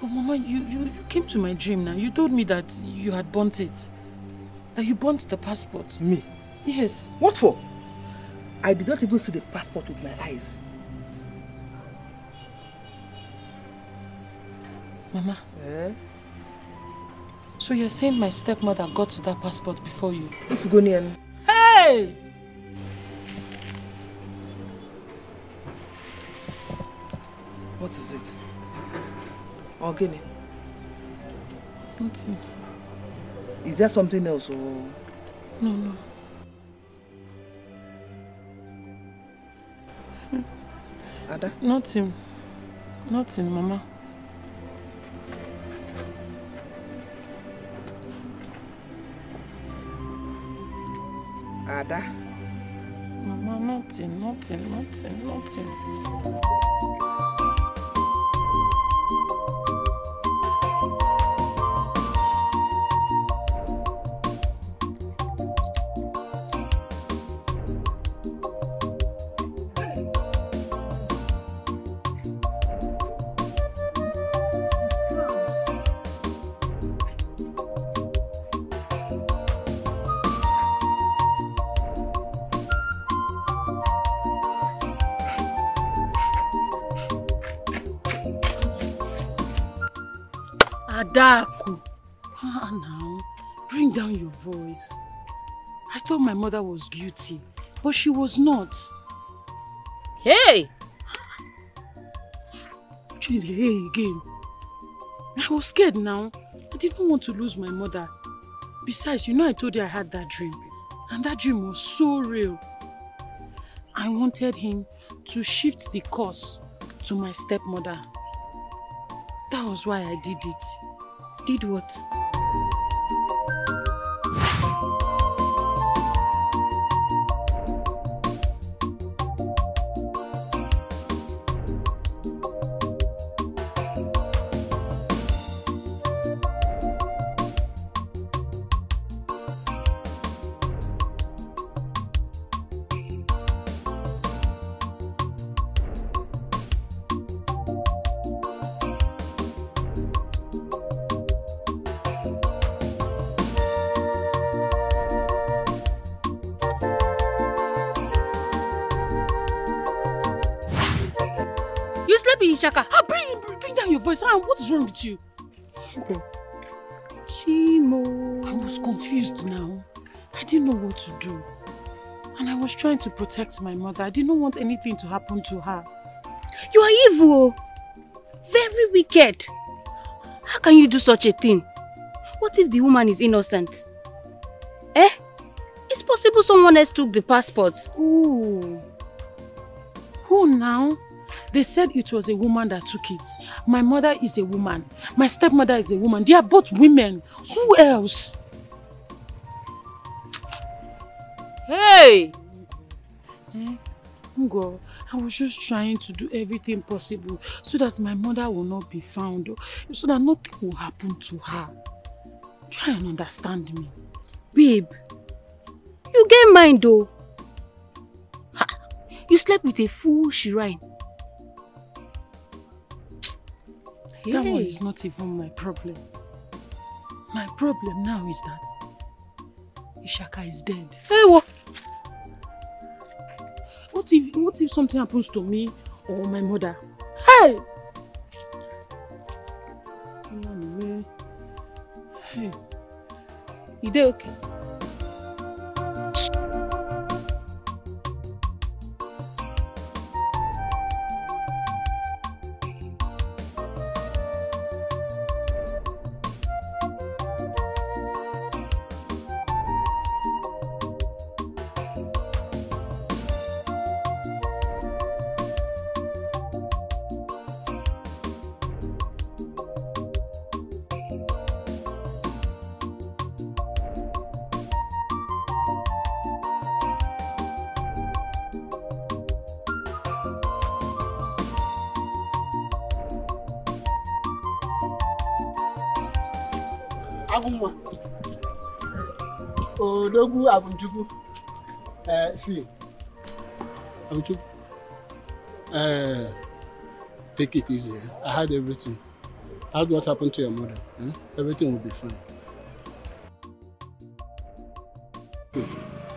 But Mama, you, you, you came to my dream now. You told me that you had burnt it. That you burnt the passport. Me? Yes. What for? I did not even see the passport with my eyes. Mama, Eh? so you're saying my stepmother got to that passport before you? Ifugonian. Hey! What is it? Ogini. Nothing. Is there something else or No, no. Ada? Nothing. Nothing, Mama. Ada? Mama, nothing, nothing, nothing, nothing. Adaku. Ah, now, bring down your voice. I thought my mother was guilty, but she was not. Hey! Which is hey again. I was scared now. I didn't want to lose my mother. Besides, you know I told you I had that dream. And that dream was so real. I wanted him to shift the course to my stepmother. That was why I did it. die Durz. Voice. What is wrong with you? Chimo. I was confused now. I didn't know what to do. And I was trying to protect my mother. I didn't want anything to happen to her. You are evil. Very wicked. How can you do such a thing? What if the woman is innocent? Eh? It's possible someone else took the passport. Who? Who now? They said it was a woman that took it. My mother is a woman. My stepmother is a woman. They are both women. Who else? Hey! Eh? Ngo, I was just trying to do everything possible so that my mother will not be found, so that nothing will happen to her. Try and understand me. Babe, you get mind though. Ha! You slept with a fool shrine. That one Hey. is not even my problem. My problem now is that Ishaka is dead. Hey, what? What if what if something happens to me or my mother? Hey! Hey. You dey okay? Odogwu Abunchukwu. Uh, see, take it easy. eh? I had everything. Had what happened to your mother. eh? Everything will be fine.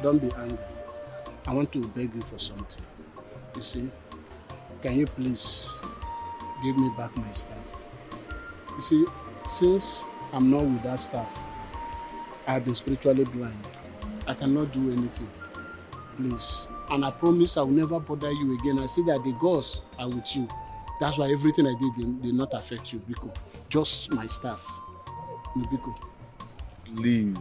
Don't be angry. I want to beg you for something. You see, can you please give me back my stuff? You see, since I'm not with that staff, I've been spiritually blind. I cannot do anything. Please. And I promise I will never bother you again. I see that the gods are with you. That's why everything I did did, did not affect you, Biko. Just my staff. Biko. Leave.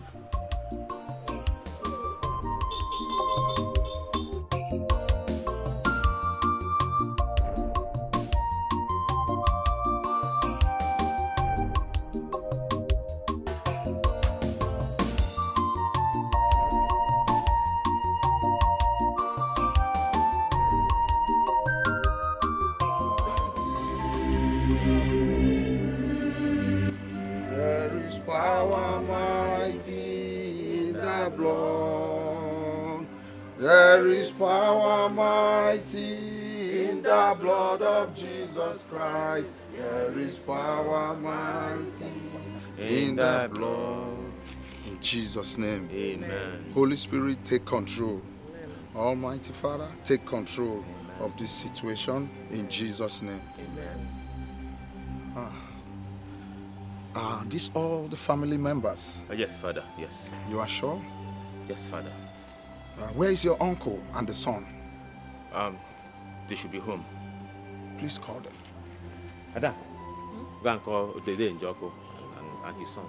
Jesus' name. Amen. Holy Spirit, take control. Almighty Father, take control of this situation in Jesus' name. Amen. Ah. Are these all the family members? Uh, yes, Father, yes. You are sure? Yes, Father. Uh, where is your uncle and the son? Um, they should be home. Please call them. Ada, go and call Dede Njoko and, and his son.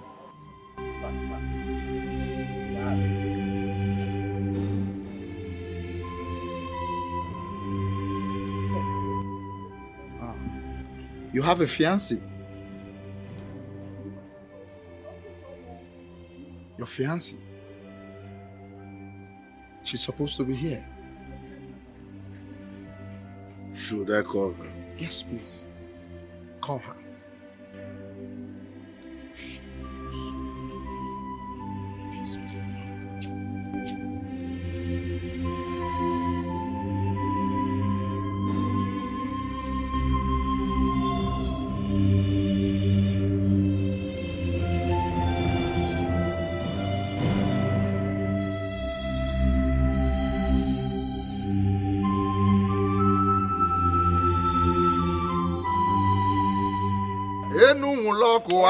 You have a fiancé. Your fiancé. She's supposed to be here. Should I call her? Yes, please. Call her.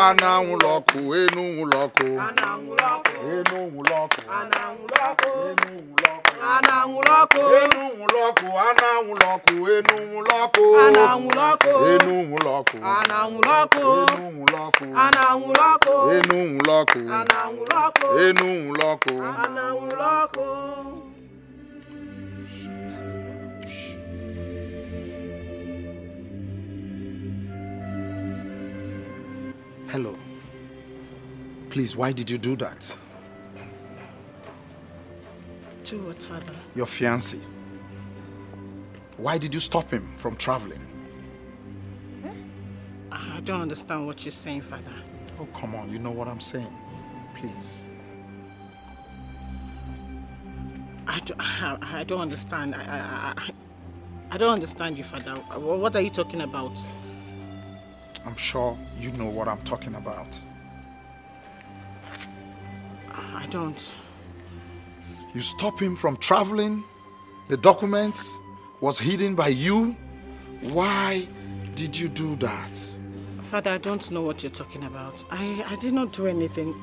ana anwụlọ ọkụ enu nwụlọ ọkụ. Enu nwụlọ ọkụ. Ana anwụlọ ọkụ. Enu nwụlọ ọkụ. Ana anwụlọ ọkụ. Enu nwụlọ ọkụ. Ana anwụlọ ọkụ. Enu nwụlọ ọkụ. Ana anwụlọ ọkụ. Enu nwụlọ ọkụ. Ana anwụlọ ọkụ. Enu nwụlọ ọkụ. Ana anwụlọ ọkụ. Enu nwụlọ ọkụ. Ana anwụlọ ọkụ. Enu ọkụ. Ana ọkụ. Hello. Please, why did you do that? To what, Father? Your fiancé. Why did you stop him from traveling? I don't understand what you're saying, Father. Oh, come on. You know what I'm saying. Please. I don't, I, I don't understand. I, I, I, I don't understand you, Father. What are you talking about? I'm sure you know what I'm talking about. I don't. You stop him from traveling. The documents was hidden by you. Why did you do that? Father, I don't know what you're talking about. I, I did not do anything.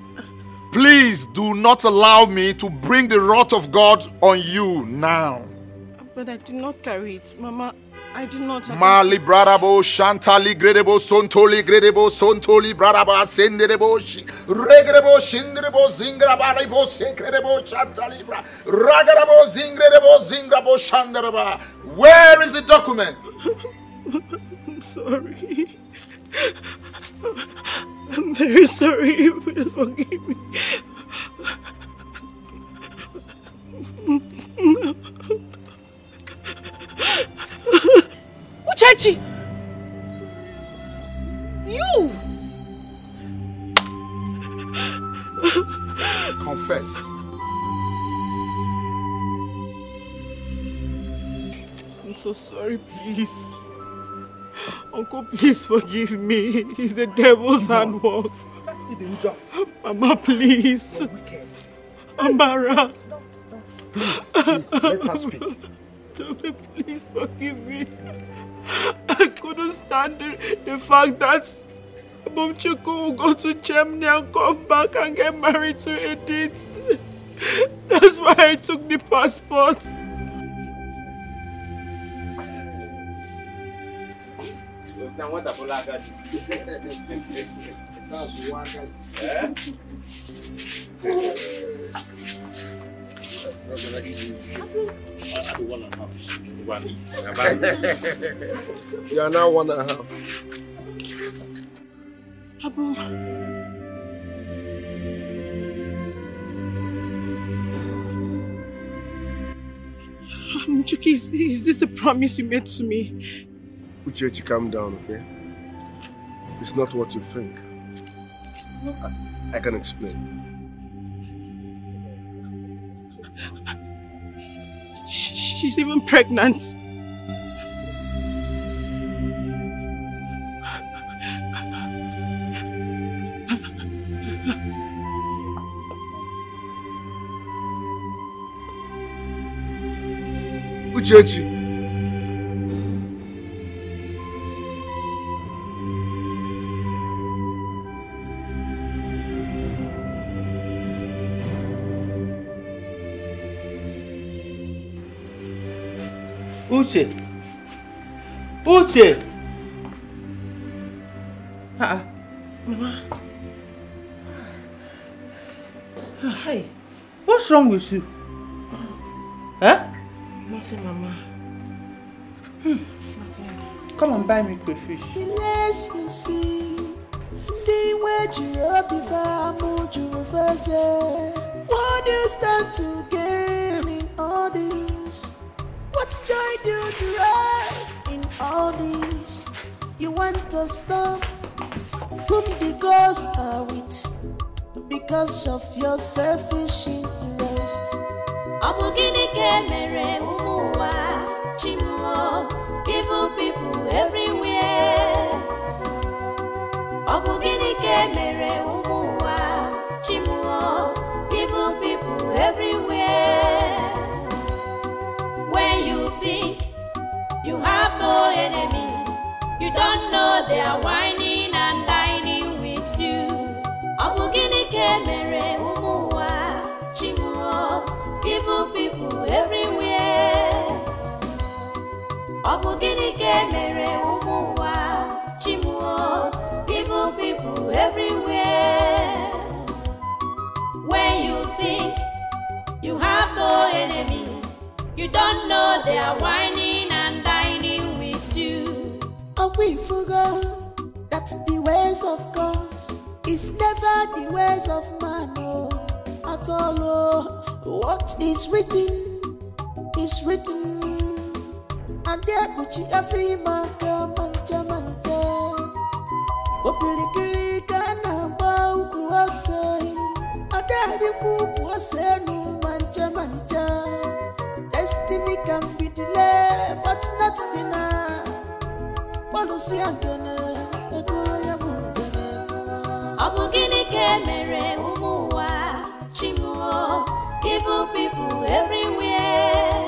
Please do not allow me to bring the wrath of God on you now. But I did not carry it. Mama, I did not. Mali bradabo shantali gredebo sontoli gredebo sontoli bradaba senderebo shi regrebo shinderebo zingrabarebo sekredebo shantali bra ragarabo zingrebo zingrabo shandereba. Where is the document? I'm sorry. I'm very sorry. Please forgive me. Uchechi! You! Confess. I'm so sorry, please. Uncle, please forgive me. It's a devil's handwork. Mama, please. Amara. Please, please, let her speak. Toby, please forgive me. I couldn't stand the, the fact that Mom Chico will go to Germany and come back and get married to Edith. That's why I took the passport. That's why You are now one and a half. Abu. Chucky, is, is this a promise you made to me? Uchechi, calm down, okay? It's not what you think. I, I can explain. Sh- She's even pregnant. Uchechi. Uche. Uche. Ah, Mama. Hi. What's wrong with you? Huh? Nothing, Mama. Come and buy me crayfish. Yes, you see, ndị nwe jiri obi fa mụ juru feze. What you stand to gain? What joy do you derive in all this? You want to stop whom the gods are with because of your selfish interest. Ọ bụ gịnị ka e mere ụmụ ụwa chimuo evil no enemy, you don't know they are whining and dining with you. Ọ bụ gịnị ka e mere ụmụ ụwa chimuo evil people everywhere? Ọ bụ gịnị ka e mere ụmụ ụwa chimuo evil people everywhere? When you think you have no enemy, you don't know they are whining We forgot that the ways of God is never the ways of man oh, at all? Oh. What is written is written, and there which every man can mancha mancha. Okilikili kana ba ukwu ose, adarikwu ukwu ose nu mancha mancha. Destiny can be delayed, but not denied. Pọlụsị agene, ekolo ya bụ ngene. Ọ bụ gịnị ka ụmụ ụwa chimuo evil people everywhere?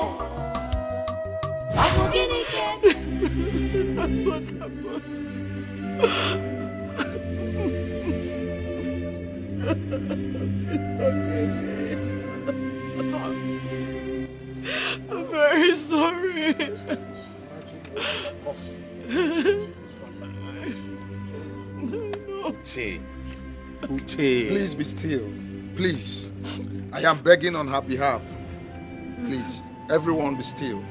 Ọ bụ gịnị ka That's what happened. I'm very sorry. Uche. Uche. Please be still. Please. I am begging on her behalf. Please, everyone be still.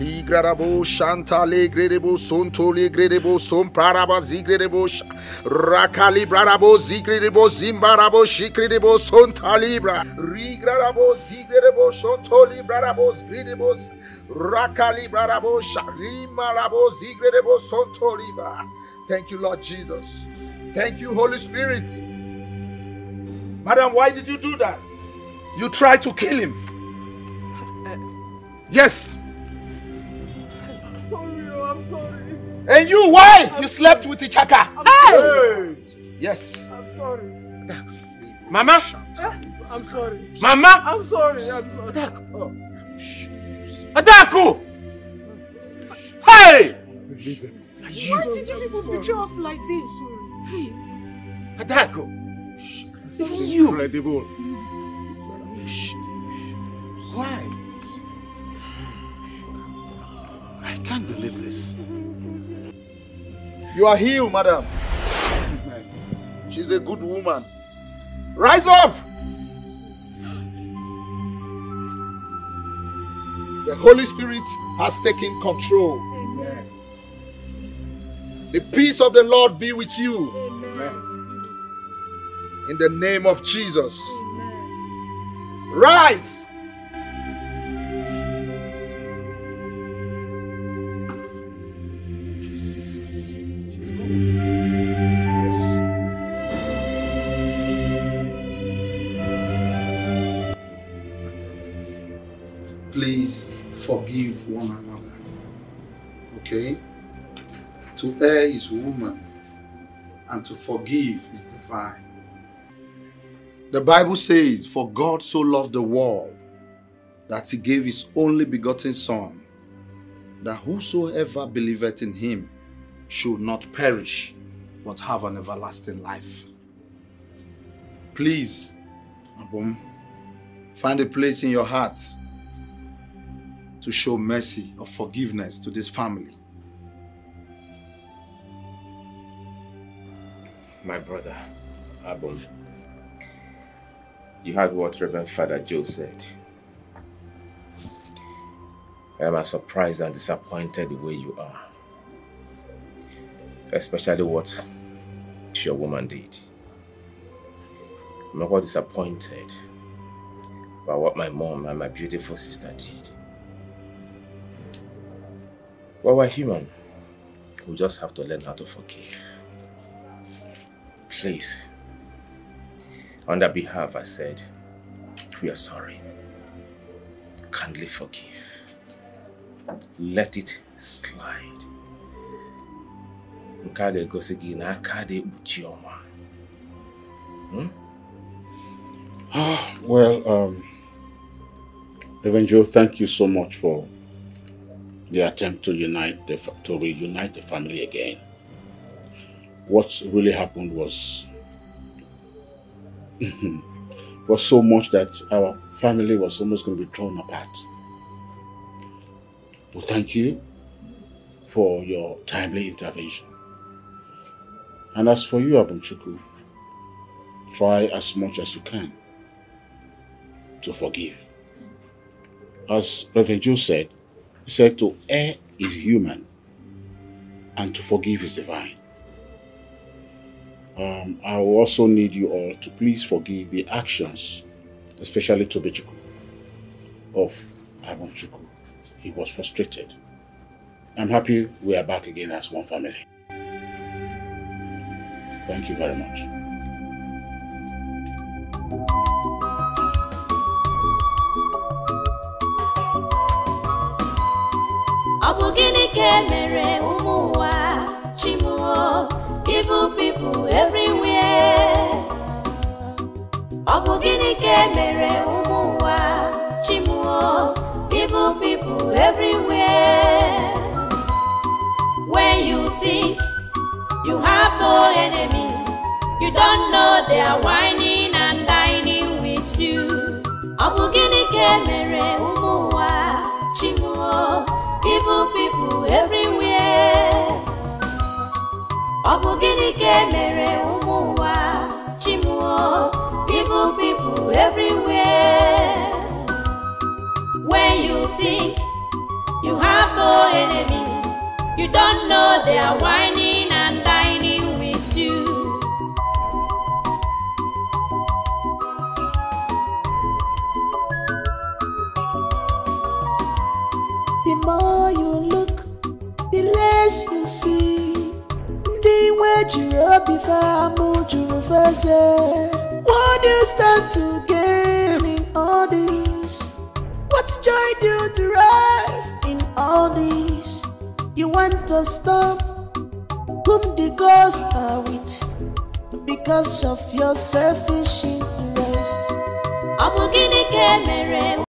Ligradabo Shanta Legredebo Sonto Legredebo Somparaba Zigredebo Sh- Rakali Bradabo Zigredebo Zimbarabo Shikredebo Sonta Libra Rigradabo Zigredebo Shonto Libradabo Zgredebo Rakali Bradabo Shalimarabo Zigredebo Sonto Libra Thank you, Lord Jesus. Thank you, Holy Spirit. Madam, why did you do that? You tried to kill him. Uh, yes. And you, why? You slept with Ichaka. Hey! Yes. I'm sorry. Mama? I'm sorry. Mama? I'm sorry. I'm sorry. Oh. Adaku! Hey! Why did you people betray us like this? Adaku! You. Incredible. Why? I can't believe this. You are healed, madam. She's a good woman. Rise up! The Holy Spirit has taken control. The peace of the Lord be with you. In the name of Jesus. Rise! To err is woman, and to forgive is divine. The Bible says, For God so loved the world that he gave his only begotten Son, that whosoever believeth in him should not perish, but have an everlasting life. Please, Abum, find a place in your heart to show mercy or forgiveness to this family. My brother, Abum, you heard what Reverend Father Joe said. I am as surprised and disappointed the way you are. Especially what your woman did. I'm not disappointed by what my mom and my beautiful sister did. Well, we're human. We just have to learn how to forgive. Please, on their behalf, I said, we are sorry. Kindly forgive. Let it slide. Na. Hmm? well, um, Reverend Joe, thank you so much for the attempt to unite the to reunite the family again. What really happened was was so much that our family was almost going to be thrown apart. Well, thank you for your timely intervention. And as for you, Abumchuku, try as much as you can to forgive. As Reverend Joe said, he said to err is human and to forgive is divine. Um, I will also need you all to please forgive the actions, especially Tobechukwu, of Abumchuku. He was frustrated. I'm happy we are back again as one family. Thank you very much. ọ bụ mere evil people everywhere. Ọ bụ gịnị mere ụmụ ụwa chimuo evil people everywhere. When you think you have no enemy you don't know they are whining and dining with you. Ọ bụ gịnị mere ụmụ ụwa chimuo evil people Ọ bụ gịnị ka e mere ụmụ ụwa chimuo evil people everywhere. When you think you have no enemy, you don't know they are whining and dining with you. The more you look, the less you see. Ndị nwe jiri obi famụ juru feze. What you stand to gain in all this? What joy do you derive in all this? You want to stop whom the gods are with because of your selfish interest. Ọ bụ gịnị ka e